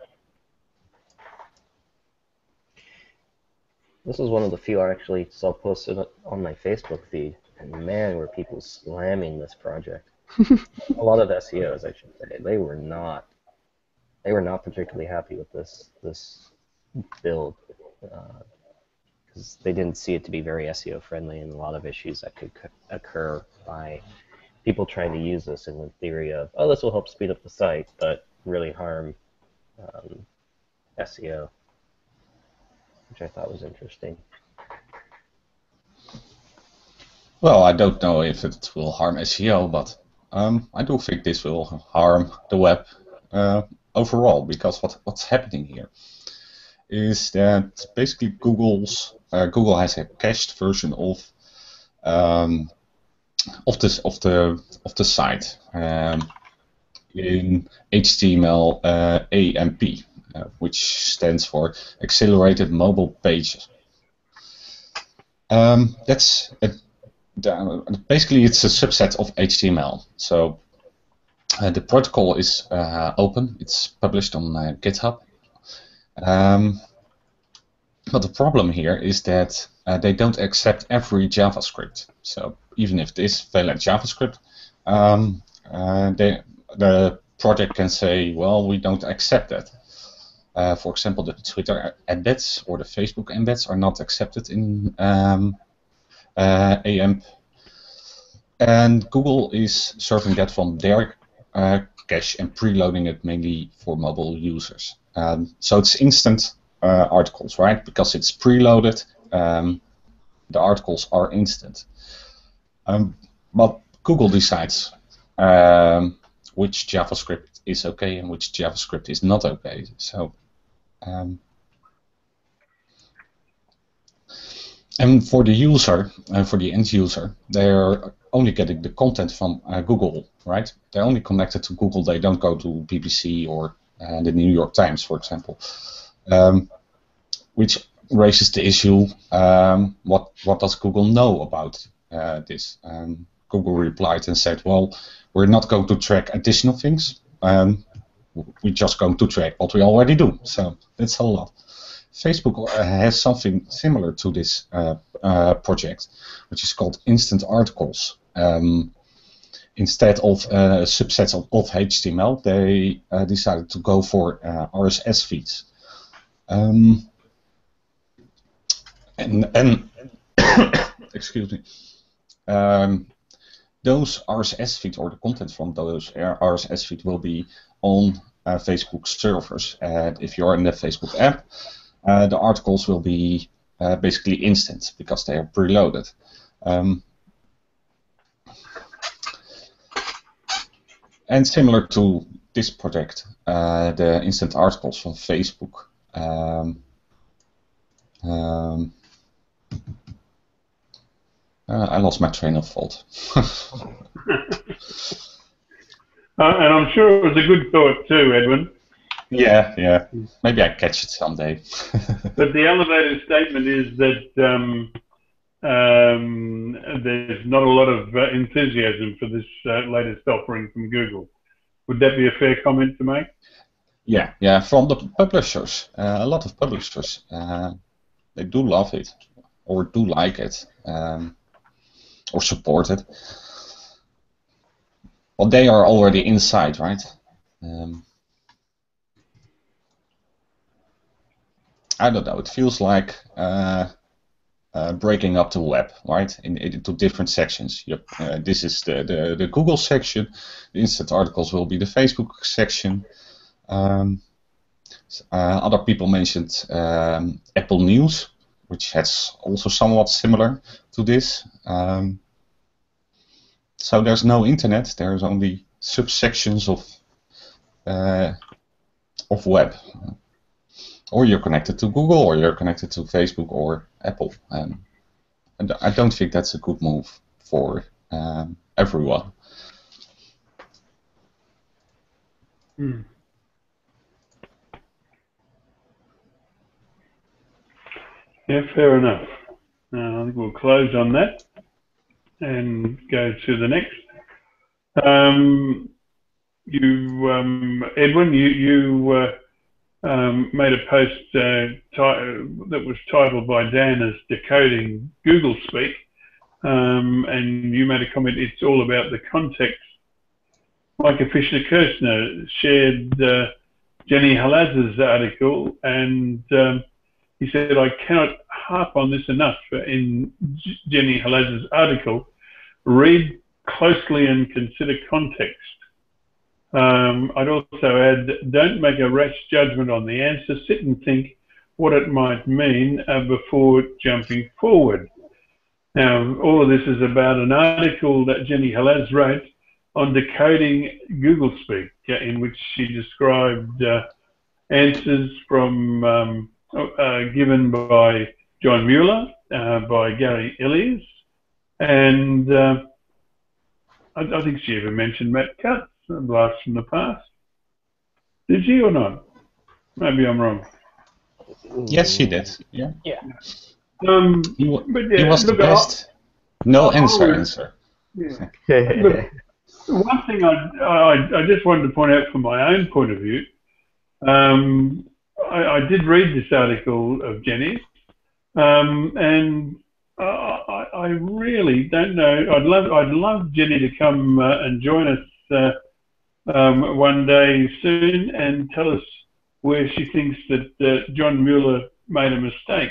Speaker 6: This is one of the few I actually saw posted on my Facebook feed, and man, were people slamming this project. a lot of SEOs, I should say, they were not, they were not particularly happy with this this build because they didn't see it to be very SEO friendly, and a lot of issues that could occur by people trying to use this in the theory of, oh, this will help speed up the site, but really harm um, SEO, which I thought was interesting.
Speaker 7: Well, I don't know if it will harm SEO, but um, I do think this will harm the web uh, overall because what, what's happening here is that basically Google's uh, Google has a cached version of um, of this of the of the site um, in HTML uh, AMP, uh, which stands for Accelerated Mobile Pages. Um, that's a basically it's a subset of HTML. So uh, the protocol is uh, open. It's published on uh, GitHub. Um, but the problem here is that uh, they don't accept every JavaScript. So even if it is valid JavaScript, um, uh, they, the project can say, well, we don't accept that. Uh, for example, the Twitter embeds or the Facebook embeds are not accepted in um, uh, AMP. And Google is serving that from their uh, cache and preloading it mainly for mobile users. Um, so it's instant uh, articles, right? Because it's preloaded, um, the articles are instant. Um, but Google decides um, which JavaScript is okay and which JavaScript is not okay. So um, And for the user, and for the end user, they're only getting the content from uh, Google, right? They're only connected to Google. They don't go to BBC or uh, the New York Times, for example, um, which raises the issue: um, what what does Google know about uh, this? Um, Google replied and said, "Well, we're not going to track additional things. Um, we're just going to track what we already do. So that's a lot. Facebook uh, has something similar to this uh, uh, project, which is called instant articles. Um, instead of uh, subsets of, of HTML, they uh, decided to go for uh, RSS feeds. Um, and, and excuse me, um, those RSS feeds or the content from those RSS feeds will be on uh, Facebook servers. And if you're in the Facebook app, uh, the articles will be uh, basically instant because they are preloaded. Um, and similar to this project, uh, the instant articles from Facebook. Um, um, uh, I lost my train of thought.
Speaker 1: Uh, and I'm sure it was a good thought too, Edwin.
Speaker 7: Yeah, yeah. Maybe I catch it someday.
Speaker 1: but the elevator statement is that um, um, there's not a lot of uh, enthusiasm for this uh, latest offering from Google. Would that be a fair comment to make?
Speaker 7: Yeah, yeah. From the publishers, uh, a lot of publishers, uh, they do love it or do like it um, or support it. Well, they are already inside, right? Um, I don't know. It feels like uh, uh, breaking up the web, right, in, into different sections. Yep. Uh, this is the, the, the Google section. The instant articles will be the Facebook section. Um, uh, other people mentioned um, Apple News, which has also somewhat similar to this. Um, so there's no internet. There's only subsections of uh, of web. Or you're connected to Google, or you're connected to Facebook or Apple. Um, and I don't think that's a good move for um, everyone.
Speaker 1: Hmm. Yeah, fair enough. Uh, I think we'll close on that and go to the next. Um, you, um, Edwin, you, you uh, um, made a post uh, that was titled by Dan as Decoding Google Speak, um, and you made a comment, it's all about the context. Micah Fisher-Kirshner shared uh, Jenny Halasz's article, and um, he said, I cannot harp on this enough. In Jenny Halasz's article, read closely and consider context. Um, I'd also add, don't make a rash judgment on the answer. Sit and think what it might mean uh, before jumping forward. Now, all of this is about an article that Jenny Halaz wrote on decoding Google Speak, in which she described uh, answers from um, uh, given by John Mueller, uh, by Gary Illyes, and uh, I, I, think she even mentioned Matt Cutts, a blast from the past. Did she or not? Maybe I'm wrong.
Speaker 7: Yes, she did. Yeah.
Speaker 6: Yeah.
Speaker 1: Um,
Speaker 7: he,
Speaker 1: but yeah,
Speaker 7: he was the best. no answer. Answer.
Speaker 1: Yeah. one thing I, I, I just wanted to point out from my own point of view, um, I, I, did read this article of Jenny's, um, and I, I, really don't know. I'd love I'd love Jenny to come uh, and join us uh, um, one day soon and tell us where she thinks that uh, John Mueller made a mistake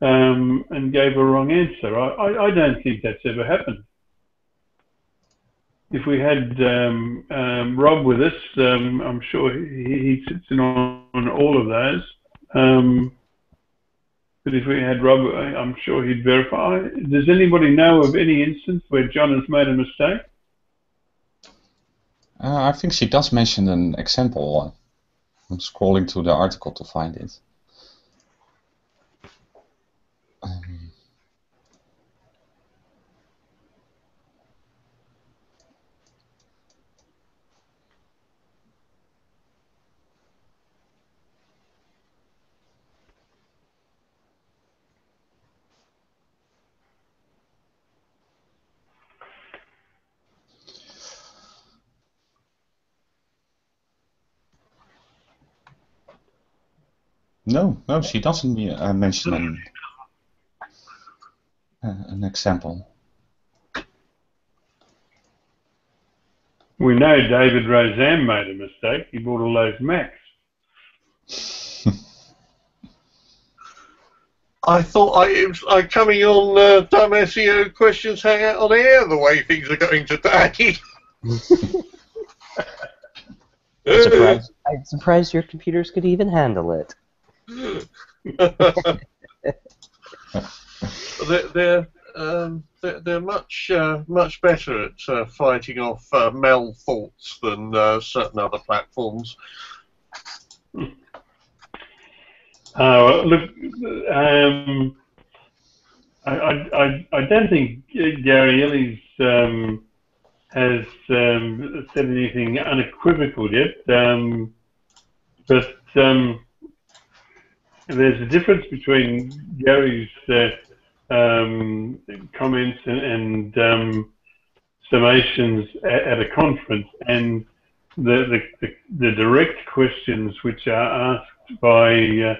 Speaker 1: um, and gave a wrong answer. I, I, I, don't think that's ever happened. If we had um, um Rob with us, um, I'm sure he, he, sits in on, on all of those. Um, but if we had Rob, I'm sure he'd verify. Does anybody know of any instance where John has made a mistake?
Speaker 7: Uh, I think she does mention an example. I'm scrolling to the article to find it. No, no, she doesn't uh, mention an, uh, an example.
Speaker 1: We know David Rosam made a mistake. He bought all those Macs.
Speaker 2: I thought I, it was like coming on uh, Dumb SEO Questions Hangout on air the way things are going today.
Speaker 6: I'm surprised, I'm surprised your computers could even handle it.
Speaker 2: they're they're, um, they're, much uh, much better at uh, fighting off uh, Mel thoughts than uh, certain other platforms.
Speaker 1: Uh, look, um, I, I, I don't think Gary Illyes um, has um, said anything unequivocal yet, um, but um, there's a difference between Gary's uh, um, comments and, and um, summations at, at, a conference and the, the, the, direct questions which are asked by uh,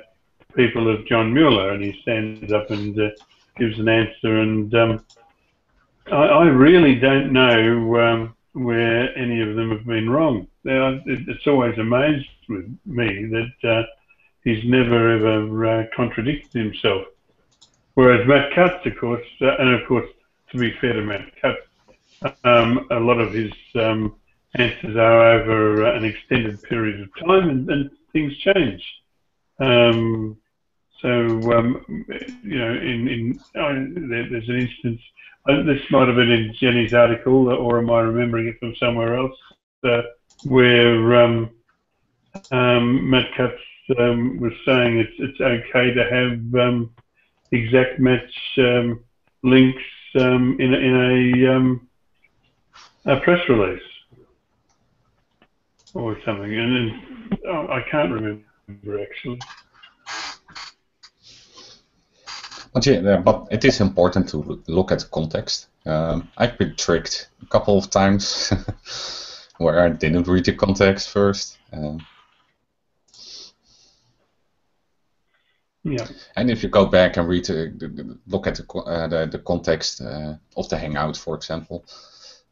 Speaker 1: people of John Mueller, and he stands up and uh, gives an answer. And um, I, I, really don't know um, where any of them have been wrong. Now, it's always amazed with me that uh, he's never ever uh, contradicted himself. Whereas Matt Cutts, of course, uh, and of course, to be fair to Matt Cutts, um, a lot of his um, answers are over an extended period of time, and, and things change. Um, so, um, you know, in, in uh, there, there's an instance, uh, this might have been in Jenny's article, or am I remembering it from somewhere else, uh, where um, um, Matt Cutts um, was saying it's, it's okay to have um, exact match um, links in, in a, a press release or something, and, and oh, I can't remember actually.
Speaker 7: But yeah, but it is important to look at context. Um, I've been tricked a couple of times where I didn't read the context first. Um,
Speaker 1: yeah.
Speaker 7: And if you go back and read, uh, look at the, uh, the, the, context uh, of the Hangout, for example,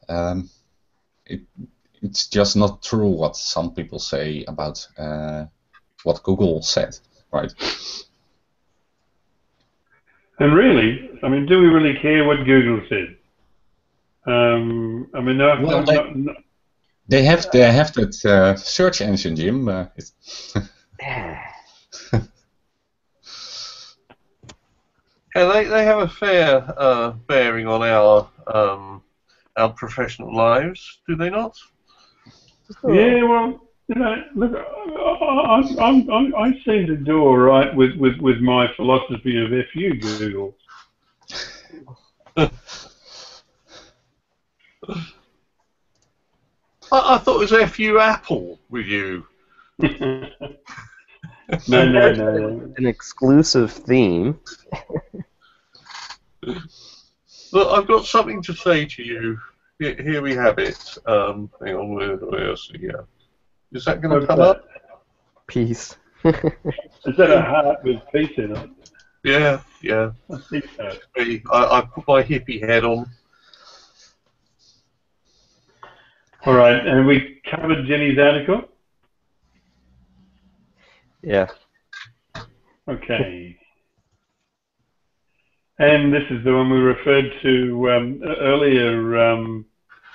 Speaker 7: um, it, it's just not true what some people say about uh, what Google said, right?
Speaker 1: And really, I mean, do we really care what Google said? Um, I mean, no, well,
Speaker 7: they,
Speaker 1: not, not,
Speaker 7: they, have they have that uh, search engine, Jim.
Speaker 2: yeah, they, they have a fair uh, bearing on our um, our professional lives, do they not?
Speaker 1: Yeah, well, you know, look, I, I, I, I seem to do all right with, with, with my philosophy of FU Google.
Speaker 2: I, I thought it was FU Apple with you.
Speaker 1: no, no, no.
Speaker 6: An exclusive theme.
Speaker 2: Look, I've got something to say to you. Here, here we have it. Um, hang on, where, where's the... Uh, is that going to come up?
Speaker 6: Peace.
Speaker 1: Is that a heart with peace in it?
Speaker 2: Yeah, yeah.
Speaker 1: I think so.
Speaker 2: I, I put my hippie head on.
Speaker 1: All right, and we covered Jenny's article?
Speaker 6: Yeah.
Speaker 1: Okay. And this is the one we referred to um, earlier um,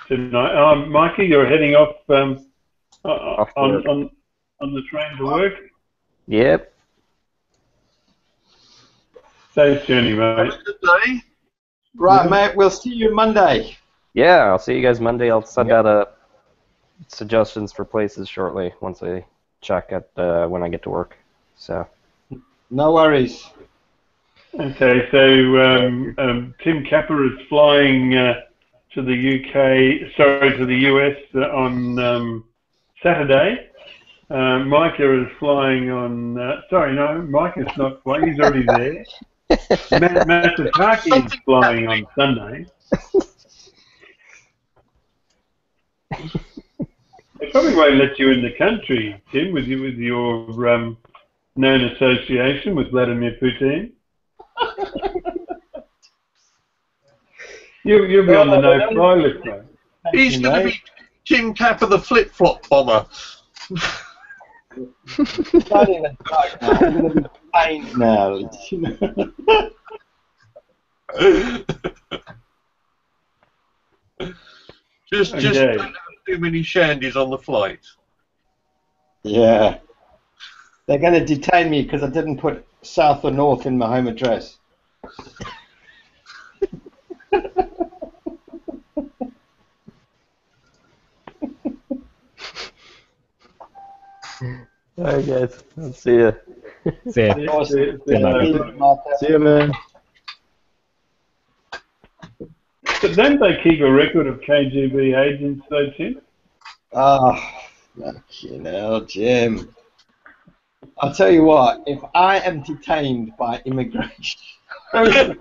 Speaker 1: tonight. Oh, Mikey, you're heading off um, uh, on, on, on the train to work?
Speaker 6: Yep.
Speaker 1: Safe journey, mate.
Speaker 2: Good day.
Speaker 4: Right, yeah. mate. We'll see you Monday.
Speaker 6: Yeah, I'll see you guys Monday. I'll send yep. out a suggestions for places shortly once I check at uh, when I get to work. So.
Speaker 4: No worries.
Speaker 1: Okay, so um, um, Tim Capper is flying uh, to the UK, sorry, to the US uh, on um, Saturday. Uh, Micah is flying on. Uh, sorry, no, Micah's not flying. He's already there. Matt Masataki is flying on Sunday. they probably won't let you in the country, Tim, with you with your um, known association with Vladimir Putin. you, you'll be on the no-fly list, mate.
Speaker 2: He's
Speaker 4: you,
Speaker 2: going to be Tim Capper, the flip-flop bomber.
Speaker 4: It's not even dark now. I'm going to be pained now.
Speaker 2: just, just
Speaker 1: Okay.
Speaker 2: Don't have too many shandies on the flight.
Speaker 4: yeah. They're going to detain me because I didn't put south or north in my home address.
Speaker 5: Alright, guys. I'll see ya.
Speaker 3: See ya.
Speaker 4: Awesome.
Speaker 1: Yeah,
Speaker 3: Yeah.
Speaker 4: Martha.
Speaker 5: See ya, man.
Speaker 1: But don't they keep a record of KGB agents, though, Tim?
Speaker 4: Ah, fucking hell, Jim. I'll tell you what, if I am detained by immigration, I'm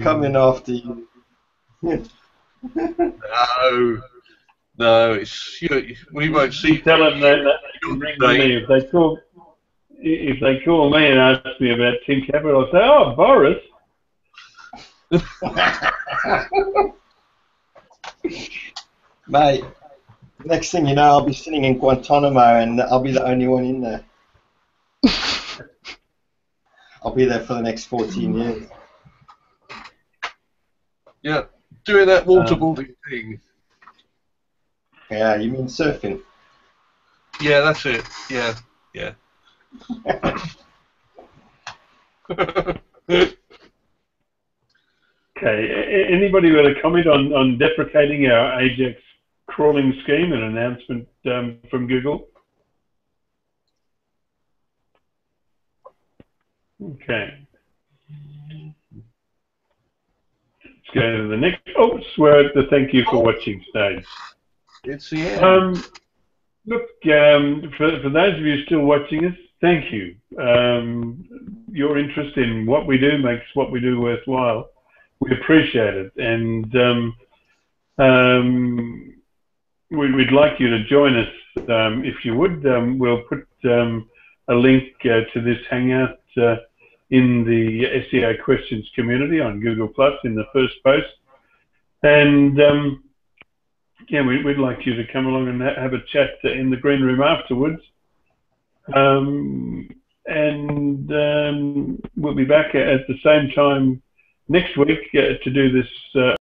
Speaker 4: coming after you.
Speaker 2: No, no, it's you, we won't see.
Speaker 1: Tell them that, that they can ring me if they call. If they call me and ask me about Tim Capper, I'll say, "Oh, Boris."
Speaker 4: Mate, next thing you know, I'll be sitting in Guantanamo and I'll be the only one in there. I'll be there for the next 14 mm. years.
Speaker 2: Yeah, doing that waterboarding um, thing.
Speaker 4: Yeah, you mean surfing?
Speaker 2: Yeah, that's it. Yeah, yeah.
Speaker 1: Okay. Anybody with a comment on, on deprecating our Ajax crawling scheme? An announcement um, from Google. Okay. Let's go to the next. Oh, we're at the thank you for watching stage.
Speaker 2: it's the end.
Speaker 1: Um, look, um, for, for those of you still watching us, thank you. Um, your interest in what we do makes what we do worthwhile. We appreciate it, and um, um, we, we'd like you to join us um, if you would. Um, we'll put um, a link uh, to this hangout uh, in the SEO questions community on Google Plus in the first post, and yeah, we, we'd like you to come along and ha- have a chat in the green room afterwards. Um, and um, we'll be back at the same time next week uh, to do this uh,